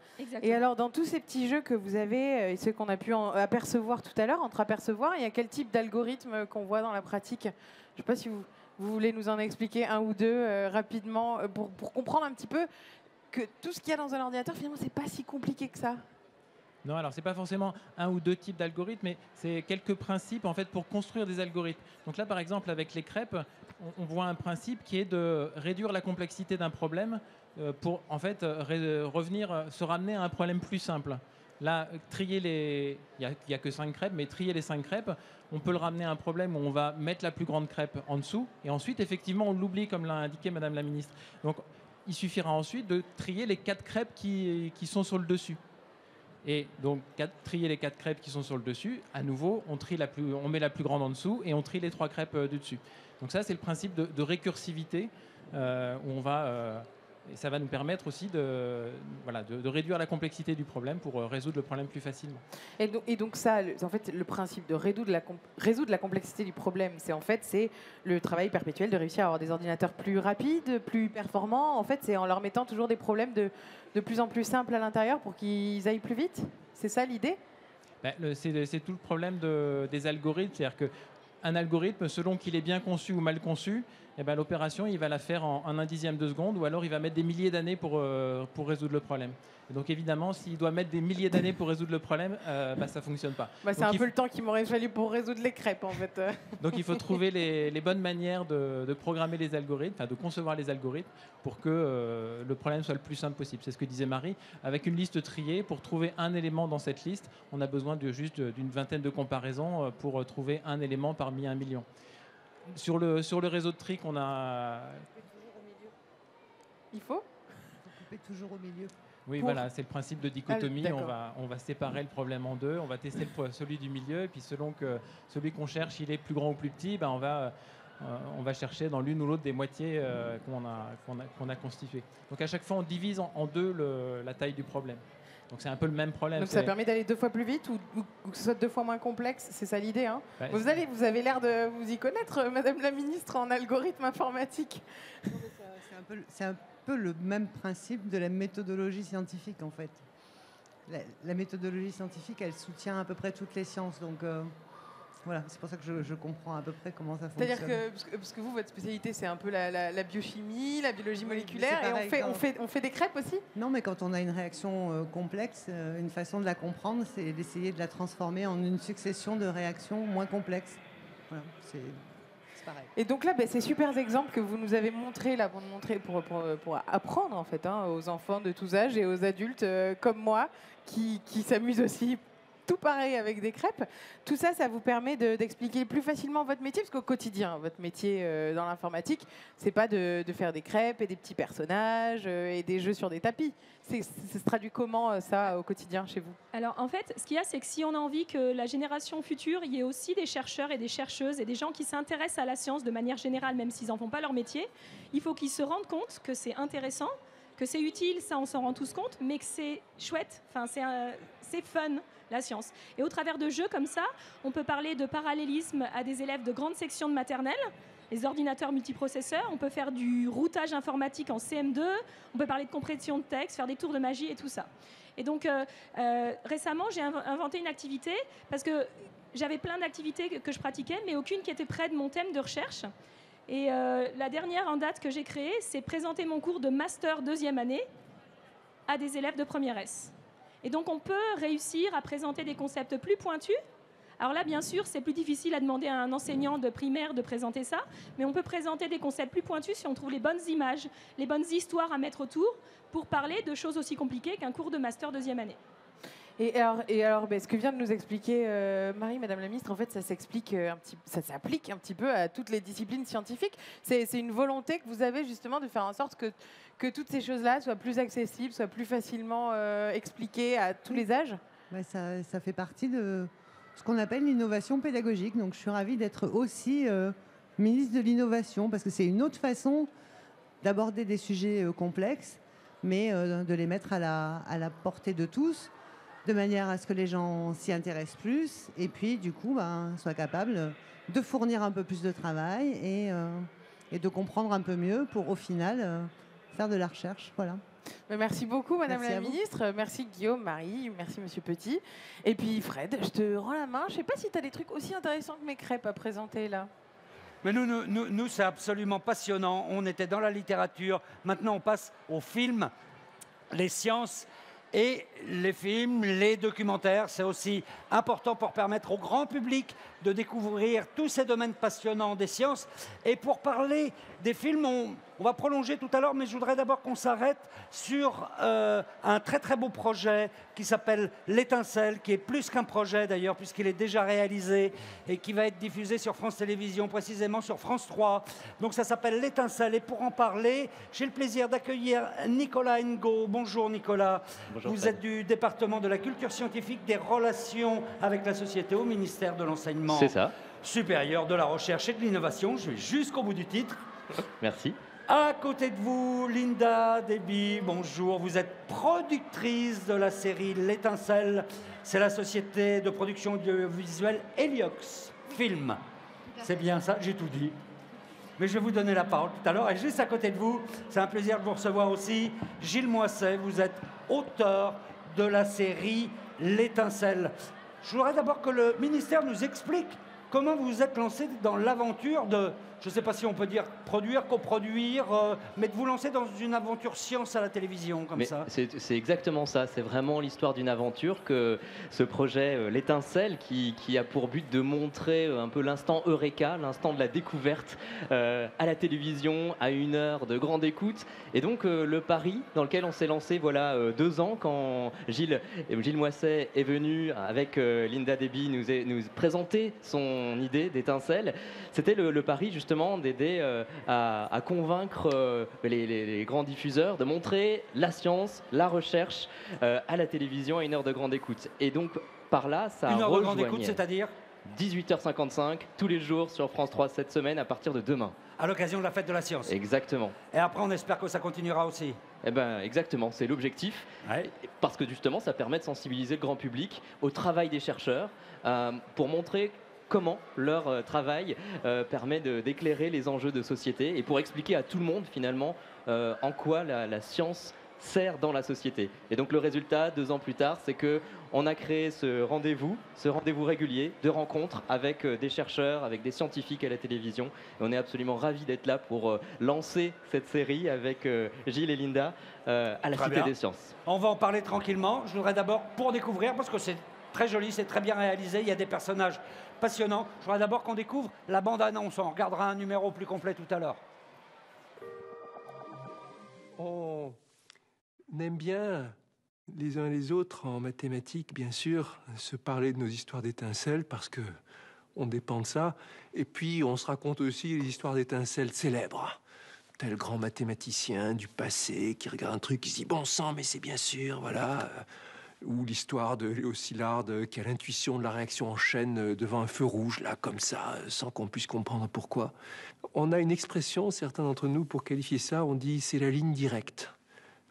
Et alors, dans tous ces petits jeux que vous avez euh, et ceux qu'on a pu en- apercevoir tout à l'heure, entre apercevoir, il y a quel type d'algorithme qu'on voit dans la pratique? Je ne sais pas si vous, vous voulez nous en expliquer un ou deux euh, rapidement euh, pour, pour comprendre un petit peu que tout ce qu'il y a dans un ordinateur, finalement, c'est pas si compliqué que ça. Non, alors c'est pas forcément un ou deux types d'algorithmes, mais c'est quelques principes en fait pour construire des algorithmes. Donc là, par exemple, avec les crêpes, on, on voit un principe qui est de réduire la complexité d'un problème euh, pour en fait euh, ré- revenir, euh, se ramener à un problème plus simple. Là, euh, trier les, il n'y a, que cinq crêpes, mais trier les cinq crêpes, on peut le ramener à un problème où on va mettre la plus grande crêpe en dessous, et ensuite, effectivement, on l'oublie, comme l'a indiqué Madame la Ministre. Donc, il suffira ensuite de trier les quatre crêpes qui, sont sur le dessus. Et donc, trier les quatre crêpes qui sont sur le dessus, à nouveau, on, trie la plus, on met la plus grande en dessous et on trie les trois crêpes euh, du dessus. Donc ça, c'est le principe de, récursivité euh, où on va... euh, et ça va nous permettre aussi de, voilà, de, de réduire la complexité du problème pour euh, résoudre le problème plus facilement. Et donc, et donc ça, en fait, le principe de résoudre la, com- résoudre la complexité du problème, c'est en fait c'est le travail perpétuel de réussir à avoir des ordinateurs plus rapides, plus performants. En fait, c'est en leur mettant toujours des problèmes de, de plus en plus simples à l'intérieur pour qu'ils aillent plus vite. C'est ça l'idée? Ben, C'est c'est tout le problème de- des algorithmes, c'est-à-dire que un algorithme, selon qu'il est bien conçu ou mal conçu, eh ben, l'opération, il va la faire en, en un dixième de seconde, ou alors il va mettre des milliers d'années pour, euh, pour résoudre le problème. Et donc évidemment, s'il doit mettre des milliers d'années pour résoudre le problème, euh, bah, ça fonctionne pas. Bah, C'est un peu le temps qu'il m'aurait fallu pour résoudre les crêpes, en fait. donc il faut trouver les, les bonnes manières de, de programmer les algorithmes, de concevoir les algorithmes pour que euh, le problème soit le plus simple possible. C'est ce que disait Marie. Avec une liste triée, pour trouver un élément dans cette liste, on a besoin de juste d'une vingtaine de comparaisons pour trouver un élément parmi un million. Sur le, sur le réseau de tri qu'on a... Il faut couper toujours au milieu. Oui, Pour- voilà, c'est le principe de dichotomie. Ah, on, va, on va séparer le problème en deux. On va tester le celui du milieu. Et puis, selon que celui qu'on cherche, il est plus grand ou plus petit, ben, on, va, euh, on va chercher dans l'une ou l'autre des moitiés euh, qu'on a, qu'on a, qu'on a constituées. Donc, à chaque fois, on divise en, en deux le- la taille du problème. Donc, c'est un peu le même problème. Donc ça permet d'aller deux fois plus vite ou, ou- ou que ce soit deux fois moins complexe, c'est ça l'idée. Hein Bah, vous, allez, vous avez l'air de vous y connaître, euh, Madame la Ministre, en algorithme informatique. C'est un, peu, le- c'est un peu le même principe de la méthodologie scientifique, en fait. La, la méthodologie scientifique, elle soutient à peu près toutes les sciences. Donc, euh, voilà, c'est pour ça que je, je comprends à peu près comment ça fonctionne. C'est-à-dire que parce, que, parce que vous, votre spécialité, c'est un peu la, la- la biochimie, la biologie moléculaire, et on fait, on, fait, on fait des crêpes aussi? Non, mais quand on a une réaction euh, complexe, euh, une façon de la comprendre, c'est d'essayer de la transformer en une succession de réactions moins complexes. Voilà, c'est. Et donc là, ben, ces super exemples que vous nous avez montrés là pour montrer, pour, pour, pour apprendre en fait hein, aux enfants de tous âges et aux adultes euh, comme moi qui, qui s'amusent aussi tout pareil avec des crêpes. Tout ça, ça vous permet de- d'expliquer plus facilement votre métier, parce qu'au quotidien, votre métier euh, dans l'informatique, c'est pas de, faire des crêpes et des petits personnages euh, et des jeux sur des tapis. Ça se traduit comment euh, ça au quotidien chez vous? Alors en fait, ce qu'il y a, c'est que si on a envie que la génération future, il y ait aussi des chercheurs et des chercheuses et des gens qui s'intéressent à la science de manière générale, même s'ils n'en font pas leur métier, il faut qu'ils se rendent compte que c'est intéressant, que c'est utile, ça on s'en rend tous compte, mais que c'est chouette, enfin c'est euh, fun la science. Et au travers de jeux comme ça, on peut parler de parallélisme à des élèves de grande section de maternelle, les ordinateurs multiprocesseurs, on peut faire du routage informatique en CM2, on peut parler de compression de texte, faire des tours de magie et tout ça. Et donc euh, euh, récemment, j'ai inv- inventé une activité parce que j'avais plein d'activités que, que je pratiquais, mais aucune qui était près de mon thème de recherche. Et euh, la dernière en date que j'ai créée, c'est présenter mon cours de master deuxième année à des élèves de première S. Et donc on peut réussir à présenter des concepts plus pointus. Alors là, bien sûr, c'est plus difficile à demander à un enseignant de primaire de présenter ça, mais on peut présenter des concepts plus pointus si on trouve les bonnes images, les bonnes histoires à mettre autour pour parler de choses aussi compliquées qu'un cours de master deuxième année. Et alors, et alors ben, ce que vient de nous expliquer euh, Marie, Madame la Ministre, en fait, ça s'explique euh, un petit, ça s'applique un petit peu à toutes les disciplines scientifiques. C'est une volonté que vous avez justement de faire en sorte que, que toutes ces choses-là soient plus accessibles, soient plus facilement euh, expliquées à tous les âges. Ouais, ça, ça fait partie de ce qu'on appelle l'innovation pédagogique. Donc je suis ravie d'être aussi euh, ministre de l'innovation parce que c'est une autre façon d'aborder des sujets complexes, mais de les mettre à la, à la portée de tous, de manière à ce que les gens s'y intéressent plus et puis du coup ben, soient capables de fournir un peu plus de travail et, euh, et de comprendre un peu mieux pour au final euh, faire de la recherche. Voilà. Ben, Merci beaucoup, Madame Merci la. Ministre. Merci Guillaume, Marie, merci Monsieur Petit. Et puis Fred, je te rends la main. Je sais pas si tu as des trucs aussi intéressants que mes crêpes à présenter là. Mais nous, nous, nous, nous, c'est absolument passionnant. On était dans la littérature. Maintenant, on passe au film, les sciences et les films, les documentaires. C'est aussi important pour permettre au grand public de découvrir tous ces domaines passionnants des sciences. Et pour parler des films, on, on va prolonger tout à l'heure, mais je voudrais d'abord qu'on s'arrête sur euh, un très très beau projet qui s'appelle L'étincelle, qui est plus qu'un projet d'ailleurs, puisqu'il est déjà réalisé et qui va être diffusé sur France Télévisions, précisément sur France 3. Donc ça s'appelle L'étincelle. Et pour en parler, j'ai le plaisir d'accueillir Nicolas Ngo. Bonjour Nicolas. Bonjour, Vous Fred. êtes du département de la culture scientifique, des relations avec la société au ministère de l'enseignement C'est ça. supérieur, de la recherche et de l'innovation. Je vais jusqu'au bout du titre. Merci. À côté de vous, Linda Deby, bonjour. Vous êtes productrice de la série L'étincelle. C'est la société de production audiovisuelle Heliox Film. C'est bien ça, j'ai tout dit. Mais je vais vous donner la parole tout à l'heure. Et juste à côté de vous, c'est un plaisir de vous recevoir aussi. Gilles Moisset, vous êtes auteur de la série L'étincelle. Je voudrais d'abord que le ministère nous explique comment vous vous êtes lancé dans l'aventure de, je ne sais pas si on peut dire produire, coproduire, euh, mais de vous lancer dans une aventure science à la télévision comme Mais ça. c'est exactement ça, c'est vraiment l'histoire d'une aventure que ce projet euh, L'étincelle qui, qui a pour but de montrer euh, un peu l'instant Eureka, l'instant de la découverte à la télévision, à une heure de grande écoute. Et donc le pari dans lequel on s'est lancé voilà deux ans quand Gilles, Gilles Moisset est venu avec Linda Deby nous, est- nous présenter son idée d'étincelle, c'était le, le pari justement d'aider euh, à, à convaincre euh, les, les- les grands diffuseurs de montrer la science, la recherche euh, à la télévision à une heure de grande écoute. Et donc par là, ça Une heure de grande écoute, c'est-à-dire? 18h55 tous les jours sur France 3 cette semaine à partir de demain. À l'occasion de la fête de la science. Exactement. Et après, on espère que ça continuera aussi. Eh ben, exactement, c'est l'objectif. Parce que justement, ça permet de sensibiliser le grand public au travail des chercheurs euh, pour montrer comment leur euh, travail euh, permet d'éclairer les enjeux de société et pour expliquer à tout le monde finalement euh, en quoi la, la science sert dans la société. Et donc le résultat, deux ans plus tard, c'est que on a créé ce rendez-vous, ce rendez-vous régulier de rencontres avec des chercheurs, avec des scientifiques à la télévision. Et on est absolument ravis d'être là pour euh, lancer cette série avec euh, Gilles et Linda euh, à la Très Cité bien. des Sciences. On va en parler tranquillement. Je voudrais d'abord, pour découvrir, parce que c'est très joli, c'est très bien réalisé, il y a des personnages passionnants. Je voudrais d'abord qu'on découvre la bande-annonce. On regardera un numéro plus complet tout à l'heure. On aime bien les uns les autres en mathématiques, bien sûr, se parler de nos histoires d'étincelles parce que on dépend de ça. Et puis on se raconte aussi les histoires d'étincelles célèbres. Tel grand mathématicien du passé qui regarde un truc, qui se dit bon sang, mais c'est bien sûr, voilà. Ou l'histoire de Léo Szilard euh, qui a l'intuition de la réaction en chaîne euh, devant un feu rouge, là, comme ça, euh, sans qu'on puisse comprendre pourquoi. On a une expression, certains d'entre nous, pour qualifier ça, on dit c'est la ligne directe.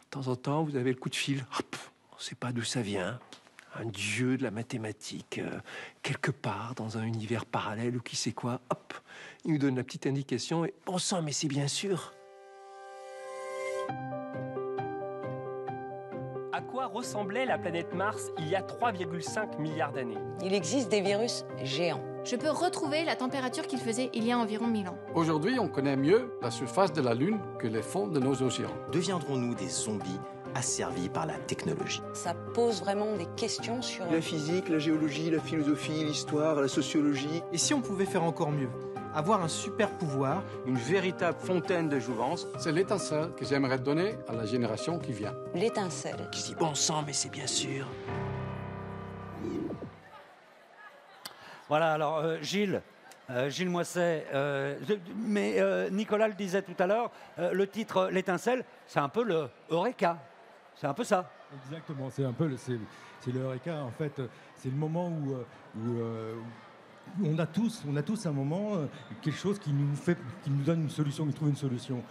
De temps en temps, vous avez le coup de fil. Hop, on ne sait pas d'où ça vient. Un dieu de la mathématique, quelque part dans un univers parallèle ou qui sait quoi. Hop, il nous donne la petite indication et bon sang, mais c'est bien sûr. Quoi ressemblait la planète Mars il y a 3,5 milliards d'années? Il existe des virus géants. Je peux retrouver la température qu'il faisait il y a environ 1000 ans. Aujourd'hui, on connaît mieux la surface de la Lune que les fonds de nos océans. Deviendrons-nous des zombies asservis par la technologie? Ça pose vraiment des questions sur... La physique, la géologie, la philosophie, l'histoire, la sociologie. Et si on pouvait faire encore mieux? Avoir un super pouvoir, une véritable fontaine de jouvence. C'est l'étincelle que j'aimerais donner à la génération qui vient. L'étincelle. Je dis bon sang, mais c'est bien sûr. Voilà, alors euh, Gilles, euh, Gilles Moisset, euh, mais euh, Nicolas le disait tout à l'heure, euh, le titre L'étincelle, c'est un peu le Eureka. C'est un peu ça. Exactement, c'est un peu le, c'est, c'est le Eureka. En fait, c'est le moment où, où, où on a tous, on a tous un moment euh, quelque chose qui nous fait, qui nous donne une solution, qui trouve une solution.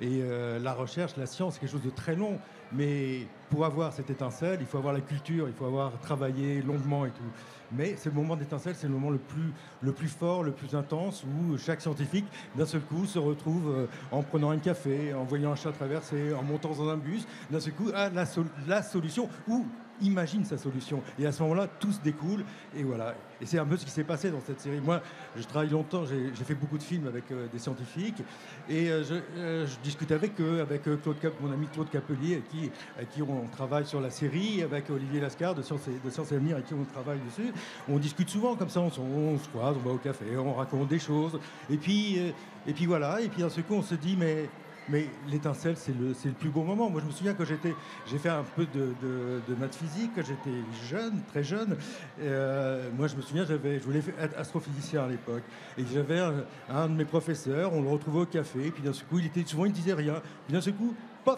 Et euh, la recherche, la science, c'est quelque chose de très long. Mais pour avoir cette étincelle, il faut avoir la culture, il faut avoir travaillé longuement et tout. Mais ce moment d'étincelle, c'est le moment le plus, le plus fort, le plus intense, où chaque scientifique, d'un seul coup, se retrouve euh, en prenant un café, en voyant un chat traverser, en montant dans un bus, d'un seul coup, a la, sol- la solution, ou imagine sa solution. Et à ce moment-là, tout se découle. Et voilà. Et c'est un peu ce qui s'est passé dans cette série. Moi, je travaille longtemps, j'ai fait beaucoup de films avec euh, des scientifiques. Et euh, je, euh, je discute avec eux, avec Claude Cap- mon ami Claude Capelier, avec qui, on travaille sur la série, avec Olivier Lascar de Sciences et, de Sciences et Avenir, avec qui on travaille dessus. On discute souvent comme ça, on, se- croise, on va au café, on raconte des choses. Et puis, et puis voilà. Et puis d'un seul coup, on se dit, mais mais l'étincelle, c'est le, plus beau moment. Moi, je me souviens que j'étais, j'ai fait un peu de, maths physique quand j'étais jeune, très jeune. Euh, moi, je me souviens, j'avais, je voulais être astrophysicien à l'époque. Et j'avais un, de mes professeurs, on le retrouvait au café. Puis d'un seul coup, il était souvent, il disait rien. Puis d'un seul coup, il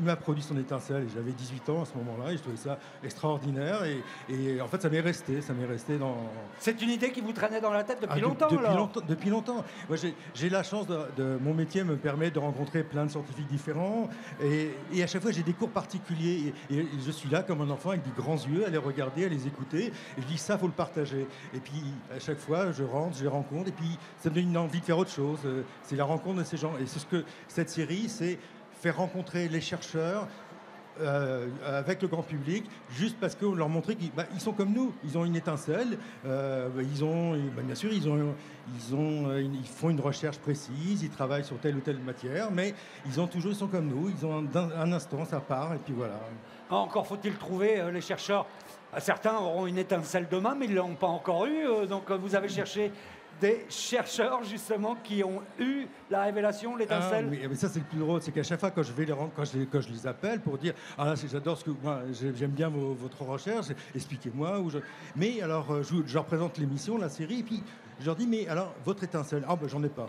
m'a produit son étincelle et j'avais 18 ans à ce moment-là et je trouvais ça extraordinaire et, et en fait ça m'est resté, ça m'est resté dans... C'est une idée qui vous traînait dans la tête depuis Ah, de- longtemps depuis, alors longtemps depuis longtemps. Moi, j'ai- la chance de, de- Mon métier me permet de rencontrer plein de scientifiques différents. Et, et à chaque fois, j'ai des cours particuliers. Et, et je suis là comme un enfant avec des grands yeux, à les regarder, à les écouter. Et je dis, ça, faut le partager. Et puis, à chaque fois, je rentre, je les rencontre. Et puis, ça me donne une envie de faire autre chose. Euh, C'est la rencontre de ces gens. Et c'est ce que cette série, c'est faire rencontrer les chercheurs euh, avec le grand public, juste parce qu'on leur montrait qu'ils bah, sont comme nous, ils ont une étincelle, euh, ils ont, bah, bien sûr, ils, ont, ils, ont, euh, ils font une recherche précise, ils travaillent sur telle ou telle matière, mais ils ont toujours, ils sont comme nous, ils ont un, instant, ça part, et puis voilà. Encore faut-il trouver les chercheurs. Euh, Certains auront une étincelle demain, mais ils ne l'ont pas encore eu. donc vous avez cherché des chercheurs justement qui ont eu la révélation, Ah, l'étincelle. mais, mais ça c'est le plus drôle, c'est qu'à chaque fois quand je vais les quand je, quand je les appelle pour dire ah là, j'adore ce que moi j'ai- j'aime bien votre recherche, expliquez-moi ou je... mais alors euh, je, je leur présente l'émission, la série et puis je leur dis mais alors votre étincelle ah ben j'en ai pas.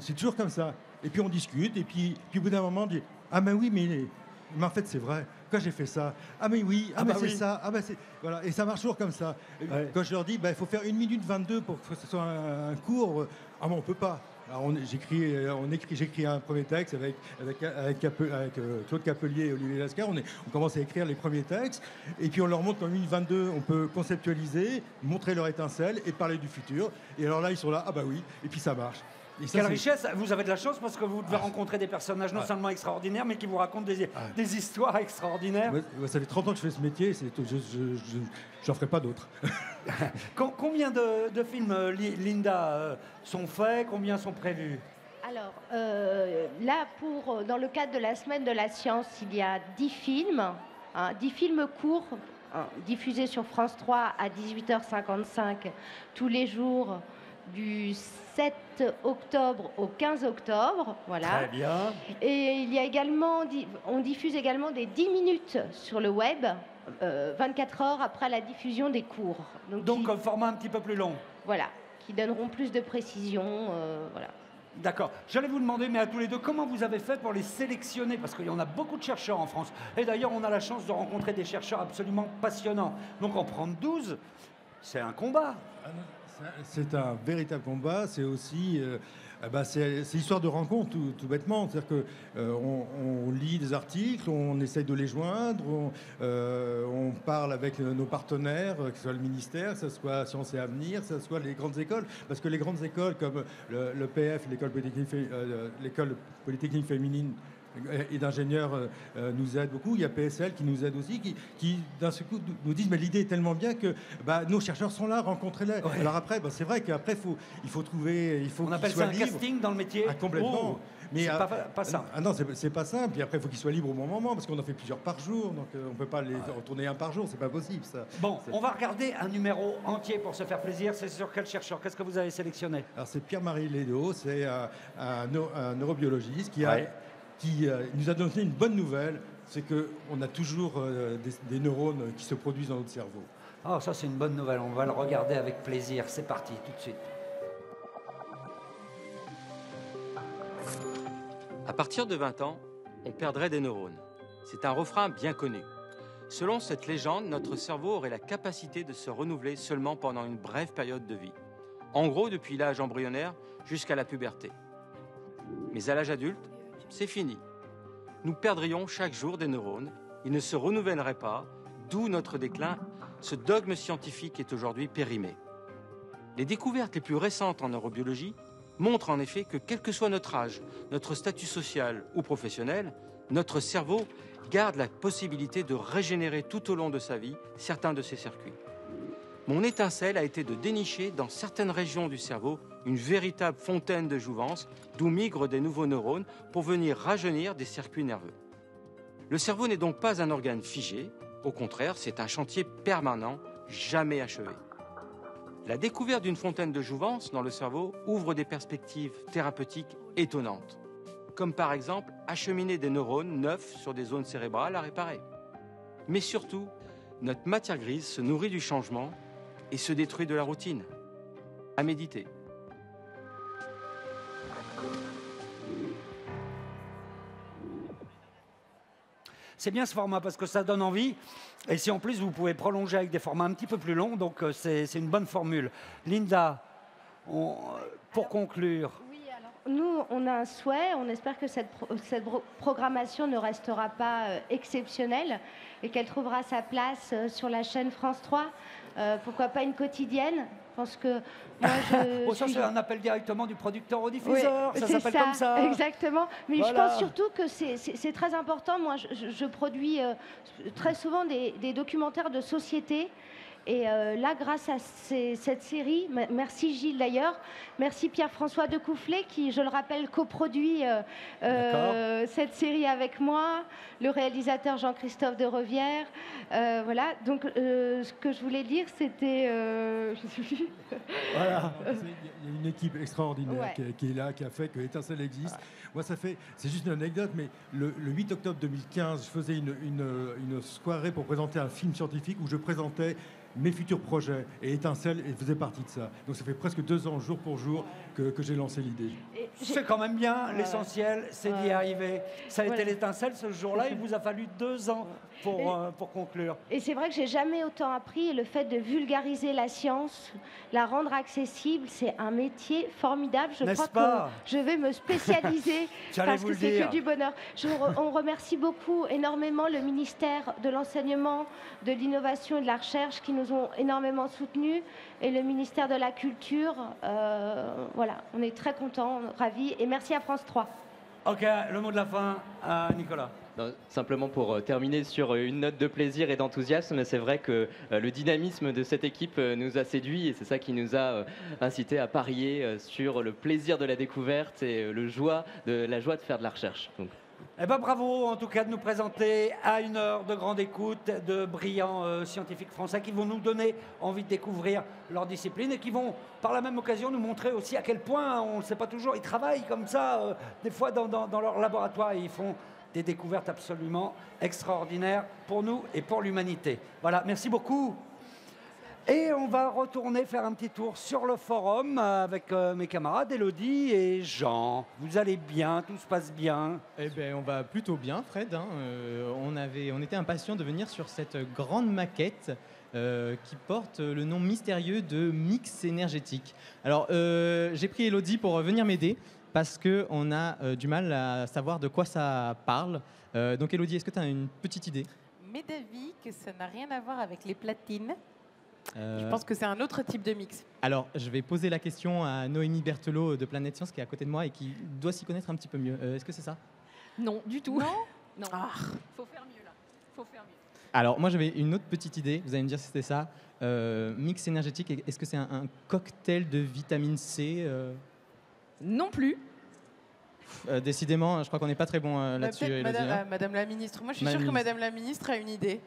C'est toujours comme ça. Et puis on discute et puis, puis au bout d'un moment on dit ah ben oui mais mais en fait, c'est vrai. Quand j'ai fait ça, ah mais oui, ah, Ah mais bah c'est oui. ça, ah bah c'est voilà, et ça marche toujours comme ça. Quand je leur dis, bah, il faut faire une minute 22 pour que ce soit un, un cours, ah mais on peut pas. Alors on- j'écris, on écrit, j'écris un premier texte avec avec avec, Cape- avec, euh, Claude Capelier et Olivier Lascar. On, est, on commence à écrire les premiers textes et puis on leur montre qu'en minute 22, on peut conceptualiser, montrer leur étincelle et parler du futur. Et alors là, ils sont là, ah bah oui, et puis ça marche. Ça, Quelle richesse Vous avez de la chance parce que vous devez rencontrer des personnages non Ah. seulement extraordinaires, mais qui vous racontent des, des histoires extraordinaires. Ouais, ça fait 30 ans que je fais ce métier, c'est, je n'en ferai pas d'autres. Com- Combien de, de films, euh, Li- Linda, euh, sont faits? Combien sont prévus? Alors, euh, là, pour, dans le cadre de la semaine de la science, il y a 10 films, hein, 10 films courts hein, diffusés sur France 3 à 18h55 tous les jours du 7 octobre au 15 octobre. Voilà. Très bien. Et il y a également, on diffuse également des 10 minutes sur le web, euh, 24 heures après la diffusion des cours. Donc, Donc, qui- un format un petit peu plus long. voilà, qui donneront plus de précision. euh, voilà. D'accord. J'allais vous demander, mais à tous les deux, comment vous avez fait pour les sélectionner? Parce qu'il y en a beaucoup de chercheurs en France. Et d'ailleurs, on a la chance de rencontrer des chercheurs absolument passionnants. Donc, en prendre 12, c'est un combat. C'est un véritable combat. C'est aussi, euh, Eh ben, c'est l'histoire de rencontre, tout, bêtement. C'est-à-dire qu'on on, on lit des articles, on essaye de les joindre, on, euh, parle avec nos partenaires, que ce soit le ministère, que ce soit Sciences et Avenir, que ce soit les grandes écoles. Parce que les grandes écoles comme le, PF, l'école polytechnique, euh, polytechnique féminine, et d'ingénieurs euh, euh, nous aident beaucoup. Il y a PSL qui nous aide aussi, qui, qui d'un seul coup nous disent mais l'idée est tellement bien que bah, nos chercheurs sont là, rencontrez-les. Alors après, bah, c'est vrai qu'après faut, il faut trouver, il faut On appelle ça un libres. casting dans le métier Ah, complètement. Oh, Mais c'est euh, pas, pas ça. Ah non, c'est pas simple. Puis après, il faut qu'ils soient libres au bon moment parce qu'on en fait plusieurs par jour, donc euh, on peut pas les en tourner un par jour, c'est pas possible ça. Bon, on va regarder un numéro entier pour se faire plaisir. C'est sur quel chercheur? Qu'est-ce que vous avez sélectionné? Alors c'est Pierre-Marie Lédo, c'est un, un neu- un neurobiologiste qui, a. qui euh, nous a donné une bonne nouvelle, c'est qu'on a toujours euh, des, des neurones qui se produisent dans notre cerveau. Ah, ça c'est une bonne nouvelle. On va le regarder avec plaisir. C'est parti, tout de suite. À partir de 20 ans, on perdrait des neurones. C'est un refrain bien connu. Selon cette légende, notre cerveau aurait la capacité de se renouveler seulement pendant une brève période de vie. En gros, depuis l'âge embryonnaire jusqu'à la puberté. Mais à l'âge adulte, c'est fini. Nous perdrions chaque jour des neurones, ils ne se renouvelleraient pas, d'où notre déclin. Ce dogme scientifique est aujourd'hui périmé. Les découvertes les plus récentes en neurobiologie montrent en effet que quel que soit notre âge, notre statut social ou professionnel, notre cerveau garde la possibilité de régénérer tout au long de sa vie certains de ses circuits. Mon étincelle a été de dénicher dans certaines régions du cerveau une véritable fontaine de jouvence d'où migrent des nouveaux neurones pour venir rajeunir des circuits nerveux. Le cerveau n'est donc pas un organe figé, au contraire, c'est un chantier permanent, jamais achevé. La découverte d'une fontaine de jouvence dans le cerveau ouvre des perspectives thérapeutiques étonnantes, comme par exemple acheminer des neurones neufs sur des zones cérébrales à réparer. Mais surtout, notre matière grise se nourrit du changement et se détruit de la routine. À méditer. C'est bien ce format parce que ça donne envie. Et si en plus vous pouvez prolonger avec des formats un petit peu plus longs, donc euh, c'est une bonne formule. Linda, on- euh, pour conclure, Nous, on a un souhait. On espère que cette, pro- cette bro- programmation ne restera pas euh, exceptionnelle et qu'elle trouvera sa place euh, sur la chaîne France 3. Euh, pourquoi pas une quotidienne? Je pense que moi, je Oh, ça suis- c'est un appel directement du producteur au Oui, diffuseur. ça c'est s'appelle comme ça. Exactement. Mais je pense surtout que c'est- très important. Moi, je, je- je produis euh, très souvent des, des documentaires de société. Et euh, là, grâce à ces- cette série, me- merci Gilles d'ailleurs, merci Pierre-François de Coufflet qui, je le rappelle, coproduit euh, euh, cette série avec moi, le réalisateur Jean-Christophe de Revière. Voilà, donc ce que je voulais dire, c'était... je sais plus. Voilà. Il y a une équipe extraordinaire Ouais. qui, est- qui est là, qui a fait que Étincelle existe. Moi, ça fait, c'est juste une anecdote, mais le, le 8 octobre 2015, je faisais une, une- une soirée pour présenter un film scientifique où je présentais mes futurs projets. Et Étincelle elle faisait partie de ça. Donc ça fait presque deux ans, jour pour jour, que, que j'ai lancé l'idée. C'est quand même bien. L'essentiel, c'est d'y arriver. Ça a été l'étincelle ce jour-là. Il vous a fallu deux ans pour, Et- euh, pour conclure. Et c'est vrai que j'ai jamais autant appris. Le fait de vulgariser la science, la rendre accessible, c'est un métier formidable. Je crois pas? que je vais me spécialiser parce que c'est que du bonheur. Je on remercie beaucoup, énormément le ministère de l'enseignement, de l'innovation et de la recherche qui nous ont énormément soutenus et le ministère de la culture. Euh, voilà, on est très contents, ravis et merci à France 3. Ok, le mot de la fin à Nicolas. Simplement pour euh, terminer sur euh, une note de plaisir et d'enthousiasme, c'est vrai que euh, le dynamisme de cette équipe nous a séduits et c'est ça qui nous a incité à parier sur le plaisir de la découverte et la joie de faire de la recherche. Eh ben bravo en tout cas de nous présenter à une heure de grande écoute de brillants scientifiques français qui vont nous donner envie de découvrir leur discipline et qui vont par la même occasion nous montrer aussi à quel point, on ne sait pas toujours, ils travaillent comme ça, des fois dans, dans- dans leur laboratoire et ils font des découvertes absolument extraordinaires pour nous et pour l'humanité. Voilà, merci beaucoup. Et on va retourner faire un petit tour sur le forum avec euh, mes camarades Elodie et Jean. Vous allez bien, tout se passe bien Eh ben, on va plutôt bien, Fred. hein. Euh, on, était impatient de venir sur cette grande maquette euh, qui porte le nom mystérieux de mix énergétique. Alors, euh, j'ai pris Elodie pour venir m'aider parce qu'on a euh, du mal à savoir de quoi ça parle. Euh, donc, Elodie, est-ce que tu as une petite idée? Mais d'avis que ça n'a rien à voir avec les platines. Euh, Je pense que c'est un autre type de mix. Alors, je vais poser la question à Noémie Berthelot de Planète Science qui est à côté de moi et qui doit s'y connaître un petit peu mieux. Euh, est-ce que c'est ça? Non, du tout. Non? Non. Ah. Faut faire mieux là. Faut faire mieux. Alors, moi, j'avais une autre petite idée. Vous allez me dire si c'était ça. Euh, mix énergétique, est-ce que c'est un, un cocktail de vitamine C euh? Non plus. Euh, décidément, je crois qu'on n'est pas très bon euh, Bah, là-dessus, hein. euh, Madame la ministre. Moi, je suis Madame sûre que Madame la ministre a une idée.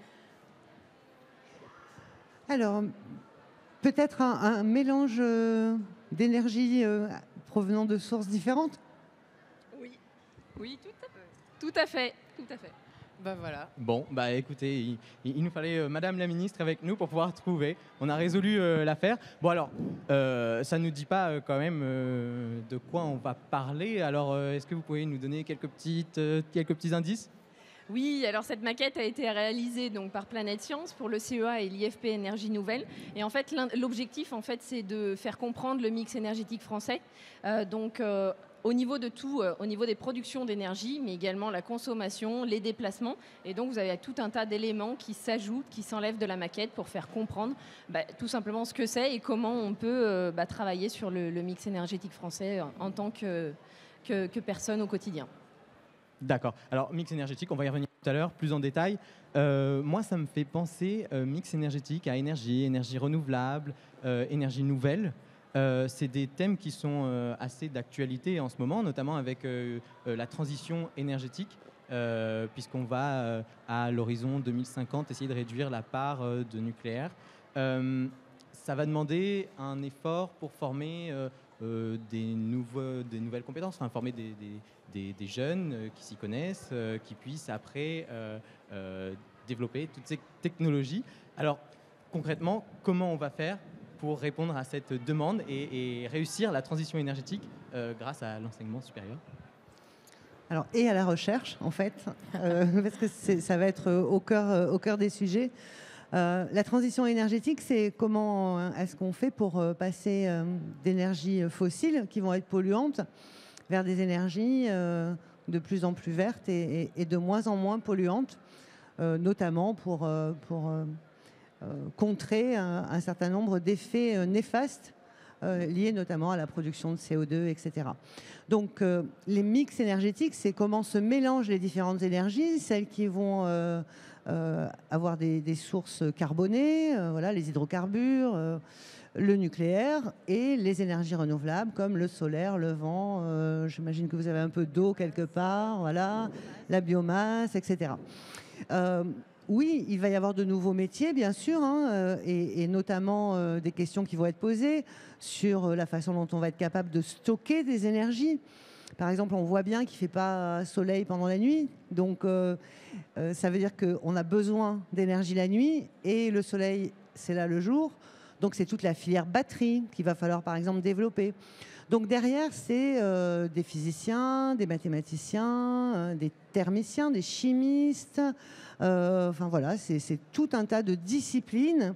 Alors, peut-être un, un mélange euh, d'énergie euh, provenant de sources différentes Oui. Oui, tout à fait. Tout à fait. Tout à fait. Bah voilà. Bon, bah écoutez, il, il- il nous fallait euh, Madame la ministre avec nous pour pouvoir trouver. On a résolu euh, l'affaire. Bon alors, euh, ça ne nous dit pas euh, quand même euh, de quoi on va parler. Alors, euh, est-ce que vous pouvez nous donner quelques, petites, euh, quelques petits indices? Oui, alors cette maquette a été réalisée donc par Planète Science pour le CEA et l'IFP Énergie Nouvelle. Et en fait, l'objectif, en fait, c'est de faire comprendre le mix énergétique français. Euh, donc, euh, au niveau de tout, euh, au niveau des productions d'énergie, mais également la consommation, les déplacements. Et donc, vous avez tout un tas d'éléments qui s'ajoutent, qui s'enlèvent de la maquette pour faire comprendre bah, tout simplement ce que c'est et comment on peut euh, bah, travailler sur le, mix énergétique français en, tant que, personne au quotidien. D'accord. Alors, mix énergétique, on va y revenir tout à l'heure, plus en détail. Euh, moi, ça me fait penser mix énergétique à énergie, énergie renouvelable, énergie nouvelle. Euh, c'est des thèmes qui sont euh, assez d'actualité en ce moment, notamment avec euh, la transition énergétique, puisqu'on va à l'horizon 2050 essayer de réduire la part de nucléaire. Ça va demander un effort pour former des, nouvelles compétences, enfin former des, jeunes qui s'y connaissent, qui puissent après développer toutes ces technologies. Alors concrètement, comment on va faire pour répondre à cette demande et, réussir la transition énergétique euh, grâce à l'enseignement supérieur Alors, et à la recherche, en fait, euh, parce que ça va être euh, au cœur, au cœur des sujets. La transition énergétique, c'est comment euh, est-ce qu'on fait pour passer d'énergies fossiles qui vont être polluantes vers des énergies de plus en plus vertes et, et- de moins en moins polluantes, notamment pour, pour contrer un, certain nombre d'effets euh, néfastes euh, liés notamment à la production de CO2, etc. Donc, euh, les mix énergétiques, c'est comment se mélangent les différentes énergies, celles qui vont euh, euh, avoir des, des sources carbonées, euh, voilà, les hydrocarbures, euh, le nucléaire et les énergies renouvelables comme le solaire, le vent. euh, J'imagine que vous avez un peu d'eau quelque part, voilà, la biomasse, etc. Oui, il va y avoir de nouveaux métiers, bien sûr, hein, euh, et, notamment euh, des questions qui vont être posées sur euh, la façon dont on va être capable de stocker des énergies. Par exemple, on voit bien qu'il ne fait pas soleil pendant la nuit, donc ça veut dire qu'on a besoin d'énergie la nuit et le soleil, c'est là le jour. Donc c'est toute la filière batterie qu'il va falloir, par exemple, développer. Donc derrière, c'est euh, des physiciens, des mathématiciens, euh, des thermiciens, des chimistes. euh, enfin voilà, c'est tout un tas de disciplines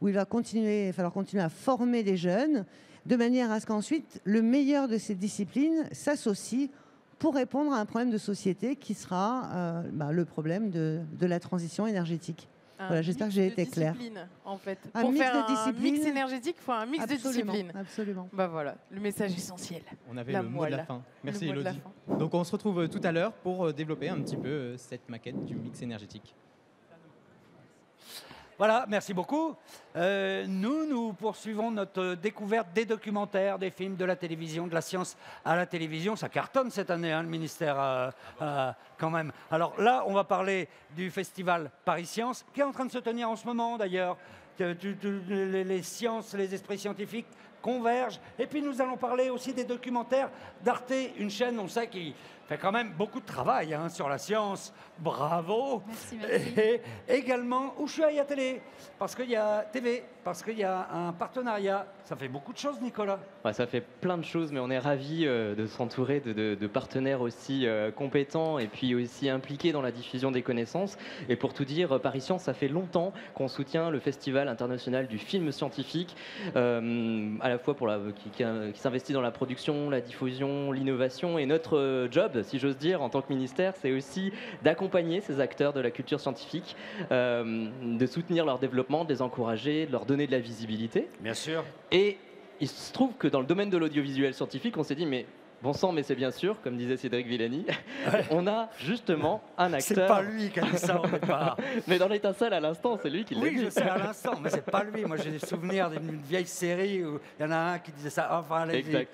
où il va falloir continuer à former des jeunes de manière à ce qu'ensuite le meilleur de ces disciplines s'associe pour répondre à un problème de société qui sera bah, le problème de la transition énergétique. Voilà, j'espère que j'ai été claire. disciplines, En fait, Un pour mix faire de un mix énergétique, il faut un mix Absolument, de disciplines. Absolument. Bah voilà, le message essentiel. On avait La le mot de la moelle. fin. Merci Elodie. Donc on se retrouve euh, tout à l'heure pour euh, développer un petit peu euh, cette maquette du mix énergétique. Voilà, merci beaucoup. Euh, nous, nous poursuivons notre découverte des documentaires, des films, de la télévision, de la science à la télévision. Ça cartonne cette année, hein, le ministère, euh, euh, quand même. Alors là, on va parler du festival Paris Science, qui est en train de se tenir en ce moment d'ailleurs. les sciences, les esprits scientifiques convergent. Et puis nous allons parler aussi des documentaires d'Arte, une chaîne, on sait, qui fait quand même beaucoup de travail hein, sur la science. Bravo. Merci, merci. Et également Ushuaïa Télé, parce qu'il y a TV, parce qu'il y a un partenariat. Ça fait beaucoup de choses, Nicolas. Ouais, ça fait plein de choses, mais on est ravis euh, de s'entourer de, de- de partenaires aussi euh, compétents et puis aussi impliqués dans la diffusion des connaissances. Et pour tout dire, euh, Paris Science, ça fait longtemps qu'on soutient le Festival international du film scientifique, euh, à la fois pour la, qui, qui, qui s'investit dans la production, la diffusion, l'innovation. Et notre euh, si j'ose dire, en tant que ministère, c'est aussi d'accompagner ces acteurs de la culture scientifique, euh, de soutenir leur développement, de les encourager, de leur donner de la visibilité. Bien sûr. Et il se trouve que dans le domaine de l'audiovisuel scientifique, on s'est dit, mais bon sang, mais c'est bien sûr, comme disait Cédric Villani, on a justement un acteur. C'est pas lui qui a dit ça au départ. mais dans l'étincelle à l'instant, c'est lui qui l'a Oui, dit. je sais à l'instant, mais c'est pas lui. Moi, j'ai des souvenirs d'une vieille série où il y en a un qui disait ça. Enfin, allez-y. Exact.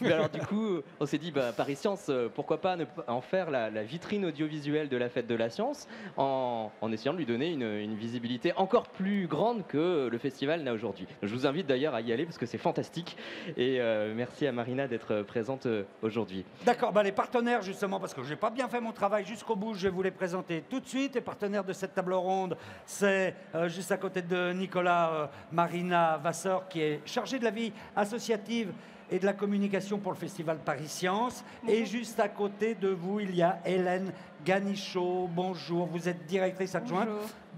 Mais alors du coup, on s'est dit, bah, Paris Science, euh, pourquoi pas ne en faire la, la vitrine audiovisuelle de la fête de la science, en, en essayant de lui donner une, une visibilité encore plus grande que le festival n'a aujourd'hui. Je vous invite d'ailleurs à y aller parce que c'est fantastique. Et euh, merci à Marina d'être présente aujourd'hui. D'accord, bah les partenaires justement, parce que je n'ai pas bien fait mon travail jusqu'au bout, je vais vous les présenter tout de suite. Les partenaires de cette table ronde, c'est euh, juste à côté de Nicolas, euh, Marina Vasseur, qui est chargée de la vie associative et de la communication pour le festival Paris Science. Et juste à côté de vous, il y a Hélène Ganichot. Bonjour, vous êtes directrice adjointe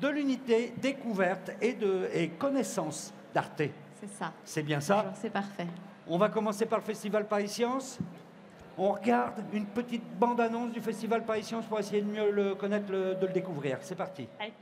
de l'unité découverte et, de, et connaissance d'Arte. C'est ça. C'est bien ça? Bonjour, C'est parfait. On va commencer par le Festival Paris Science. On regarde une petite bande-annonce du Festival Paris Science pour essayer de mieux le connaître, le- de le découvrir. C'est parti. Avec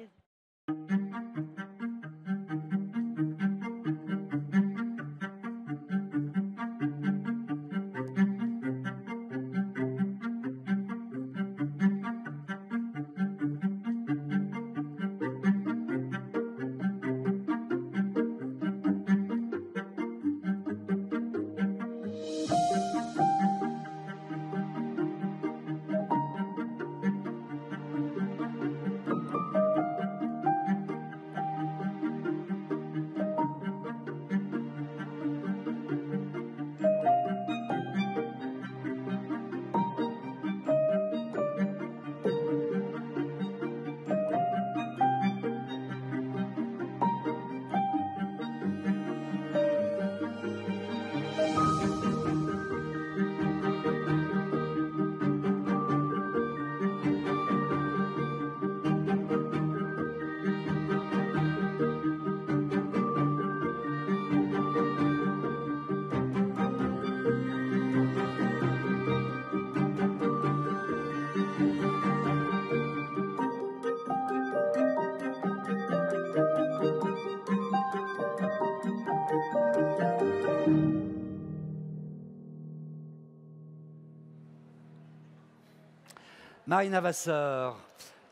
plaisir. Marina Vasseur,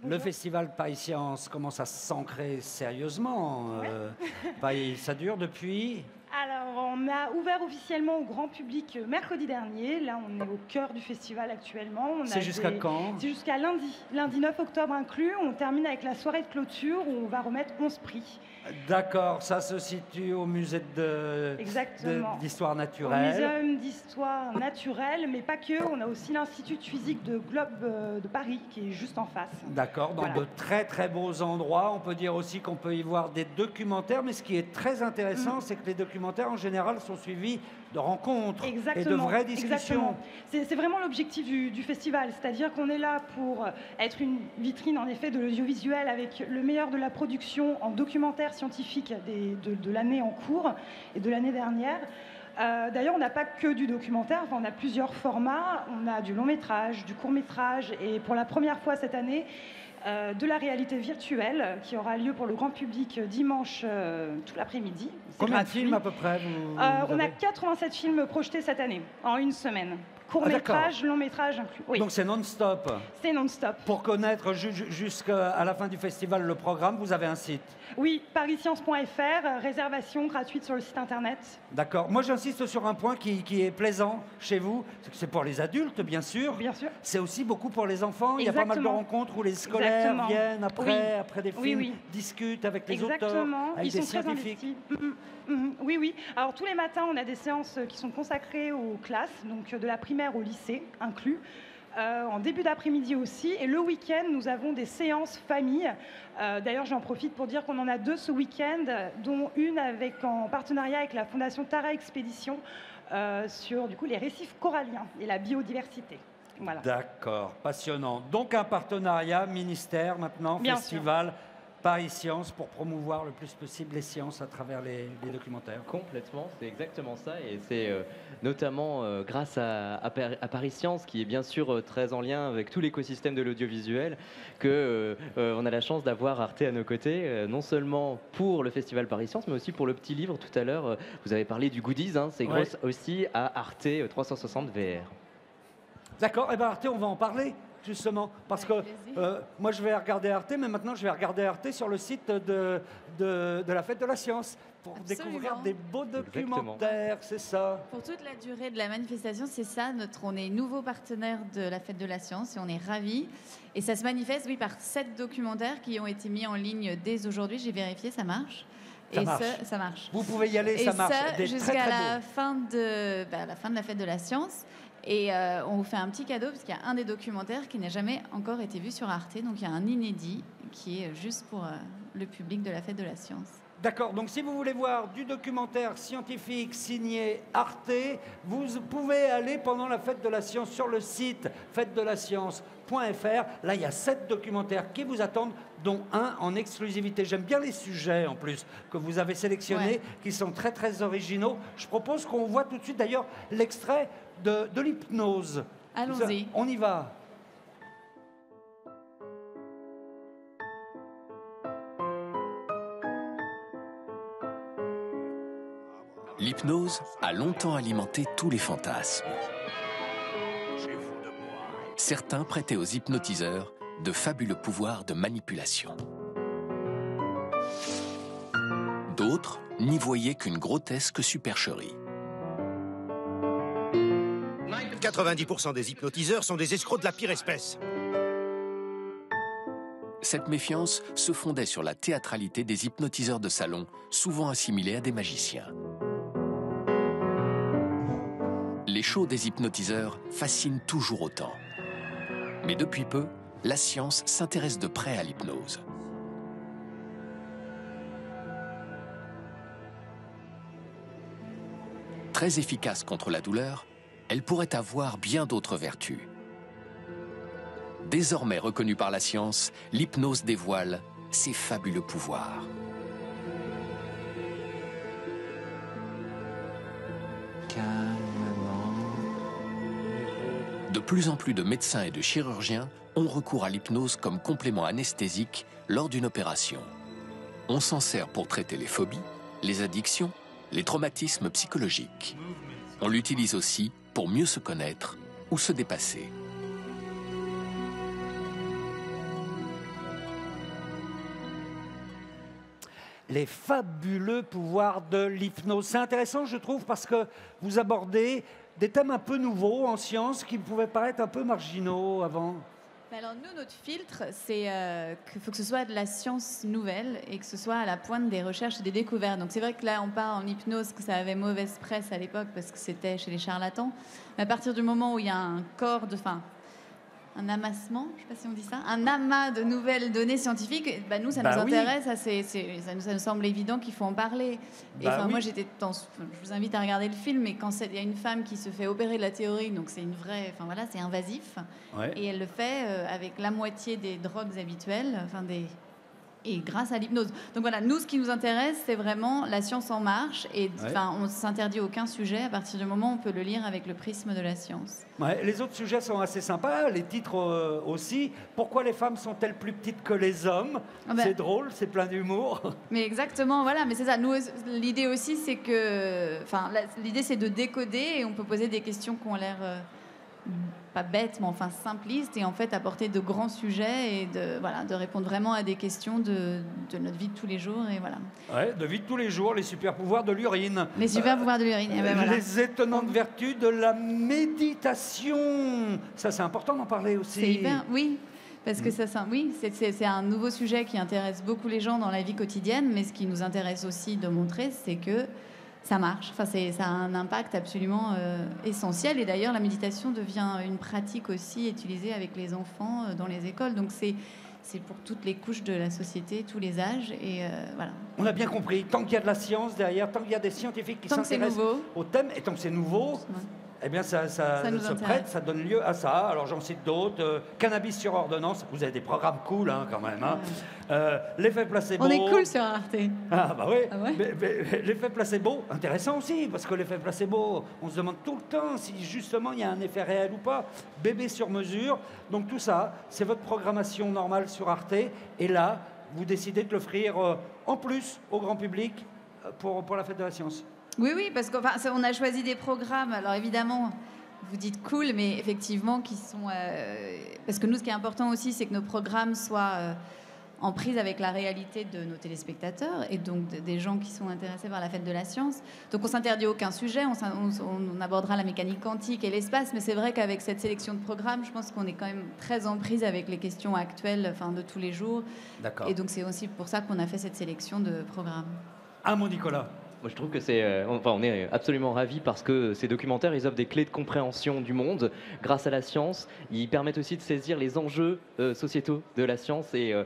le Festival Paris Science commence à s'ancrer sérieusement. euh, ça dure depuis on a ouvert officiellement au grand public euh, mercredi dernier. Là, on est au cœur du festival actuellement. C'est jusqu'à des- quand? C'est jusqu'à lundi, lundi 9 octobre inclus. On termine avec la soirée de clôture où on va remettre 11 prix. D'accord, ça se situe au musée de- d'histoire Au naturelle. Muséum d'histoire naturelle, mais pas que. On a aussi l'Institut de physique de Globe euh, de Paris qui est juste en face. D'accord, dans Voilà. de très très beaux endroits. On peut dire aussi qu'on peut y voir des documentaires, mais ce qui est très Mm. intéressant, c'est que les documentaires en général sont suivis de rencontres et de vraies discussions. C'est vraiment l'objectif du, du festival, c'est-à-dire qu'on est là pour être une vitrine en effet de l'audiovisuel avec le meilleur de la production en documentaire scientifique des- de, de l'année en cours et de l'année dernière. Euh, D'ailleurs, on n'a pas que du documentaire, enfin, on a plusieurs formats. On a du long métrage, du court métrage et pour la première fois cette année, euh, de la réalité virtuelle qui aura lieu pour le grand public dimanche euh, tout l'après-midi. Combien de films à peu près vous- Euh, vous On a avez? 87 films projetés cette année, en une semaine. Court Ah, métrage, long métrage inclus. Oui, Donc c'est non-stop. c'est non-stop. Pour connaître ju- ju- jusqu'à la fin du festival le programme, vous avez un site. Oui, pariscience.fr, réservation gratuite sur le site internet. D'accord. Moi, j'insiste sur un point qui, qui est plaisant chez vous. c'est pour les adultes, bien sûr. Bien sûr. C'est aussi beaucoup pour les enfants. Il y a pas mal de rencontres où les scolaires Exactement. viennent après, Oui. après des films, Oui, discutent avec les auteurs, Exactement, avec ils des sont très scientifiques. investis. Mhm. Oui, oui. Alors tous les matins, on a des séances qui sont consacrées aux classes, donc euh, de la primaire au lycée inclus. Euh, en début d'après-midi aussi. Et le week-end, nous avons des séances famille. Euh, D'ailleurs, j'en profite pour dire qu'on en a deux ce week-end, dont une avec, en partenariat avec la Fondation Tara Expédition euh, sur du coup, les récifs coralliens et la biodiversité. Voilà. D'accord, passionnant. Donc un partenariat ministère maintenant, Bien festival Paris Science pour promouvoir le plus possible les sciences à travers les, les documentaires. Complètement, c'est exactement ça. Et c'est euh, notamment euh, grâce à, à Par- à Paris Science, qui est bien sûr euh, très en lien avec tout l'écosystème de l'audiovisuel, que on a la chance d'avoir Arte à nos côtés, non seulement pour le festival Paris Science, mais aussi pour le petit livre. Tout à l'heure, vous avez parlé du goodies, hein, c'est Ouais. grâce aussi à Arte euh, 360 VR. D'accord, et bien Arte, on va en parler justement, parce que euh, moi je vais regarder Arte, mais maintenant je vais regarder Arte sur le site de, de, de la Fête de la Science pour découvrir des beaux documentaires, c'est ça. Pour toute la durée de la manifestation, c'est ça. Notre, on est nouveau partenaire de la Fête de la Science et on est ravis. Et ça se manifeste, oui, par sept documentaires qui ont été mis en ligne dès aujourd'hui. J'ai vérifié, ça marche. Ça et marche. Ça, ça marche. Vous pouvez y aller, et ça marche. Jusqu'à la fin de bah, la fin de la Fête de la Science. Et euh, on vous fait un petit cadeau parce qu'il y a un des documentaires qui n'a jamais encore été vu sur Arte. Donc il y a un inédit qui est juste pour euh, le public de la Fête de la Science. D'accord, donc si vous voulez voir du documentaire scientifique signé Arte, vous pouvez aller pendant la fête de la science sur le site fête-de-la-science.fr. Là, il y a sept documentaires qui vous attendent, dont un en exclusivité. J'aime bien les sujets en plus que vous avez sélectionnés, Ouais. qui sont très très originaux. Je propose qu'on voit tout de suite d'ailleurs l'extrait de, de l'hypnose. Allons-y. On y va. L'hypnose a longtemps alimenté tous les fantasmes. Certains prêtaient aux hypnotiseurs de fabuleux pouvoirs de manipulation. D'autres n'y voyaient qu'une grotesque supercherie. 90% des hypnotiseurs sont des escrocs de la pire espèce. Cette méfiance se fondait sur la théâtralité des hypnotiseurs de salon, souvent assimilés à des magiciens. Les shows des hypnotiseurs fascinent toujours autant. Mais depuis peu, la science s'intéresse de près à l'hypnose. Très efficace contre la douleur, elle pourrait avoir bien d'autres vertus. Désormais reconnue par la science, l'hypnose dévoile ses fabuleux pouvoirs. De plus en plus de médecins et de chirurgiens ont recours à l'hypnose comme complément anesthésique lors d'une opération. On s'en sert pour traiter les phobies, les addictions, les traumatismes psychologiques. On l'utilise aussi pour mieux se connaître ou se dépasser. les fabuleux pouvoirs de l'hypnose. C'est intéressant, je trouve, parce que vous abordez des thèmes un peu nouveaux en sciences qui pouvaient paraître un peu marginaux avant. Alors nous, notre filtre, c'est euh, qu'il faut que ce soit de la science nouvelle et que ce soit à la pointe des recherches et des découvertes. Donc c'est vrai que là, on part en hypnose, que ça avait mauvaise presse à l'époque parce que c'était chez les charlatans. Mais à partir du moment où il y a un corps de... un amassement, je ne sais pas si on dit ça, un amas de nouvelles données scientifiques, bah nous, ça Bah nous oui. intéresse, ça, nous, ça nous semble évident qu'il faut en parler. Et Bah enfin, oui. moi, j'étais je vous invite à regarder le film, mais quand il y a une femme qui se fait opérer de la théorie, donc c'est une vraie, enfin voilà, c'est invasif, Ouais. et elle le fait euh, avec la moitié des drogues habituelles, enfin des et grâce à l'hypnose. Donc voilà, nous, ce qui nous intéresse, c'est vraiment la science en marche. Et Ouais. enfin, on ne s'interdit aucun sujet à partir du moment où on peut le lire avec le prisme de la science. Ouais, les autres sujets sont assez sympas, les titres euh, aussi. Pourquoi les femmes sont-elles plus petites que les hommes? Ah ben- C'est drôle, c'est plein d'humour. Mais exactement, voilà. Mais c'est ça. Nous, l'idée aussi, c'est que, enfin, l'idée, c'est de décoder et on peut poser des questions qui ont l'air euh, pas bête, mais enfin simpliste, et en fait apporter de grands sujets et de, voilà, de répondre vraiment à des questions de, de notre vie de tous les jours. Et voilà. Ouais, de vie de tous les jours, les super pouvoirs de l'urine. Les super pouvoirs de l'urine, ben voilà. Les étonnantes vertus de la méditation. Ça, c'est important d'en parler aussi. C'est hyper, oui. Parce que Mm. ça, oui, c'est un nouveau sujet qui intéresse beaucoup les gens dans la vie quotidienne, mais ce qui nous intéresse aussi de montrer, c'est que ça marche. Enfin, c'est- ça a un impact absolument euh, essentiel. Et d'ailleurs, la méditation devient une pratique aussi utilisée avec les enfants euh, dans les écoles. Donc c'est c'est pour toutes les couches de la société, tous les âges. Et euh, voilà. On a bien compris, tant qu'il y a de la science derrière, tant qu'il y a des scientifiques qui s'intéressent au thème, et tant que c'est nouveau, eh bien ça, ça, Ça nous se prête, ça donne lieu à ça. Alors j'en cite d'autres, euh, cannabis sur ordonnance, vous avez des programmes cool hein, quand même. hein. Euh, L'effet placebo. On est cool sur Arte. Ah bah oui, Ah ouais l'effet placebo, intéressant aussi, parce que l'effet placebo, on se demande tout le temps si justement il y a un effet réel ou pas. Bébé sur mesure, donc tout ça, c'est votre programmation normale sur Arte, et là, vous décidez de l'offrir euh, en plus au grand public pour, pour la fête de la science. Oui, oui, parce qu'on a choisi des programmes. Alors évidemment, vous dites cool, mais effectivement, qui sont. euh, parce que nous, ce qui est important aussi, c'est que nos programmes soient euh, en prise avec la réalité de nos téléspectateurs et donc de- des gens qui sont intéressés par la fête de la science. Donc on s'interdit aucun sujet, on, s'in- on- on abordera la mécanique quantique et l'espace, mais c'est vrai qu'avec cette sélection de programmes, je pense qu'on est quand même très en prise avec les questions actuelles, enfin de tous les jours. D'accord. Et donc c'est aussi pour ça qu'on a fait cette sélection de programmes. Ah mon Nicolas Moi, je trouve que c'est, euh, enfin, on est absolument ravis parce que ces documentaires, ils offrent des clés de compréhension du monde grâce à la science. Ils permettent aussi de saisir les enjeux euh, sociétaux de la science et euh,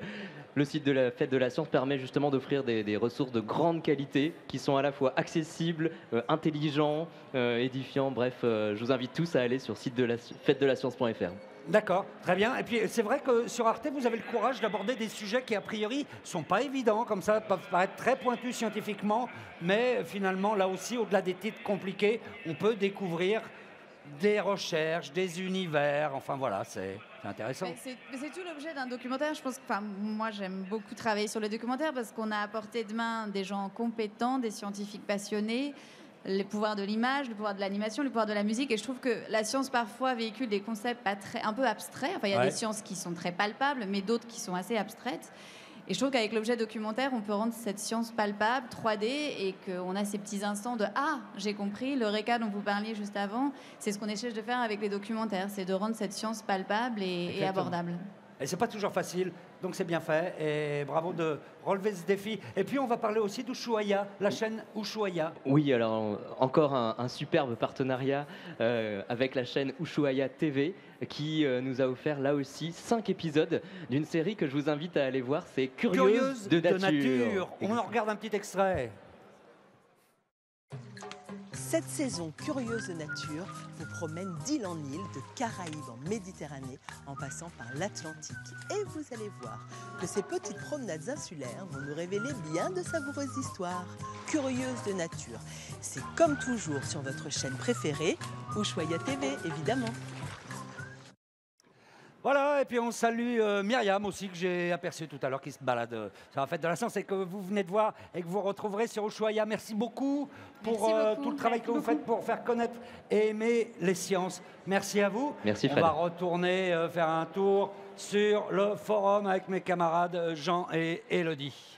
le site de la fête de la science permet justement d'offrir des, des ressources de grande qualité qui sont à la fois accessibles, intelligents, édifiants. Bref, je vous invite tous à aller sur site de la fête de la science.fr. D'accord, très bien. Et puis c'est vrai que sur Arte, vous avez le courage d'aborder des sujets qui a priori sont pas évidents, comme ça, peuvent paraître très pointus scientifiquement, mais finalement là aussi, au-delà des titres compliqués, on peut découvrir des recherches, des univers. Enfin voilà, c'est intéressant. C'est tout l'objet d'un documentaire. Je pense que, moi, j'aime beaucoup travailler sur les documentaires parce qu'on a apporté de main des gens compétents, des scientifiques passionnés, les pouvoirs de l'image, le pouvoir de l'animation, le pouvoir de la musique. Et je trouve que la science parfois véhicule des concepts pas très, un peu abstraits. Enfin, il y a Ouais. des sciences qui sont très palpables, mais d'autres qui sont assez abstraites. Et je trouve qu'avec l'objet documentaire, on peut rendre cette science palpable, 3D, et qu'on a ces petits instants de Ah, j'ai compris, le RECA dont vous parliez juste avant, c'est ce qu'on essaie de faire avec les documentaires, c'est de rendre cette science palpable et, et abordable. Et c'est pas toujours facile, donc c'est bien fait. Et bravo de relever ce défi. Et puis on va parler aussi d'Ushuaïa, la chaîne Ushuaïa. Oui, alors encore un, un superbe partenariat euh, avec la chaîne Ushuaïa TV qui euh, nous a offert là aussi cinq épisodes d'une série que je vous invite à aller voir. C'est Curieuse, de nature. On en regarde un petit extrait. Cette saison curieuse de nature vous promène d'île en île, de Caraïbes en Méditerranée, en passant par l'Atlantique. Et vous allez voir que ces petites promenades insulaires vont nous révéler bien de savoureuses histoires. Curieuse de nature, c'est comme toujours sur votre chaîne préférée, Ushuaïa TV évidemment. Voilà, et puis on salue euh, Myriam aussi, que j'ai aperçu tout à l'heure, qui se balade euh, sur la fête de la science et que vous venez de voir et que vous retrouverez sur Ushuaïa. Merci beaucoup pour Merci euh, beaucoup. tout le travail que vous faites pour faire connaître et aimer les sciences. Merci à vous. Merci, On Fred. va retourner euh, faire un tour sur le forum avec mes camarades Jean et Elodie.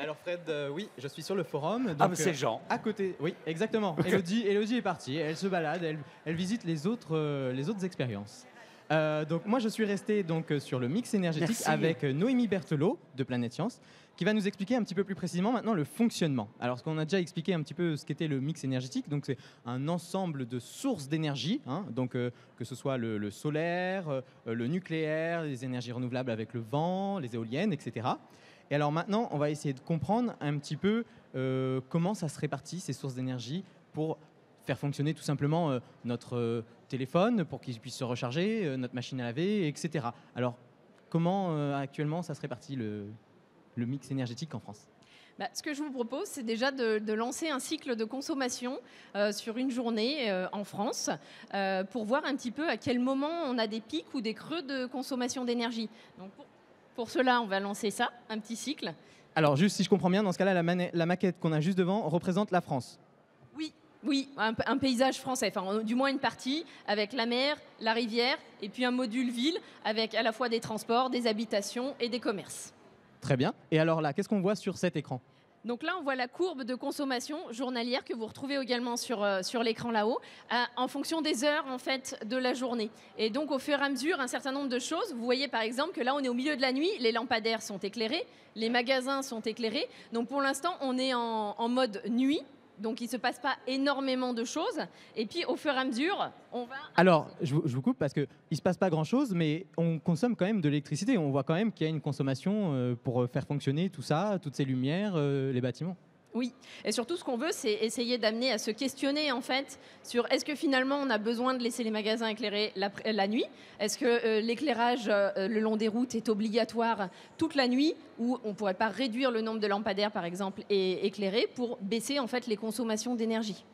Alors Fred, euh, oui, je suis sur le forum. Ah, donc, mais c'est euh, Jean. À côté, oui, exactement. Elodie, Elodie est partie, elle se balade, elle, elle visite les autres, euh, les autres expériences. Donc moi, je suis resté donc sur le mix énergétique Merci. avec Noémie Berthelot de Planète Science, qui va nous expliquer un petit peu plus précisément maintenant le fonctionnement. Alors, ce qu'on a déjà expliqué un petit peu ce qu'était le mix énergétique, donc c'est un ensemble de sources d'énergie, hein, donc euh, que ce soit le, le solaire, euh, le nucléaire, les énergies renouvelables avec le vent, les éoliennes, etc. Et alors maintenant, on va essayer de comprendre un petit peu euh, comment ça se répartit, ces sources d'énergie, pour faire fonctionner tout simplement euh, notre euh, téléphone, pour qu'il puisse se recharger, notre machine à laver, etc. Alors, comment actuellement ça se répartit le, mix énergétique en France? Bah, ce que je vous propose, c'est déjà de, lancer un cycle de consommation sur une journée en France pour voir un petit peu à quel moment on a des pics ou des creux de consommation d'énergie. Pour cela, on va lancer ça, un petit cycle. Alors, juste si je comprends bien, dans ce cas-là, la, maquette qu'on a juste devant représente la France. Oui, Oui, un, un paysage français, enfin du moins une partie, avec la mer, la rivière, et puis un module ville, avec à la fois des transports, des habitations et des commerces. Très bien. Et alors là, qu'est-ce qu'on voit sur cet écran? Donc là, on voit la courbe de consommation journalière que vous retrouvez également sur, euh, sur l'écran là-haut, euh, en fonction des heures en fait de la journée. Et donc, au fur et à mesure, un certain nombre de choses. Vous voyez par exemple que là, on est au milieu de la nuit, les lampadaires sont éclairés, les magasins sont éclairés. Donc, pour l'instant, on est en, en mode nuit. Donc, il ne se passe pas énormément de choses. Et puis, au fur et à mesure, on va Alors, je vous, coupe parce qu'il ne se passe pas grand-chose, mais on consomme quand même de l'électricité. On voit quand même qu'il y a une consommation euh, pour euh, faire fonctionner tout ça, toutes ces lumières, euh, les bâtiments. Oui, et surtout ce qu'on veut, c'est essayer d'amener à se questionner en fait sur est-ce que finalement on a besoin de laisser les magasins éclairés la, la nuit? Est-ce que euh, l'éclairage euh, le long des routes est obligatoire toute la nuit ou on ne pourrait pas réduire le nombre de lampadaires par exemple et éclairer pour baisser en fait les consommations d'énergie?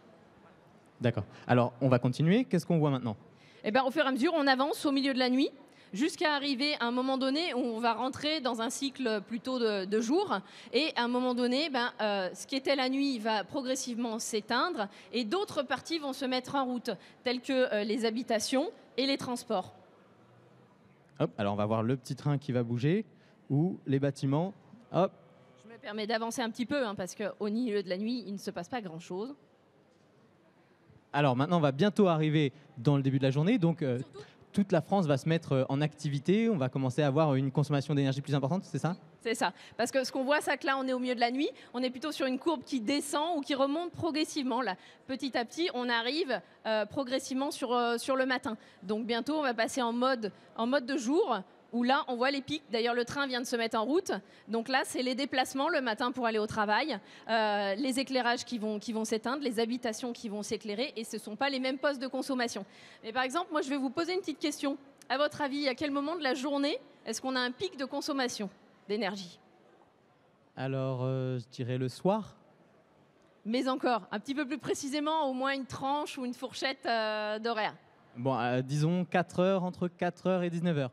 D'accord. Alors, on va continuer. Qu'est-ce qu'on voit maintenant? Eh ben, au fur et à mesure, on avance au milieu de la nuit jusqu'à arriver à un moment donné où on va rentrer dans un cycle plutôt de, de jours. Et à un moment donné, ben, euh, ce qui était la nuit va progressivement s'éteindre et d'autres parties vont se mettre en route, telles que euh, les habitations et les transports. Hop, alors on va voir le petit train qui va bouger ou les bâtiments. Hop, Je me permets d'avancer un petit peu hein, parce qu'au milieu de la nuit, il ne se passe pas grand-chose. Alors maintenant, on va bientôt arriver dans le début de la journée. Donc, euh, toute la France va se mettre euh, en activité. On va commencer à avoir une consommation d'énergie plus importante, c'est ça? C'est ça. Parce que ce qu'on voit, c'est que là, on est au milieu de la nuit. On est plutôt sur une courbe qui descend ou qui remonte progressivement. Là, petit à petit, on arrive euh, progressivement sur, euh, sur le matin. Donc bientôt, on va passer en mode, en mode de jour. Où là, on voit les pics. D'ailleurs, le train vient de se mettre en route. Donc là, c'est les déplacements le matin pour aller au travail, euh, les éclairages qui vont, qui vont s'éteindre, les habitations qui vont s'éclairer. Et ce ne sont pas les mêmes postes de consommation. Mais par exemple, moi, je vais vous poser une petite question. À votre avis, à quel moment de la journée est-ce qu'on a un pic de consommation d'énergie? Alors, euh, je dirais le soir. Mais encore, un petit peu plus précisément, au moins une tranche ou une fourchette euh, d'horaire. Bon, euh, disons 4 heures, entre 4 heures et 19 heures.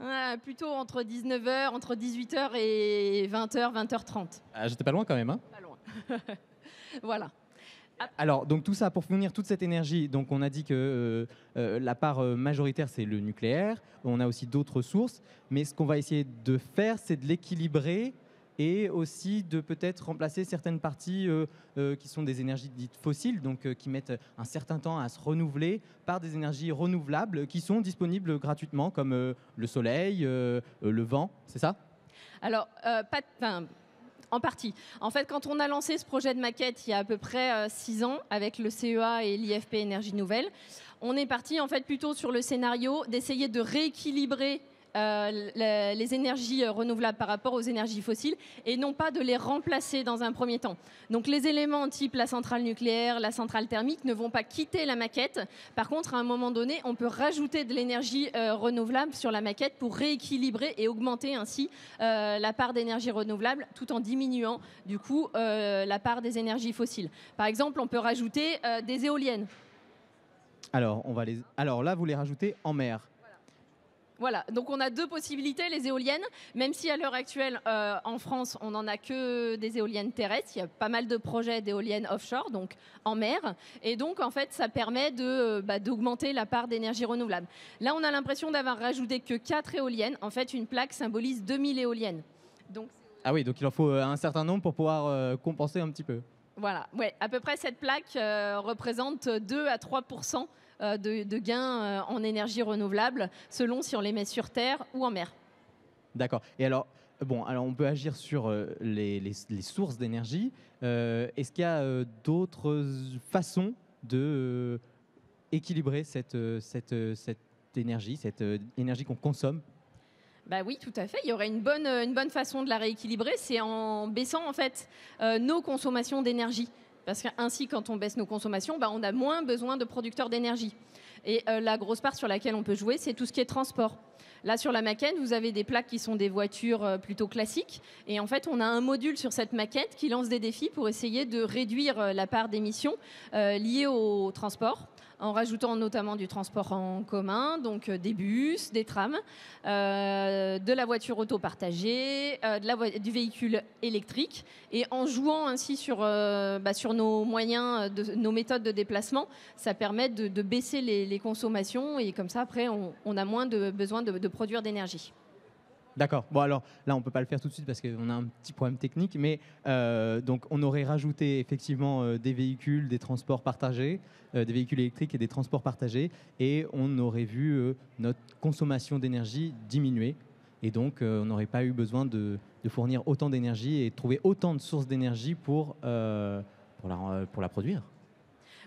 Ouais, plutôt entre 19h, entre 18h et 20h, 20h30. Ah, J'étais pas loin quand même. Hein Pas loin. voilà. Alors, donc tout ça, pour fournir toute cette énergie, donc on a dit que euh, euh, la part euh, majoritaire, c'est le nucléaire. On a aussi d'autres sources. Mais ce qu'on va essayer de faire, c'est de l'équilibrer et aussi de peut-être remplacer certaines parties euh, euh, qui sont des énergies dites fossiles, donc euh, qui mettent un certain temps à se renouveler, par des énergies renouvelables qui sont disponibles gratuitement, comme le soleil, le vent, c'est ça? Alors, en partie. En fait, quand on a lancé ce projet de maquette il y a à peu près six ans avec le CEA et l'IFP Énergie Nouvelle, on est parti en fait plutôt sur le scénario d'essayer de rééquilibrer euh, les énergies euh, renouvelables par rapport aux énergies fossiles et non pas de les remplacer dans un premier temps. Donc les éléments type la centrale nucléaire, la centrale thermique ne vont pas quitter la maquette. Par contre, à un moment donné, on peut rajouter de l'énergie euh, renouvelable sur la maquette pour rééquilibrer et augmenter ainsi la part d'énergie renouvelable tout en diminuant du coup la part des énergies fossiles. Par exemple, on peut rajouter des éoliennes. Alors, on va les... Alors là, vous les rajoutez en mer. Voilà, donc on a deux possibilités, les éoliennes, même si à l'heure actuelle euh, en France on n'en a que des éoliennes terrestres, il y a pas mal de projets d'éoliennes offshore, donc en mer, et donc en fait ça permet de, euh, bah, d'augmenter la part d'énergie renouvelable. Là on a l'impression d'avoir rajouté que 4 éoliennes, en fait une plaque symbolise 2000 éoliennes. Donc Ah oui, donc il en faut euh, un certain nombre pour pouvoir euh, compenser un petit peu. voilà, ouais, à peu près cette plaque euh, représente 2 à 3 euh, de, de gains euh, en énergie renouvelable selon si on les met sur terre ou en mer. D'accord. Et alors, bon, alors on peut agir sur euh, les, les- les sources d'énergie. Euh, Est-ce qu'il y a euh, d'autres façons de euh, équilibrer cette, euh, cette, euh, cette énergie, cette euh, énergie qu'on consomme? Bah oui, tout à fait. Il y aurait une bonne, euh, une bonne façon de la rééquilibrer, c'est en baissant en fait euh, nos consommations d'énergie. Parce qu'ainsi, quand on baisse nos consommations, bah, on a moins besoin de producteurs d'énergie. Et euh, la grosse part sur laquelle on peut jouer, c'est tout ce qui est transport. Là, sur la maquette, vous avez des plaques qui sont des voitures euh, plutôt classiques. Et en fait, on a un module sur cette maquette qui lance des défis pour essayer de réduire euh, la part d'émissions euh, liées au transport. En rajoutant notamment du transport en commun, donc euh, des bus, des trams, euh, de la voiture auto partagée, euh, du véhicule électrique, et en jouant ainsi sur, bah, nos moyens, nos méthodes de déplacement, ça permet de, baisser les, consommations, et comme ça, après, on, a moins de besoin de produire d'énergie. D'accord. Bon, alors là, on peut pas le faire tout de suite parce qu'on a un petit problème technique, mais euh, donc on aurait rajouté effectivement euh, des véhicules, des transports partagés, euh, des véhicules électriques et des transports partagés, et on aurait vu notre consommation d'énergie diminuer. Et donc, on n'aurait pas eu besoin de, fournir autant d'énergie et de trouver autant de sources d'énergie pour la produire.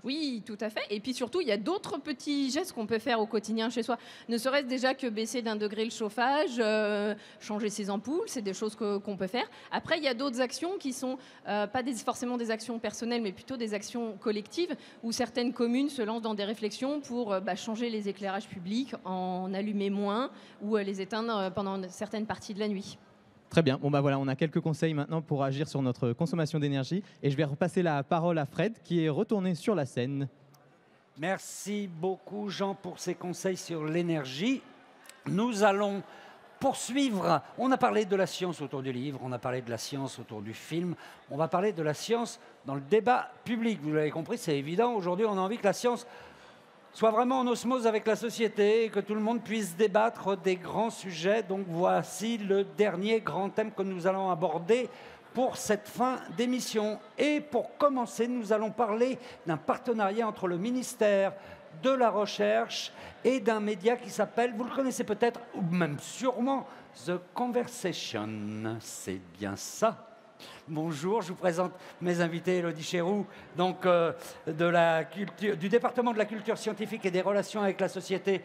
Oui, tout à fait. Et puis surtout, il y a d'autres petits gestes qu'on peut faire au quotidien chez soi. Ne serait-ce déjà que baisser d'un degré le chauffage, euh, changer ses ampoules, c'est des choses qu'on peut faire. Après, il y a d'autres actions qui sont euh, pas forcément des actions personnelles, mais plutôt des actions collectives, où certaines communes se lancent dans des réflexions pour euh, bah, changer les éclairages publics, en allumer moins ou les éteindre pendant certaines parties de la nuit. Très bien. Bon, bah voilà, on a quelques conseils maintenant pour agir sur notre consommation d'énergie. Et je vais repasser la parole à Fred, qui est retourné sur la scène. Merci beaucoup Jean pour ces conseils sur l'énergie. Nous allons poursuivre. On a parlé de la science autour du livre, on a parlé de la science autour du film, on va parler de la science dans le débat public. Vous l'avez compris, c'est évident. Aujourd'hui, on a envie que la science soit vraiment en osmose avec la société et que tout le monde puisse débattre des grands sujets. Donc voici le dernier grand thème que nous allons aborder pour cette fin d'émission. Et pour commencer, nous allons parler d'un partenariat entre le ministère de la Recherche et d'un média qui s'appelle, vous le connaissez peut-être, ou même sûrement, The Conversation. C'est bien ça Bonjour, je vous présente mes invités, Elodie Chéroux, donc euh, du département de la culture scientifique et des relations avec la société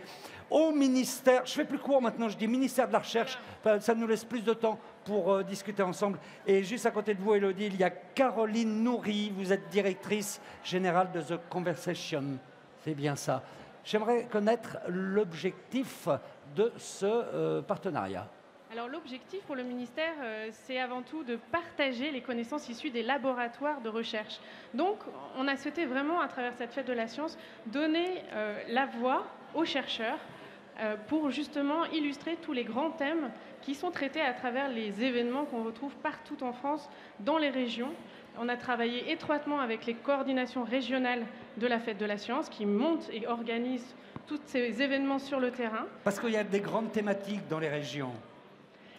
au ministère. Je fais plus court maintenant, je dis ministère de la Recherche, ça nous laisse plus de temps pour euh, discuter ensemble. Et juste à côté de vous, Elodie, il y a Caroline Nourry, vous êtes directrice générale de The Conversation. C'est bien ça. J'aimerais connaître l'objectif de ce euh, partenariat. Alors l'objectif pour le ministère, euh, c'est avant tout de partager les connaissances issues des laboratoires de recherche. Donc on a souhaité vraiment, à travers cette fête de la science, donner euh, la voix aux chercheurs euh, pour justement illustrer tous les grands thèmes qui sont traités à travers les événements qu'on retrouve partout en France, dans les régions. On a travaillé étroitement avec les coordinations régionales de la fête de la science qui montent et organisent tous ces événements sur le terrain. Parce qu'il y a des grandes thématiques dans les régions.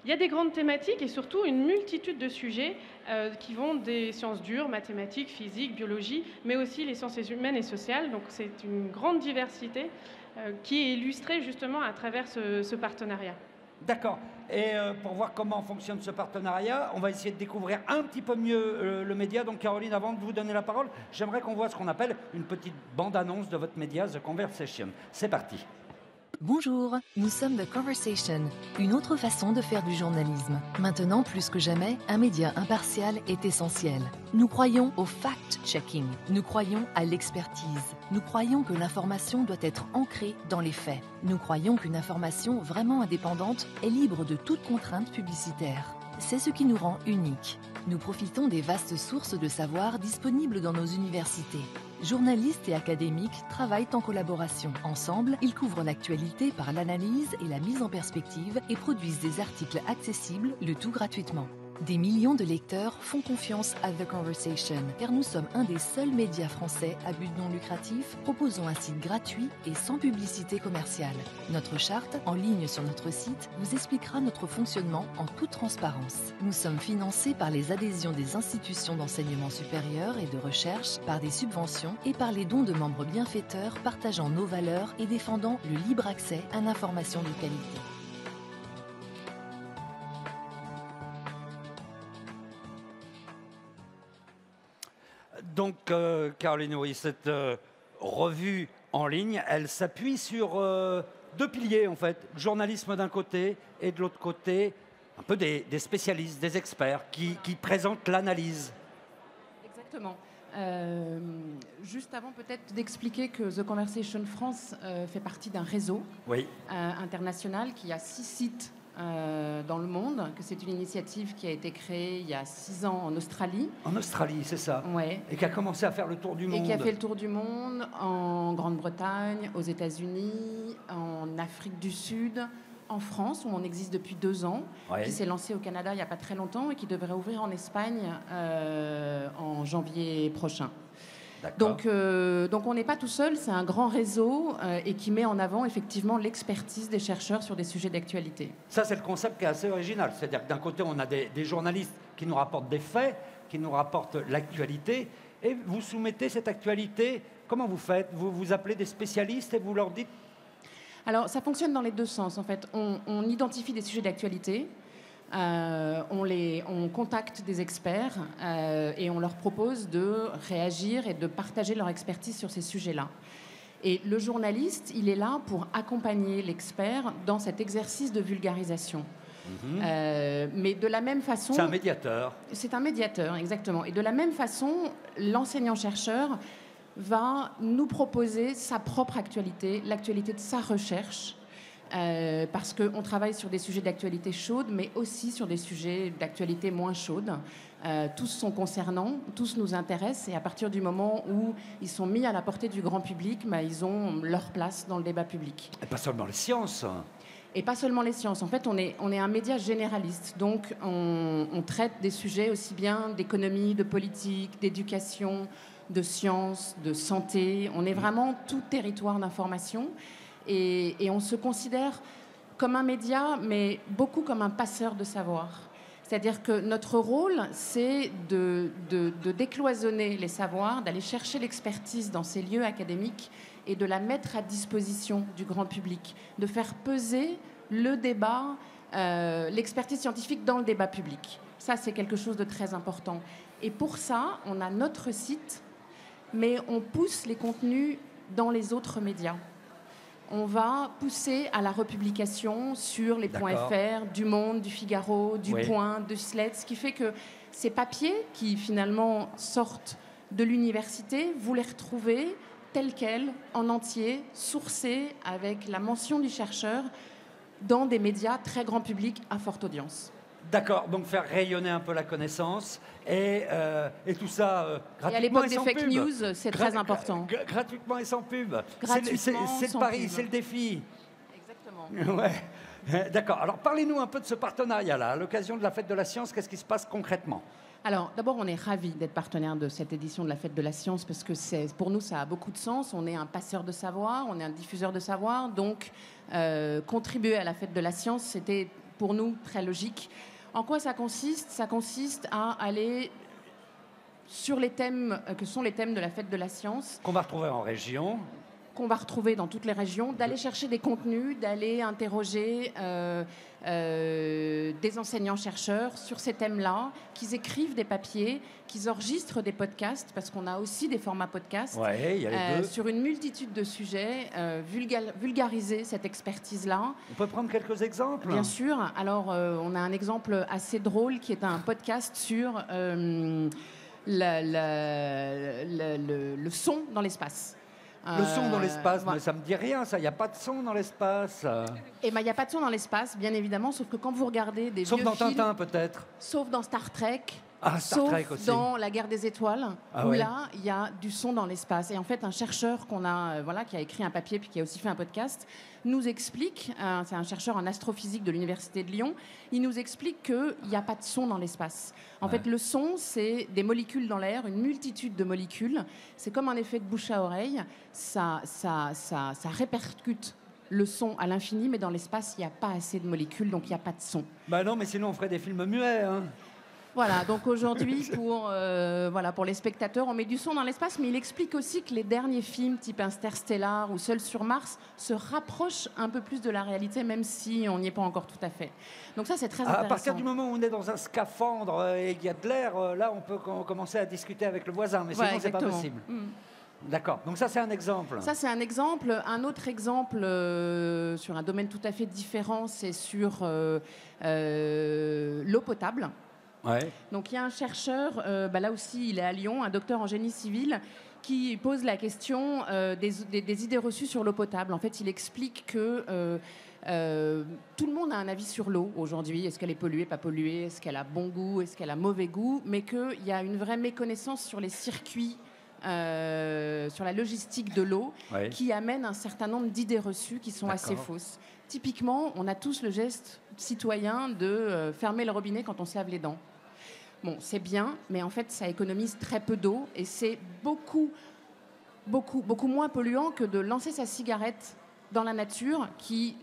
Il y a des grandes thématiques et surtout une multitude de sujets euh, qui vont des sciences dures, mathématiques, physique, biologie, mais aussi les sciences humaines et sociales. Donc c'est une grande diversité euh, qui est illustrée justement à travers ce, partenariat. D'accord. Et euh, pour voir comment fonctionne ce partenariat, on va essayer de découvrir un petit peu mieux le média. Donc Caroline, avant de vous donner la parole, j'aimerais qu'on voit ce qu'on appelle une petite bande-annonce de votre média, The Conversation. C'est parti. Bonjour, nous sommes The Conversation, une autre façon de faire du journalisme. Maintenant, plus que jamais, un média impartial est essentiel. Nous croyons au fact-checking, nous croyons à l'expertise, nous croyons que l'information doit être ancrée dans les faits, nous croyons qu'une information vraiment indépendante est libre de toute contrainte publicitaire. C'est ce qui nous rend uniques. Nous profitons des vastes sources de savoir disponibles dans nos universités. Journalistes et académiques travaillent en collaboration. Ensemble, ils couvrent l'actualité par l'analyse et la mise en perspective et produisent des articles accessibles, le tout gratuitement. Des millions de lecteurs font confiance à The Conversation, car nous sommes un des seuls médias français à but non lucratif proposant un site gratuit et sans publicité commerciale. Notre charte, en ligne sur notre site, vous expliquera notre fonctionnement en toute transparence. Nous sommes financés par les adhésions des institutions d'enseignement supérieur et de recherche, par des subventions et par les dons de membres bienfaiteurs partageant nos valeurs et défendant le libre accès à l'information de qualité. Donc, euh, Caroline, oui, cette euh, revue en ligne, elle s'appuie sur euh, deux piliers, en fait. Le journalisme d'un côté et de l'autre côté, un peu des, des spécialistes, des experts qui, qui présentent l'analyse. Exactement. Euh, juste avant peut-être d'expliquer que The Conversation France euh, fait partie d'un réseau Oui. euh, international qui a six sites euh, dans le monde, que c'est une initiative qui a été créée il y a six ans en Australie. En Australie, c'est ça Ouais. Et qui a commencé à faire le tour du monde. Et qui a fait le tour du monde en Grande-Bretagne, aux États-Unis, en Afrique du Sud, en France, où on existe depuis deux ans, Ouais. qui s'est lancé au Canada il n'y a pas très longtemps et qui devrait ouvrir en Espagne euh, en janvier prochain. Donc, euh, donc on n'est pas tout seul, c'est un grand réseau euh, et qui met en avant effectivement l'expertise des chercheurs sur des sujets d'actualité. Ça, c'est le concept qui est assez original. C'est-à-dire que d'un côté, on a des, des journalistes qui nous rapportent des faits, qui nous rapportent l'actualité, et vous soumettez cette actualité. Comment vous faites? Vous vous appelez des spécialistes et vous leur dites? Alors, ça fonctionne dans les deux sens. En fait, on, on identifie des sujets d'actualité, euh, on, les, on contacte des experts euh, et on leur propose de réagir et de partager leur expertise sur ces sujets-là. Et le journaliste, il est là pour accompagner l'expert dans cet exercice de vulgarisation. Euh, mais de la même façon... c'est un médiateur. C'est un médiateur, exactement. Et de la même façon, l'enseignant-chercheur va nous proposer sa propre actualité, l'actualité de sa recherche, euh, parce qu'on travaille sur des sujets d'actualité chaude, mais aussi sur des sujets d'actualité moins chaude. Euh, tous sont concernants, tous nous intéressent, et à partir du moment où ils sont mis à la portée du grand public, bah, ils ont leur place dans le débat public. Et pas seulement les sciences. Et pas seulement les sciences. En fait, on est, on est un média généraliste. Donc, on, on traite des sujets aussi bien d'économie, de politique, d'éducation, de sciences, de santé. On est vraiment tout territoire d'information. Et, on se considère comme un média, mais beaucoup comme un passeur de savoir. C'est-à-dire que notre rôle, c'est de décloisonner les savoirs, d'aller chercher l'expertise dans ces lieux académiques et de la mettre à disposition du grand public, de faire peser le débat, euh, l'expertise scientifique dans le débat public. Ça, c'est quelque chose de très important. Et pour ça, on a notre site, mais on pousse les contenus dans les autres médias. On va pousser à la republication sur les points. .fr, du Monde, du Figaro, du Oui. Point, de Sled, ce qui fait que ces papiers qui finalement sortent de l'université, vous les retrouvez tels quels, en entier, sourcés avec la mention du chercheur dans des médias très grand public à forte audience. D'accord, donc faire rayonner un peu la connaissance et, euh, et tout ça euh, Et à gratuitement l'époque des fake pub. news, c'est très important. gra- gratuitement et sans pub. C'est le- Gratuitement, pari, c'est le défi. Exactement. Ouais. D'accord, alors parlez-nous un peu de ce partenariat-là. À l'occasion de la fête de la science, qu'est-ce qui se passe concrètement? Alors, d'abord, on est ravis d'être partenaire de cette édition de la Fête de la Science parce que pour nous, ça a beaucoup de sens. On est un passeur de savoir, on est un diffuseur de savoir. Donc, euh, contribuer à la Fête de la Science, c'était pour nous très logique. En quoi ça consiste? Ça consiste à aller sur les thèmes euh, que sont les thèmes de la Fête de la Science Qu'on va retrouver en région. Qu'on va retrouver dans toutes les régions, d'aller chercher des contenus, d'aller interroger euh, euh, des enseignants-chercheurs sur ces thèmes-là, qu'ils écrivent des papiers, qu'ils enregistrent des podcasts, parce qu'on a aussi des formats podcasts, Ouais, il y a les deux. sur une multitude de sujets, euh, vulga- vulgariser cette expertise-là. On peut prendre quelques exemples Bien sûr. Alors, euh, on a un exemple assez drôle qui est un podcast sur euh, la- la- la- le, le son dans l'espace. Le son dans Euh, l'espace, mais ça me dit rien, ça. Il n'y a pas de son dans l'espace. Et ben, il n'y a pas de son dans l'espace, bien évidemment, sauf que quand vous regardez des Sauf vieux dans films, Tintin, peut-être. sauf dans Star Trek, Ah, Star sauf Trek aussi. dans La Guerre des Étoiles, Ah où ouais. là, il y a du son dans l'espace. Et en fait, un chercheur qu'on a, euh, voilà, qui a écrit un papier puis qui a aussi fait un podcast, nous explique, euh, c'est un chercheur en astrophysique de l'Université de Lyon, il nous explique qu'il n'y a pas de son dans l'espace. En fait, le son, c'est des molécules dans l'air, une multitude de molécules. C'est comme un effet de bouche à oreille. Ça, ça, ça, ça répercute le son à l'infini, mais dans l'espace, il n'y a pas assez de molécules, donc il n'y a pas de son. Bah non, mais sinon on ferait des films muets. Hein. Voilà, donc aujourd'hui, pour, euh, voilà, pour les spectateurs, on met du son dans l'espace, mais il explique aussi que les derniers films type Interstellar ou Seul sur Mars se rapprochent un peu plus de la réalité, même si on n'y est pas encore tout à fait. Donc ça, c'est très À intéressant. partir du moment où on est dans un scaphandre euh, et qu'il y a de l'air, euh, là on peut com- commencer à discuter avec le voisin, mais Ouais, sinon c'est pas possible. Mm. D'accord, donc ça c'est un exemple. Ça, c'est un exemple. Un autre exemple euh, sur un domaine tout à fait différent, c'est sur euh, l'eau potable. Ouais. Donc il y a un chercheur, euh, bah, là aussi il est à Lyon, un docteur en génie civil, qui pose la question euh, des, des- des idées reçues sur l'eau potable. En fait, il explique que euh, tout le monde a un avis sur l'eau aujourd'hui. Est-ce qu'elle est polluée, pas polluée? Est-ce qu'elle a bon goût? Est-ce qu'elle a mauvais goût? Mais qu'il y a une vraie méconnaissance sur les circuits, euh, sur la logistique de l'eau, qui amène un certain nombre d'idées reçues qui sont assez fausses. Typiquement, on a tous le geste citoyen de euh, fermer le robinet quand on se lave les dents. Bon, c'est bien, mais en fait, ça économise très peu d'eau et c'est beaucoup, beaucoup, beaucoup moins polluant que de lancer sa cigarette dans la nature qui,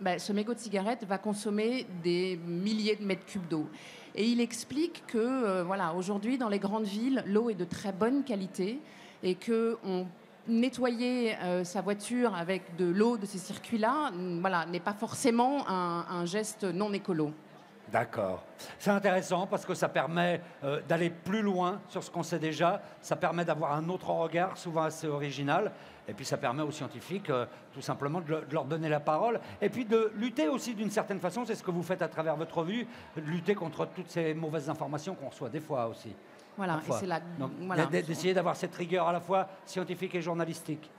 bah, ce mégot de cigarette va consommer des milliers de mètres cubes d'eau. Et il explique que, euh, voilà, aujourd'hui, dans les grandes villes, l'eau est de très bonne qualité et que on nettoyer euh, sa voiture avec de l'eau de ces circuits-là, voilà, n'est pas forcément un geste non écolo. D'accord. C'est intéressant parce que ça permet euh, d'aller plus loin sur ce qu'on sait déjà. Ça permet d'avoir un autre regard, souvent assez original. Et puis ça permet aux scientifiques euh, tout simplement de, le- de leur donner la parole. Et puis de lutter aussi d'une certaine façon, c'est ce que vous faites à travers votre revue, de lutter contre toutes ces mauvaises informations qu'on reçoit des fois aussi. Voilà, et c'est voilà. d'a- d'essayer d'avoir cette rigueur à la fois scientifique et journalistique.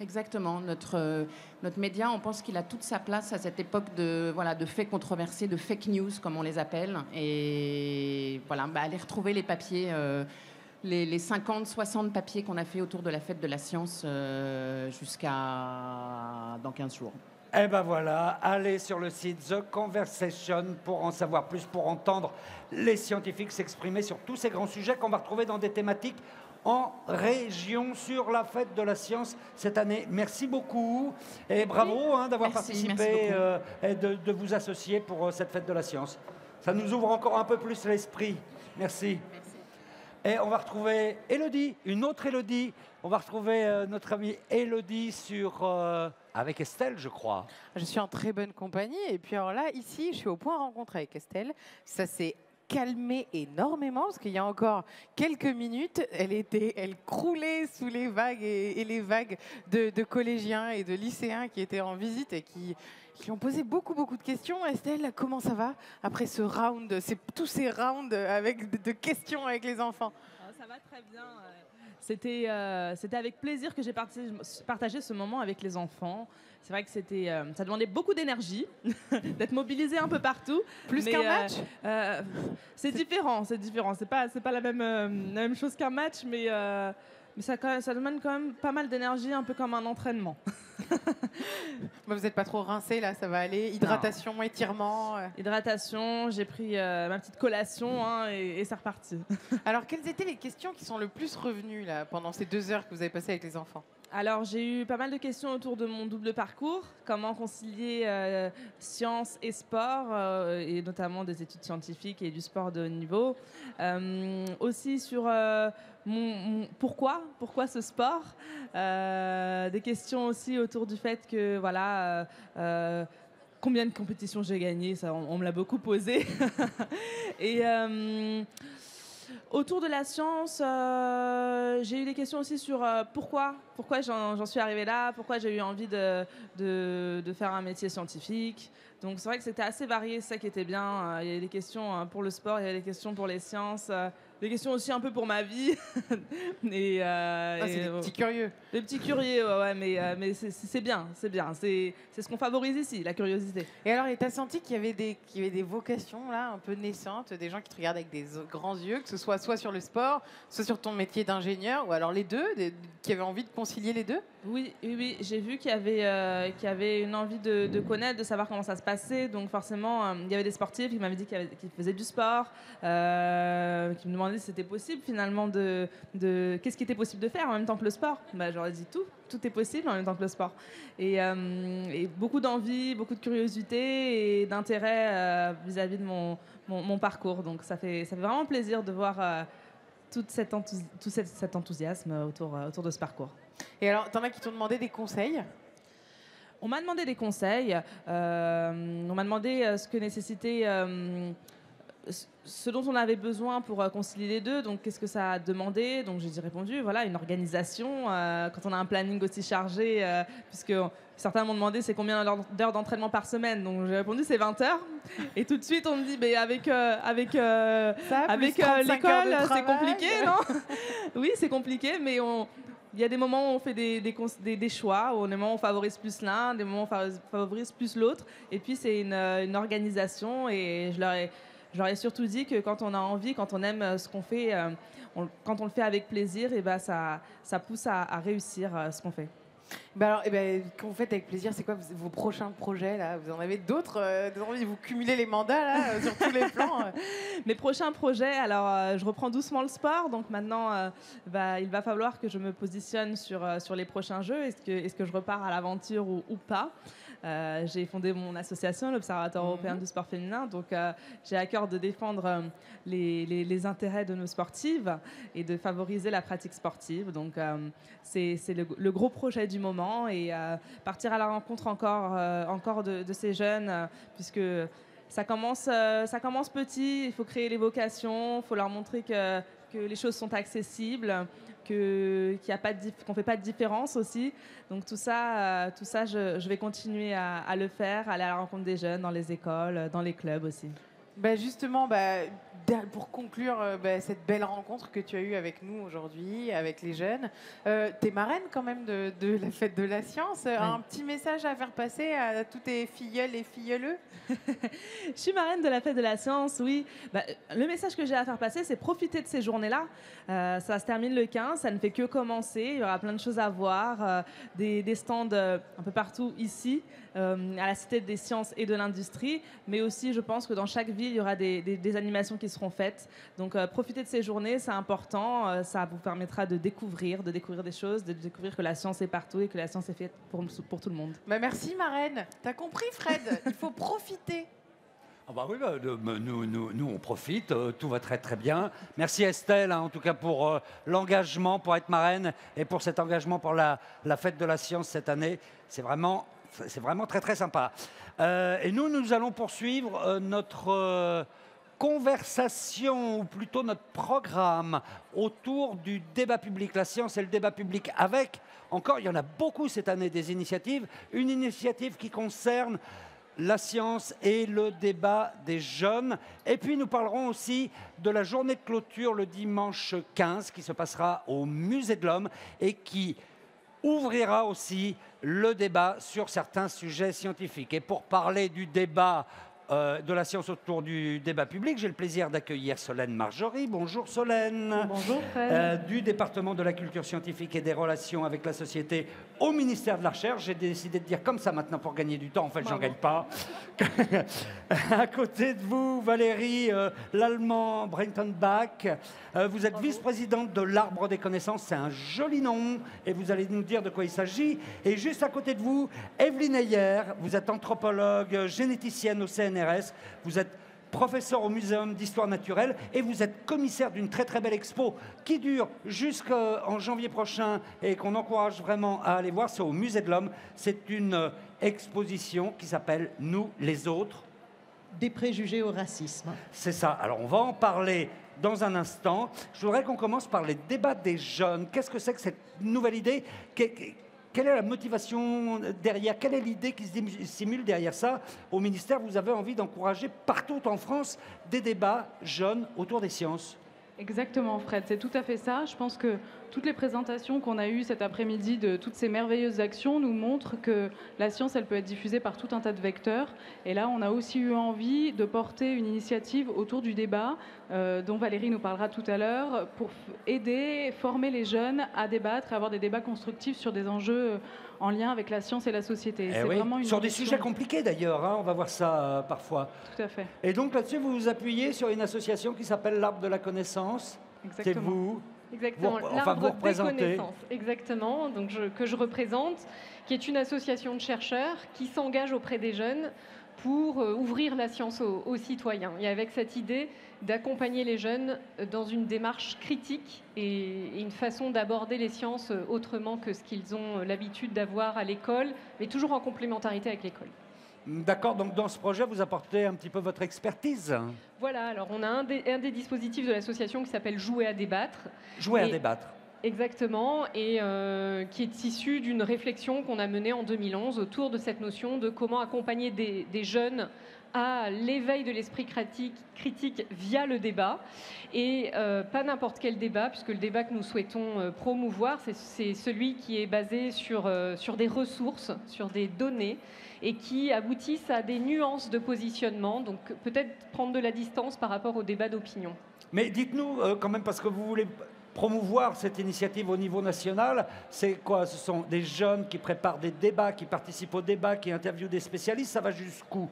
Exactement. Notre, euh, notre média, on pense qu'il a toute sa place à cette époque de, voilà, de faits controversés, de fake news, comme on les appelle. Et voilà, bah, aller retrouver les papiers, euh, les, les 50, 60 papiers qu'on a fait autour de la fête de la science euh, jusqu'à dans 15 jours. Eh ben voilà, allez sur le site The Conversation pour en savoir plus, pour entendre les scientifiques s'exprimer sur tous ces grands sujets qu'on va retrouver dans des thématiques en région sur la fête de la science cette année. Merci beaucoup et bravo hein, d'avoir participé merci euh, et de, de vous associer pour euh, cette fête de la science. Ça nous ouvre encore un peu plus l'esprit. Merci. Et on va retrouver Elodie, une autre Elodie. On va retrouver euh, notre amie Elodie sur, euh, avec Estelle, je crois. Je suis en très bonne compagnie. Et puis alors là, ici, je suis au point rencontre avec Estelle. Ça s'est calmé énormément parce qu'il y a encore quelques minutes, elle était, elle croulait sous les vagues et, les vagues de, collégiens et de lycéens qui étaient en visite et qui, ont posé beaucoup beaucoup de questions. Estelle, comment ça va après ce round, ces- tous ces rounds avec de, questions avec les enfants? Ah, Ça va très bien. euh, C'était euh, c'était avec plaisir que j'ai partagé ce moment avec les enfants. C'est vrai que c'était, euh, ça demandait beaucoup d'énergie, d'être mobilisé un peu partout. Plus qu'un euh, match euh, C'est différent, c'est différent. C'est pas, c'est pas la même, euh, la même chose qu'un match, mais, mais ça, demande quand même pas mal d'énergie, un peu comme un entraînement. Vous n'êtes pas trop rincé là, ça va aller. Hydratation, étirement. euh. Hydratation, j'ai pris euh, ma petite collation hein, et, et c'est reparti. Alors, quelles étaient les questions qui sont le plus revenues là, pendant ces deux heures que vous avez passées avec les enfants? Alors, j'ai eu pas mal de questions autour de mon double parcours. Comment concilier euh, science et sport, euh, et notamment des études scientifiques et du sport de haut niveau. Euh, aussi sur euh, pourquoi, pourquoi ce sport. Des questions aussi autour du fait que, voilà, combien de compétitions j'ai gagné, ça, on, on me l'a beaucoup posé. et. Autour de la science, euh, j'ai eu des questions aussi sur euh, pourquoi, pourquoi j'en suis arrivée là, pourquoi j'ai eu envie de, de, faire un métier scientifique. Donc c'est vrai que c'était assez varié, c'est ça qui était bien. Euh, Il y avait des questions pour le sport, il y avait des questions pour les sciences, des questions aussi un peu pour ma vie. et, euh, Ah, c'est des euh, petits curieux. Des petits curieux, ouais, ouais, mais, euh, mais c'est- bien, c'est bien. C'est c'est ce qu'on favorise ici, la curiosité. Et alors, tu as senti qu'il y, avait des- qu'il y avait des vocations là, un peu naissantes, des gens qui te regardent avec des grands yeux, que ce soit soit sur le sport, soit sur ton métier d'ingénieur, ou alors les deux, des- qui avaient envie de concilier les deux? Oui, oui, oui. J'ai vu qu'il y, avait, euh, qu'il y avait une envie de, de connaître, de savoir comment ça se passait. Donc forcément, il y avait des sportifs qui m'avaient dit qu'ils, faisaient du sport, qui me demandaient si c'était possible finalement de, de... Qu'est-ce qui était possible de faire en même temps que le sport? Bah, J'aurais dit tout. Tout est possible en même temps que le sport. Et, euh, et beaucoup d'envie, beaucoup de curiosité et d'intérêt euh, vis-à-vis de mon, mon, mon parcours. Donc ça fait, ça fait vraiment plaisir de voir euh, enthousi- tout cet, cet enthousiasme autour, euh, autour de ce parcours. Et alors, t'en as qui t'ont demandé des conseils? On m'a demandé des conseils. on m'a demandé ce que nécessitait ce- dont on avait besoin pour euh, concilier les deux, donc qu'est-ce que ça a demandé? Donc j'ai répondu, voilà, une organisation. euh, quand on a un planning aussi chargé, euh, puisque certains m'ont demandé c'est combien d'heures- d'entraînement par semaine, donc j'ai répondu c'est 20 heures. Et tout de suite on me dit, mais avec, euh, avec, Ça, avec 35 heures de l'école, c'est compliqué, non? Oui, c'est compliqué, mais on... Il y a des moments où on fait des, des, cons- des- des choix, où des moments où on favorise plus l'un, des moments où on favorise- plus l'autre. Et puis c'est une, une organisation et je leur, ai, je leur ai surtout dit que quand on a envie, quand on aime euh, ce qu'on fait, euh, on- quand on le fait avec plaisir, et ben ça, ça pousse à, à réussir euh, ce qu'on fait. Bah alors, eh ben, quand vous faites avec plaisir, c'est quoi vos vos prochains projets là? Vous en avez d'autres euh, Vous cumulez les mandats là euh, sur tous les plans euh? Mes prochains projets, alors je reprends doucement le sport, donc maintenant bah, il va falloir que je me positionne sur, sur les prochains jeux. Est-ce que, est que je repars à l'aventure ou, ou pas? Euh, J'ai fondé mon association, l'Observatoire européen du sport féminin, donc euh, j'ai à cœur de défendre euh, les, les- les intérêts de nos sportives et de favoriser la pratique sportive. Donc euh, c'est le, le gros projet du moment. Et partir à la rencontre encore, encore de, de ces jeunes, puisque ça commence, ça commence petit, il faut créer les vocations, il faut leur montrer que, que les choses sont accessibles, que- qu'il a pas qu'on fait pas de différence aussi. Donc tout ça, euh, tout ça je, vais continuer à, à le faire, aller à la rencontre des jeunes dans les écoles, dans les clubs aussi. Bah, justement, bah, pour conclure euh, bah, cette belle rencontre que tu as eue avec nous aujourd'hui, avec les jeunes, euh, tu es marraine quand même de, de la fête de la science. Un petit message à faire passer à tous tes filleuls et filleuleux Je suis marraine de la fête de la science, oui. Bah, le message que j'ai à faire passer, c'est profiter de ces journées-là. Euh, ça se termine le 15, ça ne fait que commencer. Il y aura plein de choses à voir, euh, des, des stands euh, un peu partout ici, euh, à la Cité des sciences et de l'industrie. Mais aussi, je pense que dans chaque ville, il y aura des, des- des animations qui seront faites. Donc, euh, profiter de ces journées, c'est important. Euh, ça vous permettra de découvrir, de découvrir des choses, de découvrir que la science est partout et que la science est faite pour, pour tout le monde. bah, Merci marraine. T'as compris Fred? Il faut profiter. Ah bah oui, bah, de- bah, nous, nous, nous, on profite, euh, tout va très très bien. Merci Estelle, hein, en tout cas pour euh, l'engagement, pour être marraine et pour cet engagement pour la, la fête de la science cette année. C'est vraiment, c'est vraiment très très sympa. Euh, et nous, nous allons poursuivre euh, notre euh, conversation, ou plutôt notre programme autour du débat public, la science et le débat public, avec, encore, il y en a beaucoup cette année des initiatives, une initiative qui concerne la science et le débat des jeunes. Et puis nous parlerons aussi de la journée de clôture le dimanche 15 qui se passera au Musée de l'Homme et qui ouvrira aussi le débat sur certains sujets scientifiques. Et pour parler du débat euh, de la science autour du débat public, j'ai le plaisir d'accueillir Solène Marjorie. Bonjour Solène. Bonjour. Euh, du département de la culture scientifique et des relations avec la société au ministère de la Recherche. J'ai décidé de dire comme ça maintenant pour gagner du temps. En fait, j'en gagne pas. à côté de vous, Valérie, euh, l'allemand Brentonbach. Euh, vous êtes vice-présidente de l'Arbre des connaissances. C'est un joli nom et vous allez nous dire de quoi il s'agit. Et juste à côté de vous, Evelyne Ayer. Vous êtes anthropologue, généticienne au CNRS. Vous êtes professeur au Muséum d'histoire naturelle et vous êtes commissaire d'une très très belle expo qui dure jusqu'en janvier prochain et qu'on encourage vraiment à aller voir. C'est au Musée de l'Homme. C'est une euh, exposition qui s'appelle Nous les autres. Des préjugés au racisme. C'est ça. Alors on va en parler dans un instant. Je voudrais qu'on commence par les débats des jeunes. Qu'est-ce que c'est que cette nouvelle idée? Quelle est la motivation derrière Quelle est l'idée qui se dim- simule derrière ça Au ministère, vous avez envie d'encourager partout en France des débats jeunes autour des sciences. Exactement, Fred, c'est tout à fait ça. Je pense que toutes les présentations qu'on a eues cet après-midi de toutes ces merveilleuses actions nous montrent que la science, elle peut être diffusée par tout un tas de vecteurs. Et là, on a aussi eu envie de porter une initiative autour du débat, euh, dont Valérie nous parlera tout à l'heure, pour aider, former les jeunes à débattre et avoir des débats constructifs sur des enjeux euh, en lien avec la science et la société. Eh c'est oui, vraiment une Sur des sujets compliqués d'ailleurs, hein, on va voir ça euh, parfois. Tout à fait. Et donc là-dessus, vous vous appuyez sur une association qui s'appelle l'Arbre de la Connaissance. C'est Exactement. vous. Exactement, Vous- enfin, l'arbre des connaissances. Exactement, donc je- que je représente, qui est une association de chercheurs qui s'engage auprès des jeunes pour euh, ouvrir la science aux, aux citoyens. Et avec cette idée d'accompagner les jeunes dans une démarche critique et, une façon d'aborder les sciences autrement que ce qu'ils ont l'habitude d'avoir à l'école, mais toujours en complémentarité avec l'école. D'accord, donc dans ce projet, vous apportez un petit peu votre expertise. Voilà, alors on a un des, un des dispositifs de l'association qui s'appelle Jouer à débattre. Jouer à débattre. Exactement, et euh, qui est issu d'une réflexion qu'on a menée en 2011 autour de cette notion de comment accompagner des, des jeunes à l'éveil de l'esprit critique, critique via le débat. Et euh, pas n'importe quel débat, puisque le débat que nous souhaitons euh, promouvoir, c'est- c'est celui qui est basé sur, euh, sur des ressources, sur des données, et qui aboutissent à des nuances de positionnement, donc peut-être prendre de la distance par rapport au débat d'opinion. Mais dites-nous euh, quand même, parce que vous voulez promouvoir cette initiative au niveau national, c'est quoi? Ce sont des jeunes qui préparent des débats, qui participent aux débats, qui interviewent des spécialistes, ça va jusqu'où?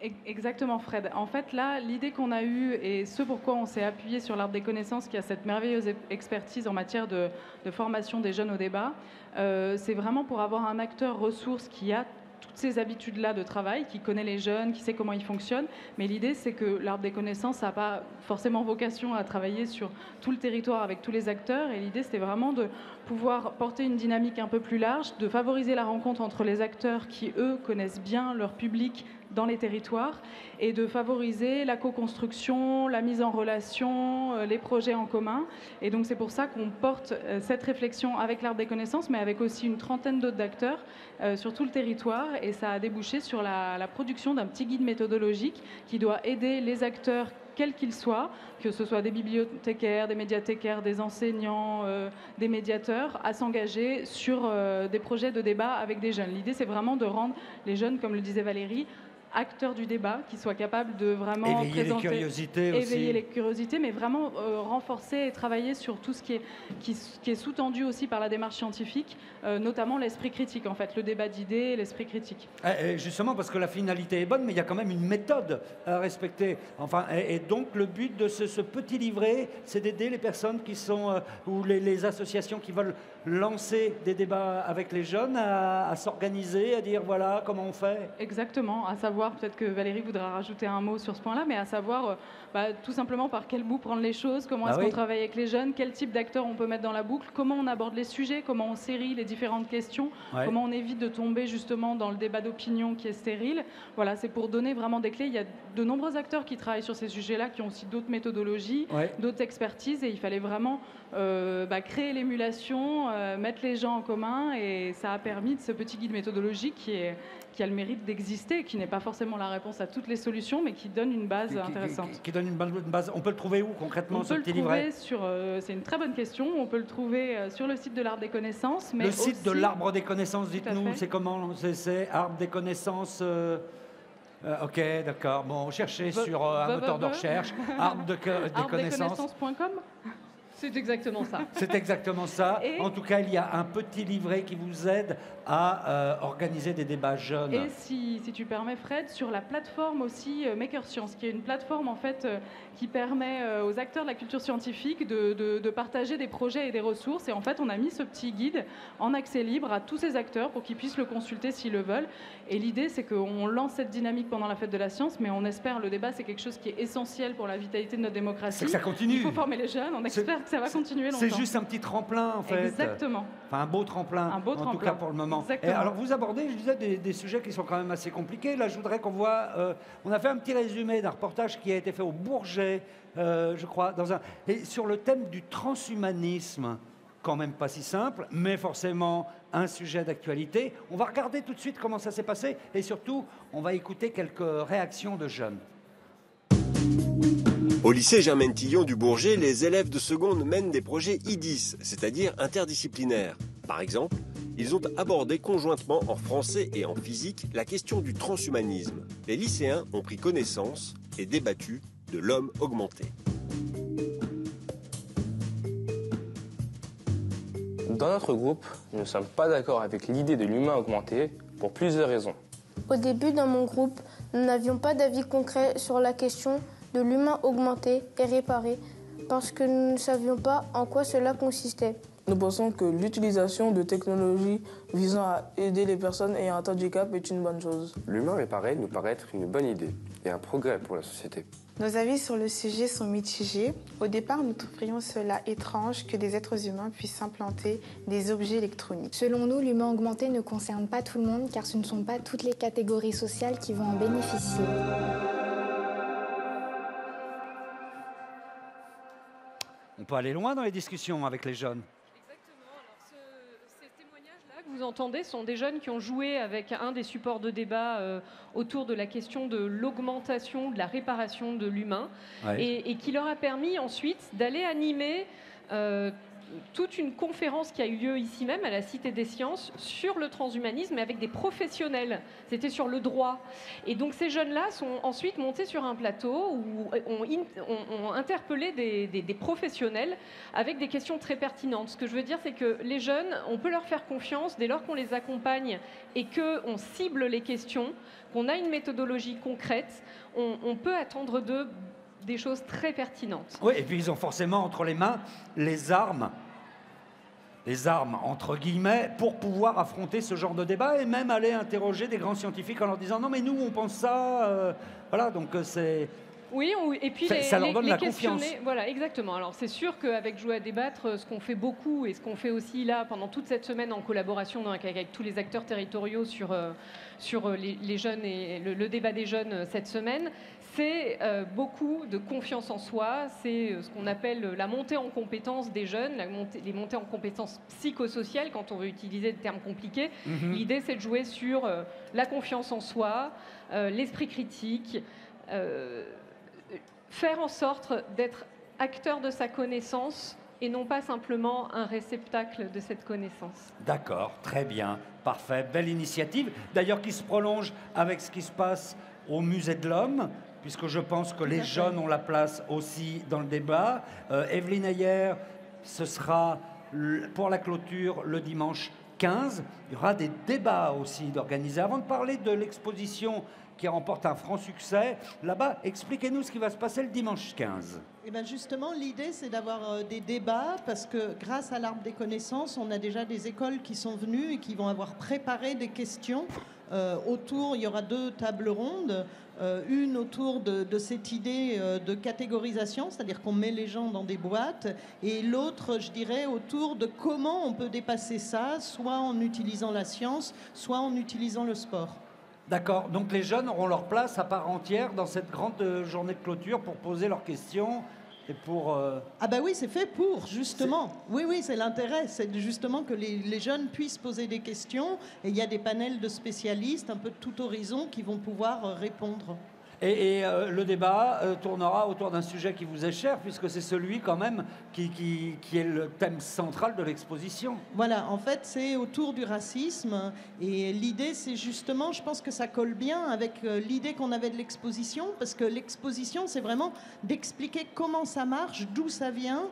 Ex- Exactement, Fred. En fait, là, l'idée qu'on a eue et ce pourquoi on s'est appuyé sur l'Arbre des connaissances, qui a cette merveilleuse expertise en matière de, de formation des jeunes au débat, euh, c'est vraiment pour avoir un acteur ressource qui a ces habitudes-là de travail, qui connaît les jeunes, qui sait comment ils fonctionnent. Mais l'idée, c'est que l'Arbre des connaissances n'a pas forcément vocation à travailler sur tout le territoire avec tous les acteurs. Et l'idée, c'était vraiment de pouvoir porter une dynamique un peu plus large, de favoriser la rencontre entre les acteurs qui, eux, connaissent bien leur public dans les territoires et de favoriser la co-construction, la mise en relation, euh, les projets en commun. Et donc c'est pour ça qu'on porte euh, cette réflexion avec l'Art des connaissances, mais avec aussi une trentaine d'autres acteurs euh, sur tout le territoire. Et ça a débouché sur la, production d'un petit guide méthodologique qui doit aider les acteurs quels qu'ils soient, que ce soit des bibliothécaires, des médiathécaires, des enseignants, des médiateurs, à s'engager sur des projets de débat avec des jeunes. L'idée, c'est vraiment de rendre les jeunes, comme le disait Valérie, acteurs du débat, qui soient capables de vraiment Éveiller les curiosités aussi. éveiller les curiosités, mais vraiment euh, renforcer et travailler sur tout ce qui est, qui, qui est sous-tendu aussi par la démarche scientifique, euh, notamment l'esprit critique, en fait, le débat d'idées l'esprit critique. Eh, eh, Justement parce que la finalité est bonne, mais il y a quand même une méthode à respecter. Enfin, et, et donc le but de ce, ce petit livret, c'est d'aider les personnes qui sont euh, ou les, les associations qui veulent lancer des débats avec les jeunes à, s'organiser, à dire voilà comment on fait? Exactement, à savoir, peut-être que Valérie voudra rajouter un mot sur ce point-là, mais à savoir euh, bah, tout simplement par quel bout prendre les choses, comment Ah est-ce oui. qu'on travaille avec les jeunes, quel type d'acteurs on peut mettre dans la boucle, comment on aborde les sujets, comment on série les différentes questions, Ouais. comment on évite de tomber justement dans le débat d'opinion qui est stérile. Voilà, c'est pour donner vraiment des clés. Il y a de nombreux acteurs qui travaillent sur ces sujets-là, qui ont aussi d'autres méthodologies, Ouais. d'autres expertises, et il fallait vraiment euh, bah, créer l'émulation, euh, mettre les gens en commun, et ça a permis de ce petit guide méthodologique qui, est, qui a le mérite d'exister, qui n'est pas forcément la réponse à toutes les solutions, mais qui donne une base Qui- intéressante. Qui, qui donne une base. On peut le trouver où concrètement On ce peut le trouver livret sur. euh, c'est une très bonne question. On peut le trouver euh, sur le site de l'Arbre des connaissances. Mais Le site de l'arbre des connaissances, dites-nous, c'est comment C'est- arbre des connaissances. euh, euh, ok, d'accord. Bon, cherchez sur euh, un moteur de recherche. Arbre de, des connaissances. C'est exactement ça. C'est exactement ça. Et- En tout cas, il y a un petit livret qui vous aide à euh, organiser des débats jeunes. Et si, si tu permets, Fred, sur la plateforme aussi euh, Maker Science, qui est une plateforme en fait euh, qui permet aux acteurs de la culture scientifique de, de- de partager des projets et des ressources. Et en fait, on a mis ce petit guide en accès libre à tous ces acteurs pour qu'ils puissent le consulter s'ils le veulent. Et l'idée, c'est qu'on lance cette dynamique pendant la fête de la science, mais on espère le débat, c'est quelque chose qui est essentiel pour la vitalité de notre démocratie. C'est que ça continue. Il faut former les jeunes. On espère que ça va continuer longtemps. C'est juste un petit tremplin, en fait. Exactement. Enfin, un beau tremplin. Un beau en tout cas, pour le moment. Exactement. Et alors, vous abordez, je disais, des, des sujets qui sont quand même assez compliqués. Là, je voudrais qu'on voit. euh, on a fait un petit résumé d'un reportage qui a été fait au Bourget, euh, je crois, dans un, et sur le thème du transhumanisme. Quand même pas si simple, mais forcément un sujet d'actualité. On va regarder tout de suite comment ça s'est passé et surtout, on va écouter quelques réactions de jeunes. Au lycée Germaine Tillon du Bourget, les élèves de seconde mènent des projets IDIS, c'est-à-dire interdisciplinaires. Par exemple, ils ont abordé conjointement en français et en physique la question du transhumanisme. Les lycéens ont pris connaissance et débattu de l'homme augmenté. Dans notre groupe, nous ne sommes pas d'accord avec l'idée de l'humain augmenté pour plusieurs raisons. Au début, dans mon groupe, nous n'avions pas d'avis concret sur la question de l'humain augmenté et réparé parce que nous ne savions pas en quoi cela consistait. Nous pensons que l'utilisation de technologies visant à aider les personnes ayant un handicap est une bonne chose. L'humain réparé nous paraît être une bonne idée et un progrès pour la société. Nos avis sur le sujet sont mitigés. Au départ, nous trouverions cela étrange que des êtres humains puissent implanter des objets électroniques. Selon nous, l'humain augmenté ne concerne pas tout le monde car ce ne sont pas toutes les catégories sociales qui vont en bénéficier. On peut aller loin dans les discussions avec les jeunes. Là que vous entendez sont des jeunes qui ont joué avec un des supports de débat euh, autour de la question de l'augmentation, de la réparation de l'humain, Ouais. et, et qui leur a permis ensuite d'aller animer euh, toute une conférence qui a eu lieu ici même à la Cité des Sciences sur le transhumanisme, avec des professionnels. C'était sur le droit. Et donc ces jeunes-là sont ensuite montés sur un plateau où ont, in- ont- ont interpellé des professionnels avec des questions très pertinentes. Ce que je veux dire, c'est que les jeunes, on peut leur faire confiance dès lors qu'on les accompagne et qu'on cible les questions, qu'on a une méthodologie concrète, on, on peut attendre d'eux des choses très pertinentes. Oui, et puis ils ont forcément entre les mains les armes, les armes entre guillemets, pour pouvoir affronter ce genre de débat et même aller interroger des grands scientifiques en leur disant non mais nous on pense ça, euh, voilà donc euh, c'est Oui, on- et puis Ça- les, ça leur donne les la confiance. Voilà, exactement. Alors c'est sûr qu'avec Jouer à débattre, ce qu'on fait beaucoup et ce qu'on fait aussi là pendant toute cette semaine en collaboration avec, avec tous les acteurs territoriaux sur, euh, sur les, les jeunes et le, le débat des jeunes cette semaine, c'est euh, beaucoup de confiance en soi, c'est euh, ce qu'on appelle euh, la montée en compétences des jeunes, la montée- les montées en compétences psychosociales quand on veut utiliser des termes compliqués. Mhm. L'idée c'est de jouer sur euh, la confiance en soi, l'esprit critique. faire en sorte d'être acteur de sa connaissance et non pas simplement un réceptacle de cette connaissance. D'accord, très bien, parfait, belle initiative. D'ailleurs, qui se prolonge avec ce qui se passe au Musée de l'Homme, puisque je pense que les jeunes ont la place aussi dans le débat. Euh, Evelyne Ayer, ce sera pour la clôture le dimanche 15. Il y aura des débats aussi d'organiser. Avant de parler de l'exposition qui remporte un franc succès, là-bas, expliquez-nous ce qui va se passer le dimanche 15. Et bien justement, l'idée, c'est d'avoir euh, des débats parce que grâce à l'arbre des connaissances, on a déjà des écoles qui sont venues et qui vont avoir préparé des questions. Euh, autour, il y aura deux tables rondes. Euh, une autour de, cette idée euh, de catégorisation, c'est-à-dire qu'on met les gens dans des boîtes, et l'autre, je dirais, autour de comment on peut dépasser ça, soit en utilisant la science, soit en utilisant le sport. D'accord, donc les jeunes auront leur place à part entière dans cette grande euh, journée de clôture pour poser leurs questions et pour... euh, Ah bah oui, c'est fait pour, justement. Oui, oui, c'est l'intérêt, c'est justement que les, les jeunes puissent poser des questions et il y a des panels de spécialistes un peu de tout horizon qui vont pouvoir euh, répondre. Et, euh, le débat euh, tournera autour d'un sujet qui vous est cher, puisque c'est celui quand même qui, qui- qui est le thème central de l'exposition. Voilà, en fait, c'est autour du racisme. Et l'idée, c'est justement, je pense que ça colle bien avec euh, l'idée qu'on avait de l'exposition, parce que l'exposition, c'est vraiment d'expliquer comment ça marche, d'où ça vient,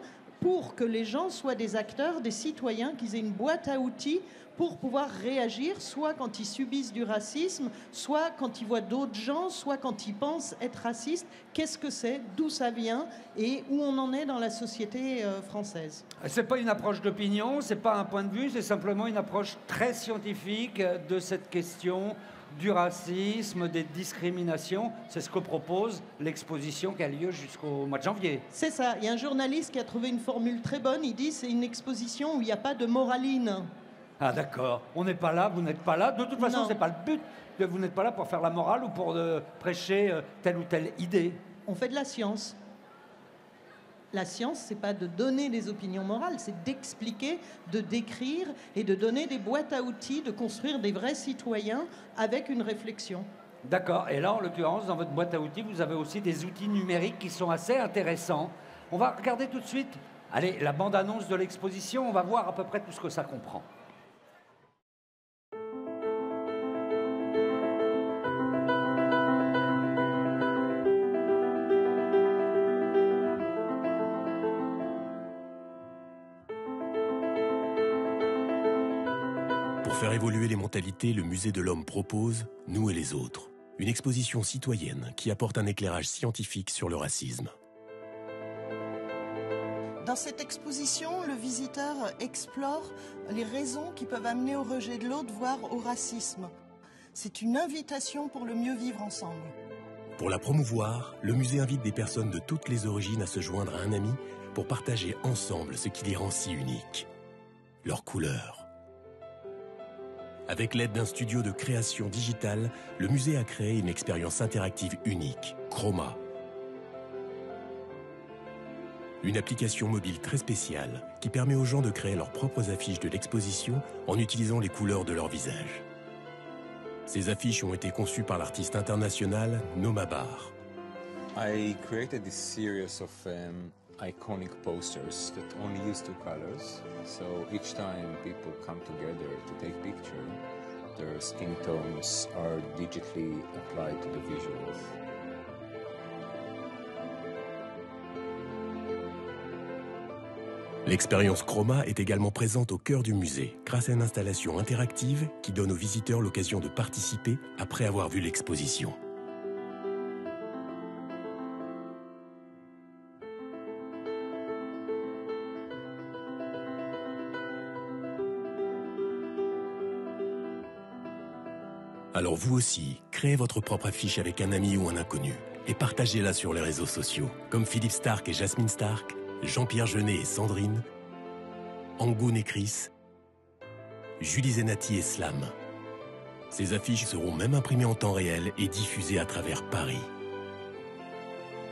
pour que les gens soient des acteurs, des citoyens, qu'ils aient une boîte à outils pour pouvoir réagir, soit quand ils subissent du racisme, soit quand ils voient d'autres gens, soit quand ils pensent être racistes. Qu'est-ce que c'est, d'où ça vient et où on en est dans la société euh, française? C'est pas une approche d'opinion, c'est pas un point de vue, c'est simplement une approche très scientifique de cette question du racisme, des discriminations. C'est ce que propose l'exposition qui a lieu jusqu'au mois de janvier. C'est ça. Il y a un journaliste qui a trouvé une formule très bonne. Il dit c'est une exposition où il n'y a pas de moraline. Ah d'accord, on n'est pas là, vous n'êtes pas là. De toute façon, Non. c'est pas le but. Vous n'êtes pas là pour faire la morale ou pour euh, prêcher euh, telle ou telle idée. On fait de la science. La science, c'est pas de donner des opinions morales, c'est d'expliquer, de décrire et de donner des boîtes à outils, de construire des vrais citoyens avec une réflexion. D'accord. Et là, en l'occurrence, dans votre boîte à outils, vous avez aussi des outils numériques qui sont assez intéressants. On va regarder tout de suite. Allez, la bande-annonce de l'exposition, on va voir à peu près tout ce que ça comprend. Le Musée de l'Homme propose Nous et les autres, une exposition citoyenne qui apporte un éclairage scientifique sur le racisme. Dans cette exposition, le visiteur explore les raisons qui peuvent amener au rejet de l'autre, voire au racisme. C'est une invitation pour le mieux vivre ensemble. Pour la promouvoir, le musée invite des personnes de toutes les origines à se joindre à un ami pour partager ensemble ce qui les rend si uniques. Leurs couleurs. Avec l'aide d'un studio de création digitale, le musée a créé une expérience interactive unique, Chroma. Une application mobile très spéciale qui permet aux gens de créer leurs propres affiches de l'exposition en utilisant les couleurs de leur visage. Ces affiches ont été conçues par l'artiste international Noma Bar. Iconic posters that only use two colors. So each time people come together to take picture, their skin tones are digitally applied to the visuals. L'expérience Chroma est également présente au cœur du musée, grâce à une installation interactive qui donne aux visiteurs l'occasion de participer après avoir vu l'exposition. Alors vous aussi, créez votre propre affiche avec un ami ou un inconnu et partagez-la sur les réseaux sociaux, comme Philippe Stark et Jasmine Stark, Jean-Pierre Jeunet et Sandrine, Angoun et Chris, Julie Zenati et Slam. Ces affiches seront même imprimées en temps réel et diffusées à travers Paris.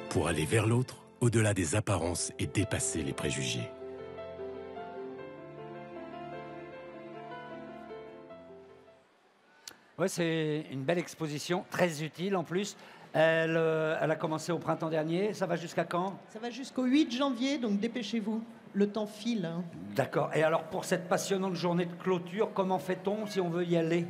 Pour aller vers l'autre, au-delà des apparences et dépasser les préjugés. Ouais, c'est une belle exposition, très utile en plus. Elle, euh, elle a commencé au printemps dernier. Ça va jusqu'à quand? Ça va jusqu'au 8 janvier, donc dépêchez-vous. Le temps file. hein. D'accord. Et alors, pour cette passionnante journée de clôture, comment fait-on si on veut y aller?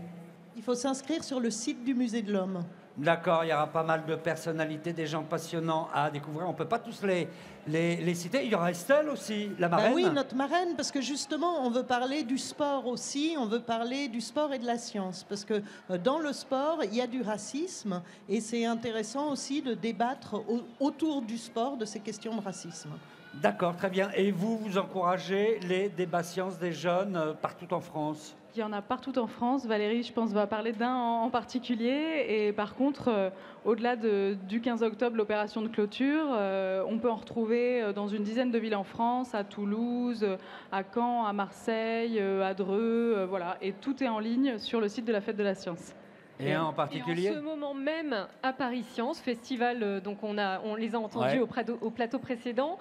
Il faut s'inscrire sur le site du Musée de l'Homme. D'accord, il y aura pas mal de personnalités, des gens passionnants à découvrir. On ne peut pas tous les, les, les citer. Il y aura Estelle aussi, la Bah marraine. oui, notre marraine, parce que justement, on veut parler du sport aussi, on veut parler du sport et de la science, parce que euh, dans le sport, il y a du racisme, et c'est intéressant aussi de débattre au- autour du sport de ces questions de racisme. D'accord, très bien. Et vous, vous encouragez les débats sciences des jeunes euh, partout en France? Il y en a partout en France. Valérie, je pense, va parler d'un en particulier. Et par contre, euh, au-delà de- du 15 octobre, l'opération de clôture, euh, on peut en retrouver euh, dans une dizaine de villes en France, à Toulouse, à Caen, à Marseille, à Dreux, voilà. Et tout est en ligne sur le site de la Fête de la Science. Et un en particulier Et en ce moment même, à Paris Science, festival, euh, donc on, a, on les a entendus Ouais. au, plateau, au plateau précédent,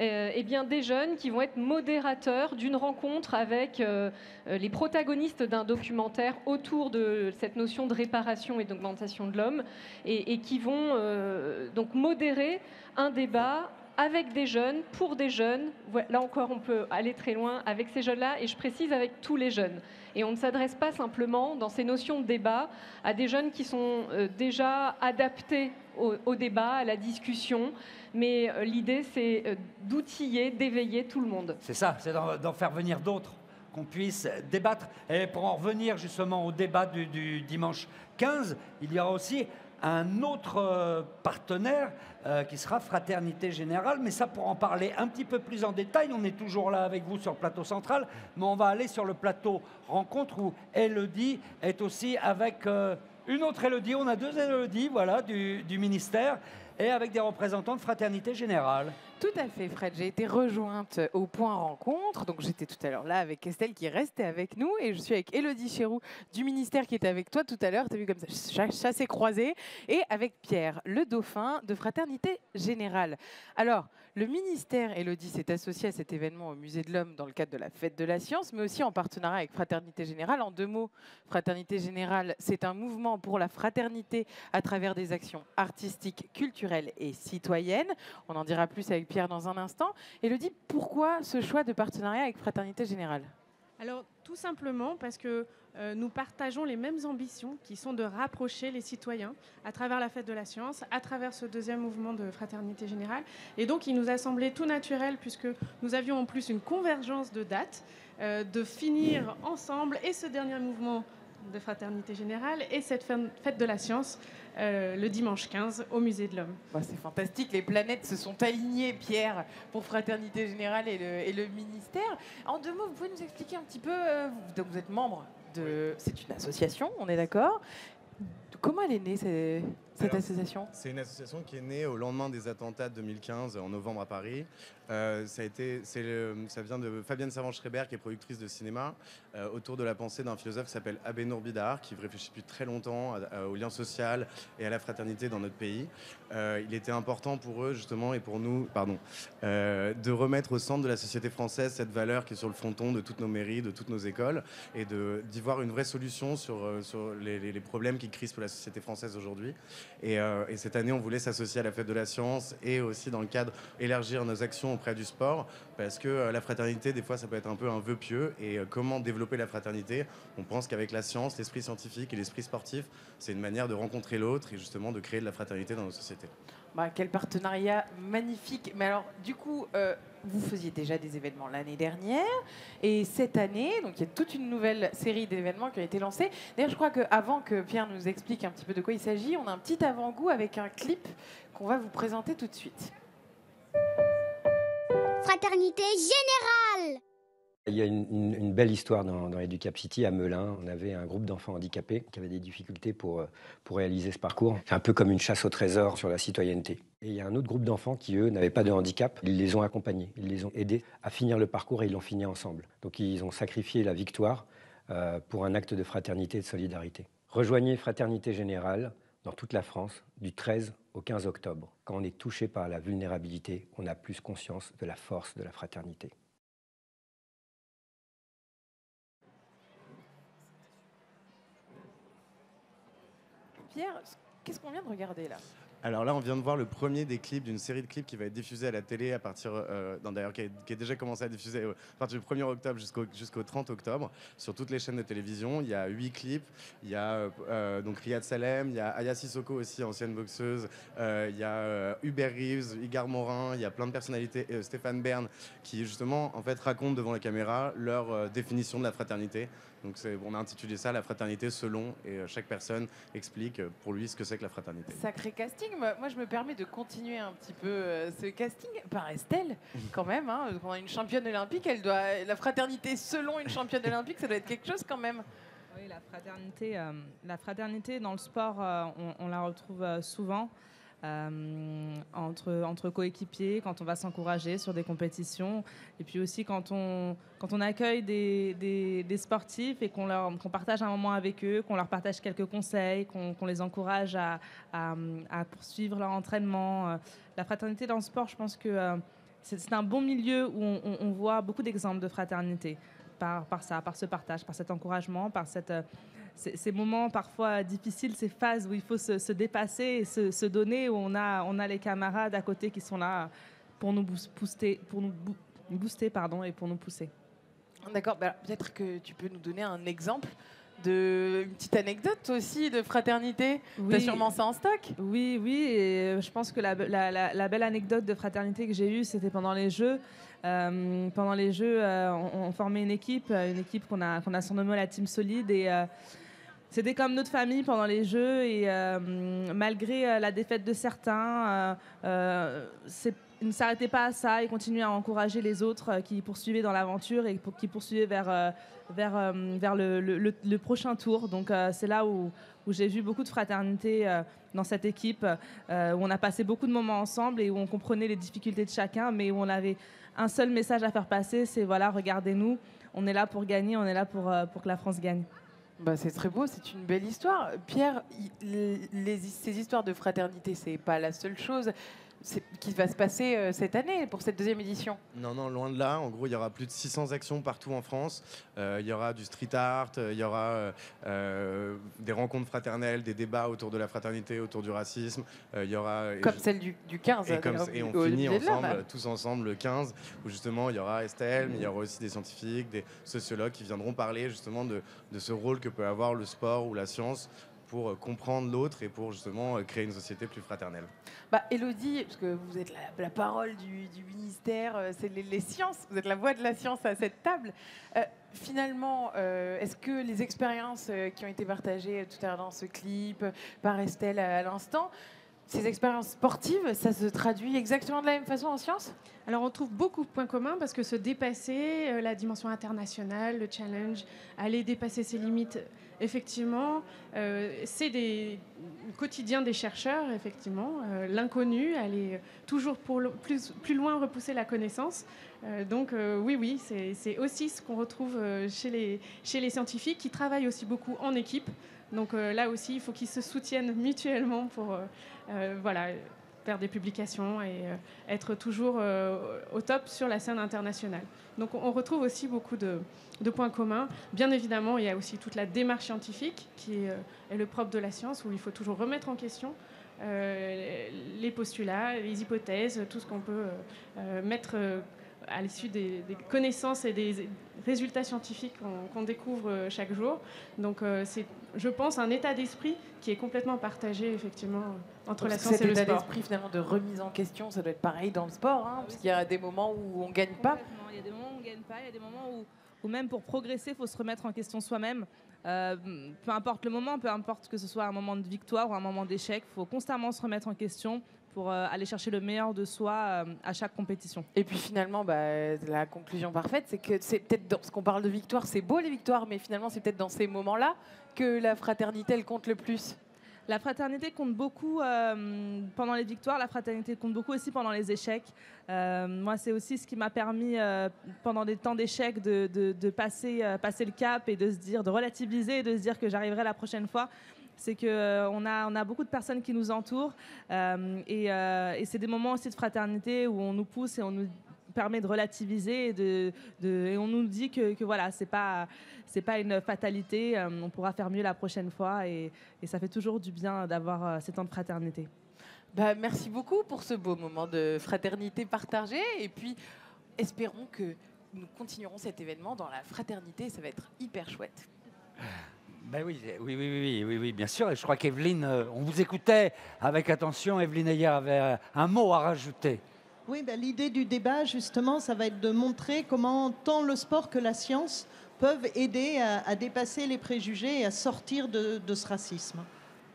euh, eh bien des jeunes qui vont être modérateurs d'une rencontre avec euh, les protagonistes d'un documentaire autour de cette notion de réparation et d'augmentation de l'homme, et, et qui vont euh, donc modérer un débat avec des jeunes, pour des jeunes. Là encore, on peut aller très loin avec ces jeunes-là, et je précise avec tous les jeunes. Et on ne s'adresse pas simplement, dans ces notions de débat, à des jeunes qui sont euh, déjà adaptés au, débat, à la discussion, mais euh, l'idée, c'est euh, d'outiller, d'éveiller tout le monde. C'est ça, c'est d'en faire venir d'autres, qu'on puisse débattre. Et pour en revenir justement au débat du, du dimanche 15, il y aura aussi un autre euh, partenaire euh, qui sera Fraternité Générale. Mais ça, pour en parler un petit peu plus en détail, on est toujours là avec vous sur le plateau central, mais on va aller sur le plateau rencontre où Elodie est aussi avec euh, une autre Elodie. On a deux Elodie, voilà, du, du ministère, et avec des représentants de Fraternité Générale. Tout à fait, Fred. J'ai été rejointe au point rencontre. Donc, j'étais tout à l'heure là avec Estelle qui restait avec nous. Et je suis avec Elodie Chéroux du ministère qui était avec toi tout à l'heure. Tu as vu comme ça, ch- chassé croisé. Et avec Pierre, le dauphin de Fraternité Générale. Alors, le ministère, Elodie, s'est associé à cet événement au Musée de l'Homme dans le cadre de la Fête de la Science, mais aussi en partenariat avec Fraternité Générale. En deux mots, Fraternité Générale, c'est un mouvement pour la fraternité à travers des actions artistiques, culturelles et citoyennes. On en dira plus avec Pierre dans un instant. Elodie, pourquoi ce choix de partenariat avec Fraternité Générale? Alors, tout simplement parce que euh, nous partageons les mêmes ambitions qui sont de rapprocher les citoyens à travers la fête de la science, à travers ce deuxième mouvement de fraternité générale. Et donc, il nous a semblé tout naturel, puisque nous avions en plus une convergence de dates, euh, de finir ensemble et ce dernier mouvement de Fraternité Générale et cette fête de la science euh, le dimanche 15 au Musée de l'Homme. Bah, c'est fantastique, les planètes se sont alignées, Pierre, pour Fraternité Générale et le, et le ministère. En deux mots, vous pouvez nous expliquer un petit peu, euh, donc vous êtes membre de... C'est une association, on est d'accord Comment elle est née, cette Alors, association? C'est une association qui est née au lendemain des attentats de 2015 en novembre à Paris. Euh, ça, vient de Fabienne Savant-Schreiber, qui est productrice de cinéma, euh, autour de la pensée d'un philosophe qui s'appelle Abénour Bidar, qui réfléchit depuis très longtemps au lien social et à la fraternité dans notre pays. Euh, il était important pour eux, justement, et pour nous, pardon, de remettre au centre de la société française cette valeur qui est sur le fronton de toutes nos mairies, de toutes nos écoles, et d'y voir une vraie solution sur, les, problèmes qui crispent la société française aujourd'hui. Et cette année, on voulait s'associer à la fête de la science et aussi dans le cadre élargir nos actions auprès du sport, parce que euh, la fraternité, des fois, ça peut être un peu un vœu pieux. Et euh, comment développer la fraternité? On pense qu'avec la science, l'esprit scientifique et l'esprit sportif, c'est une manière de rencontrer l'autre et justement de créer de la fraternité dans nos sociétés. Bah, quel partenariat magnifique. Mais alors, du coup, euh, vous faisiez déjà des événements l'année dernière. Et cette année, donc il y a toute une nouvelle série d'événements qui a été lancée. D'ailleurs, je crois qu'avant que Pierre nous explique un petit peu de quoi il s'agit, on a un petit avant-goût avec un clip qu'on va vous présenter tout de suite. Fraternité générale Il y a une, belle histoire dans, dans Educap City à Melun. On avait un groupe d'enfants handicapés qui avaient des difficultés pour, euh, pour réaliser ce parcours. C'est un peu comme une chasse au trésor sur la citoyenneté. Et il y a un autre groupe d'enfants qui, eux, n'avaient pas de handicap. Ils les ont accompagnés, ils les ont aidés à finir le parcours et ils l'ont fini ensemble. Donc ils ont sacrifié la victoire euh, pour un acte de fraternité et de solidarité. Rejoignez Fraternité Générale dans toute la France du 13 au 15 octobre. Quand on est touché par la vulnérabilité, on a plus conscience de la force de la fraternité. Pierre, qu'est-ce qu'on vient de regarder là? Alors là, on vient de voir le premier des clips d'une série de clips qui va être diffusée à la télé à partir, euh, d'ailleurs, qui, qui a déjà commencé à diffuser à partir du 1er octobre jusqu'au jusqu'au 30 octobre sur toutes les chaînes de télévision. Il y a huit clips. Il y a euh, euh, donc Riyad Salem, il y a Aya Sissoko aussi, ancienne boxeuse. Euh, il y a Hubert Reeves, Igar Morin. Il y a plein de personnalités. Stéphane Bern qui justement en fait racontent devant la caméra leur définition de la fraternité. Donc on a intitulé ça la fraternité selon et euh, chaque personne explique euh, pour lui ce que c'est que la fraternité. Sacré casting. Moi, je me permets de continuer un petit peu euh, ce casting par Estelle, quand même. Hein, on a une championne olympique. Elle doit la fraternité selon une championne olympique, ça doit être quelque chose quand même. Oui, la fraternité, euh, la fraternité dans le sport, euh, on, on la retrouve euh, souvent euh, entre, coéquipiers, quand on va s'encourager sur des compétitions, et puis aussi quand on, accueille des, sportifs et qu'on partage un moment avec eux, qu'on leur partage quelques conseils, qu'on les encourage à, poursuivre leur entraînement. Euh, La fraternité dans le sport, je pense que euh, c'est un bon milieu où on, voit beaucoup d'exemples de fraternité par, ça, par ce partage, par cet encouragement, par cette, ces, ces moments parfois difficiles, ces phases où il faut se, se dépasser et se, se donner, où on a, on a les camarades à côté qui sont là pour nous boost- booster, pour nous boo- booster pardon, et pour nous pousser. D'accord. bah, Peut-être que tu peux nous donner un exemple de une petite anecdote aussi de fraternité. T'as sûrement ça en stock? Oui, oui. Et euh, je pense que la, la- la- la belle anecdote de fraternité que j'ai eue, c'était pendant les Jeux. Euh, pendant les Jeux, euh, on, on formait une équipe, une équipe qu'on a, qu'on a surnommée la Team Solide. Et euh, c'était comme notre famille pendant les Jeux. Et euh, malgré euh, la défaite de certains, euh, ils ne s'arrêtaient pas à ça. Ils continuaient à encourager les autres qui poursuivaient dans l'aventure et qui poursuivaient vers, le, prochain tour. Donc c'est là où, j'ai vu beaucoup de fraternité dans cette équipe, où on a passé beaucoup de moments ensemble et où on comprenait les difficultés de chacun, mais où on avait un seul message à faire passer, c'est voilà, regardez-nous, on est là pour gagner, on est là pour que la France gagne. Bah, c'est très beau, c'est une belle histoire. Pierre, ces histoires de fraternité, c'est pas la seule chose qui va se passer euh, cette année pour cette deuxième édition. Non, non, loin de là. En gros, il y aura plus de 600 actions partout en France. Euh, il y aura du street art, euh, il y aura euh, des rencontres fraternelles, des débats autour de la fraternité, autour du racisme. Il y aura Comme celle du, du 15. et, comme- et on finit ensemble, tous ensemble, le 15, où justement il y aura Estelle, mais il y aura aussi des scientifiques, des sociologues qui viendront parler justement de, de ce rôle que peut avoir le sport ou la science pour euh, comprendre l'autre et pour justement euh, créer une société plus fraternelle. Bah, Elodie, parce que vous êtes la, la parole du, du ministère, euh, c'est les, les sciences, vous êtes la voix de la science à cette table. Euh, finalement, euh, est-ce que les expériences qui ont été partagées tout à l'heure dans ce clip par Estelle à l'instant, ces expériences sportives, ça se traduit exactement de la même façon en sciences? Alors on trouve beaucoup de points communs parce que se dépasser, euh, la dimension internationale, le challenge, aller dépasser ses limites, effectivement, euh, c'est des le quotidien des chercheurs, effectivement. Euh, L'inconnu, aller toujours pour plus, plus loin repousser la connaissance. Euh, donc oui, oui, c'est aussi ce qu'on retrouve chez les, chez les scientifiques qui travaillent aussi beaucoup en équipe. Donc là aussi, il faut qu'ils se soutiennent mutuellement pour voilà, faire des publications et euh, être toujours euh, au top sur la scène internationale. Donc on- retrouve aussi beaucoup de, points communs. Bien évidemment, il y a aussi toute la démarche scientifique qui est, euh, le propre de la science, où il faut toujours remettre en question les postulats, les hypothèses, tout ce qu'on peut euh, mettre à l'issue des, des connaissances et des résultats scientifiques qu'on qu'on découvre euh, chaque jour. Donc euh, c'est, je pense, un état d'esprit qui est complètement partagé effectivement entre la science cet et le état sport. d'esprit finalement de remise en question, ça doit être pareil dans le sport, hein, parce qu'il y a des moments où on gagne pas. Il y a des moments où on ne gagne pas, il y a des moments où, où même pour progresser, il faut se remettre en question soi-même. Euh, peu importe le moment, peu importe que ce soit un moment de victoire ou un moment d'échec, il faut constamment se remettre en question pour euh, aller chercher le meilleur de soi euh, à chaque compétition. Et puis finalement, bah, la conclusion parfaite, c'est que c'est peut-être dans ce qu'on parle de victoire, c'est beau les victoires, mais finalement c'est peut-être dans ces moments-là que la fraternité elle compte le plus. La fraternité compte beaucoup euh, pendant les victoires, la fraternité compte beaucoup aussi pendant les échecs. Euh, moi, c'est aussi ce qui m'a permis, euh, pendant des temps d'échecs, de, de- de passer, passer le cap et de se dire, de relativiser et de se dire que j'arriverai la prochaine fois. C'est qu'on on a, on a beaucoup de personnes qui nous entourent euh, et, euh, et c'est des moments aussi de fraternité où on nous pousse et on nous permet de relativiser et, de, de- et on nous dit que, que voilà, c'est pas c'est pas une fatalité, euh, on pourra faire mieux la prochaine fois et, et ça fait toujours du bien d'avoir euh, ces temps de fraternité. Bah, merci beaucoup pour ce beau moment de fraternité partagée. Et puis, espérons que nous continuerons cet événement dans la fraternité. Ça va être hyper chouette. Ben oui, oui, oui, oui, oui, bien sûr. Et je crois qu'Evelyne, euh, on vous écoutait avec attention. Evelyne Ayer avait euh, un mot à rajouter. Oui, ben, l'idée du débat, justement, ça va être de montrer comment tant le sport que la science peuvent aider à, à dépasser les préjugés et à sortir de, de ce racisme.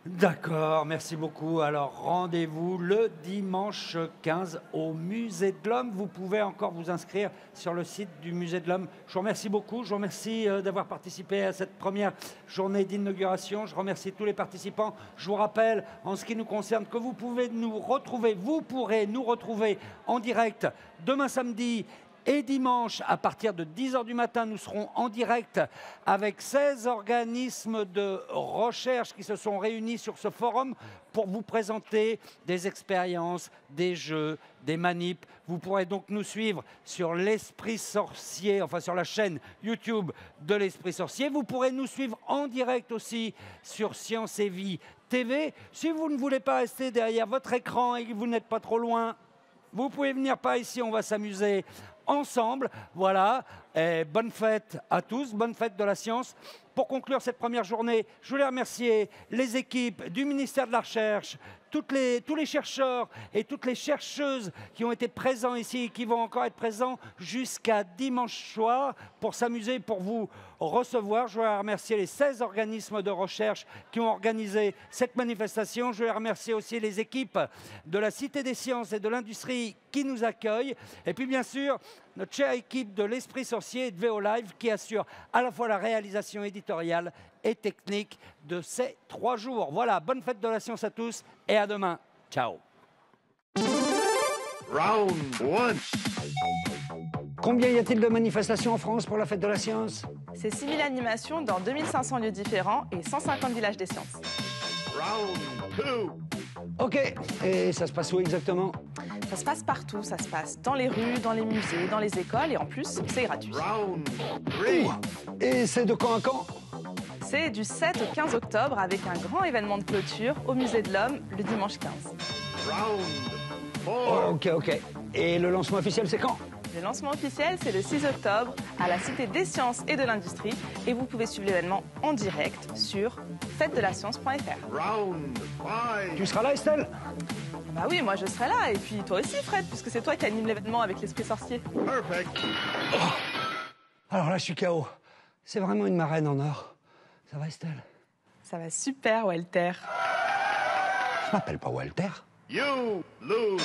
D'accord, merci beaucoup. Alors rendez-vous le dimanche 15 au Musée de l'Homme. Vous pouvez encore vous inscrire sur le site du Musée de l'Homme. Je vous remercie beaucoup. Je vous remercie euh, d'avoir participé à cette première journée d'inauguration. Je remercie tous les participants. Je vous rappelle, en ce qui nous concerne, que vous pouvez nous retrouver, vous pourrez nous retrouver en direct demain samedi et dimanche, à partir de 10h du matin, nous serons en direct avec 16 organismes de recherche qui se sont réunis sur ce forum pour vous présenter des expériences, des jeux, des manips. Vous pourrez donc nous suivre sur l'Esprit Sorcier, enfin sur la chaîne YouTube de l'Esprit Sorcier. Vous pourrez nous suivre en direct aussi sur Science et Vie TV. Si vous ne voulez pas rester derrière votre écran et que vous n'êtes pas trop loin, vous pouvez venir par ici, on va s'amuser ensemble. Voilà. Bonne fête à tous, bonne fête de la science. Pour conclure cette première journée, je voulais remercier les équipes du ministère de la Recherche, tous les chercheurs et toutes les chercheuses qui ont été présents ici et qui vont encore être présents jusqu'à dimanche soir pour s'amuser, pour vous recevoir. Je voulais remercier les 16 organismes de recherche qui ont organisé cette manifestation. Je voulais remercier aussi les équipes de la Cité des sciences et de l'industrie qui nous accueillent. Et puis bien sûr, notre chère équipe de l'Esprit Sorcier et de VO Live qui assure à la fois la réalisation éditoriale et technique de ces trois jours. Voilà, bonne fête de la science à tous et à demain. Ciao. Round one. Combien y a-t-il de manifestations en France pour la fête de la science? C'est 6000 animations dans 2500 lieux différents et 150 villages des sciences. Round two. Ok, et ça se passe où exactement? Ça se passe partout, ça se passe dans les rues, dans les musées, dans les écoles et en plus, c'est gratuit. Round three. Et c'est de quand à quand? C'est du 7 au 15 octobre avec un grand événement de clôture au Musée de l'Homme le dimanche 15. Round four. Ok, ok. Et le lancement officiel, c'est quand? Le lancement officiel, c'est le 6 octobre à la Cité des sciences et de l'industrie et vous pouvez suivre l'événement en direct sur fête-de-la-science.fr. Round five. Tu seras là, Estelle? Bah oui, moi je serai là et puis toi aussi Fred, puisque c'est toi qui anime l'événement avec l'esprit sorcier. Perfect. Alors là, je suis KO. C'est vraiment une marraine en or. Ça va, Estelle? Ça va super, Walter. Je m'appelle pas Walter. You lose.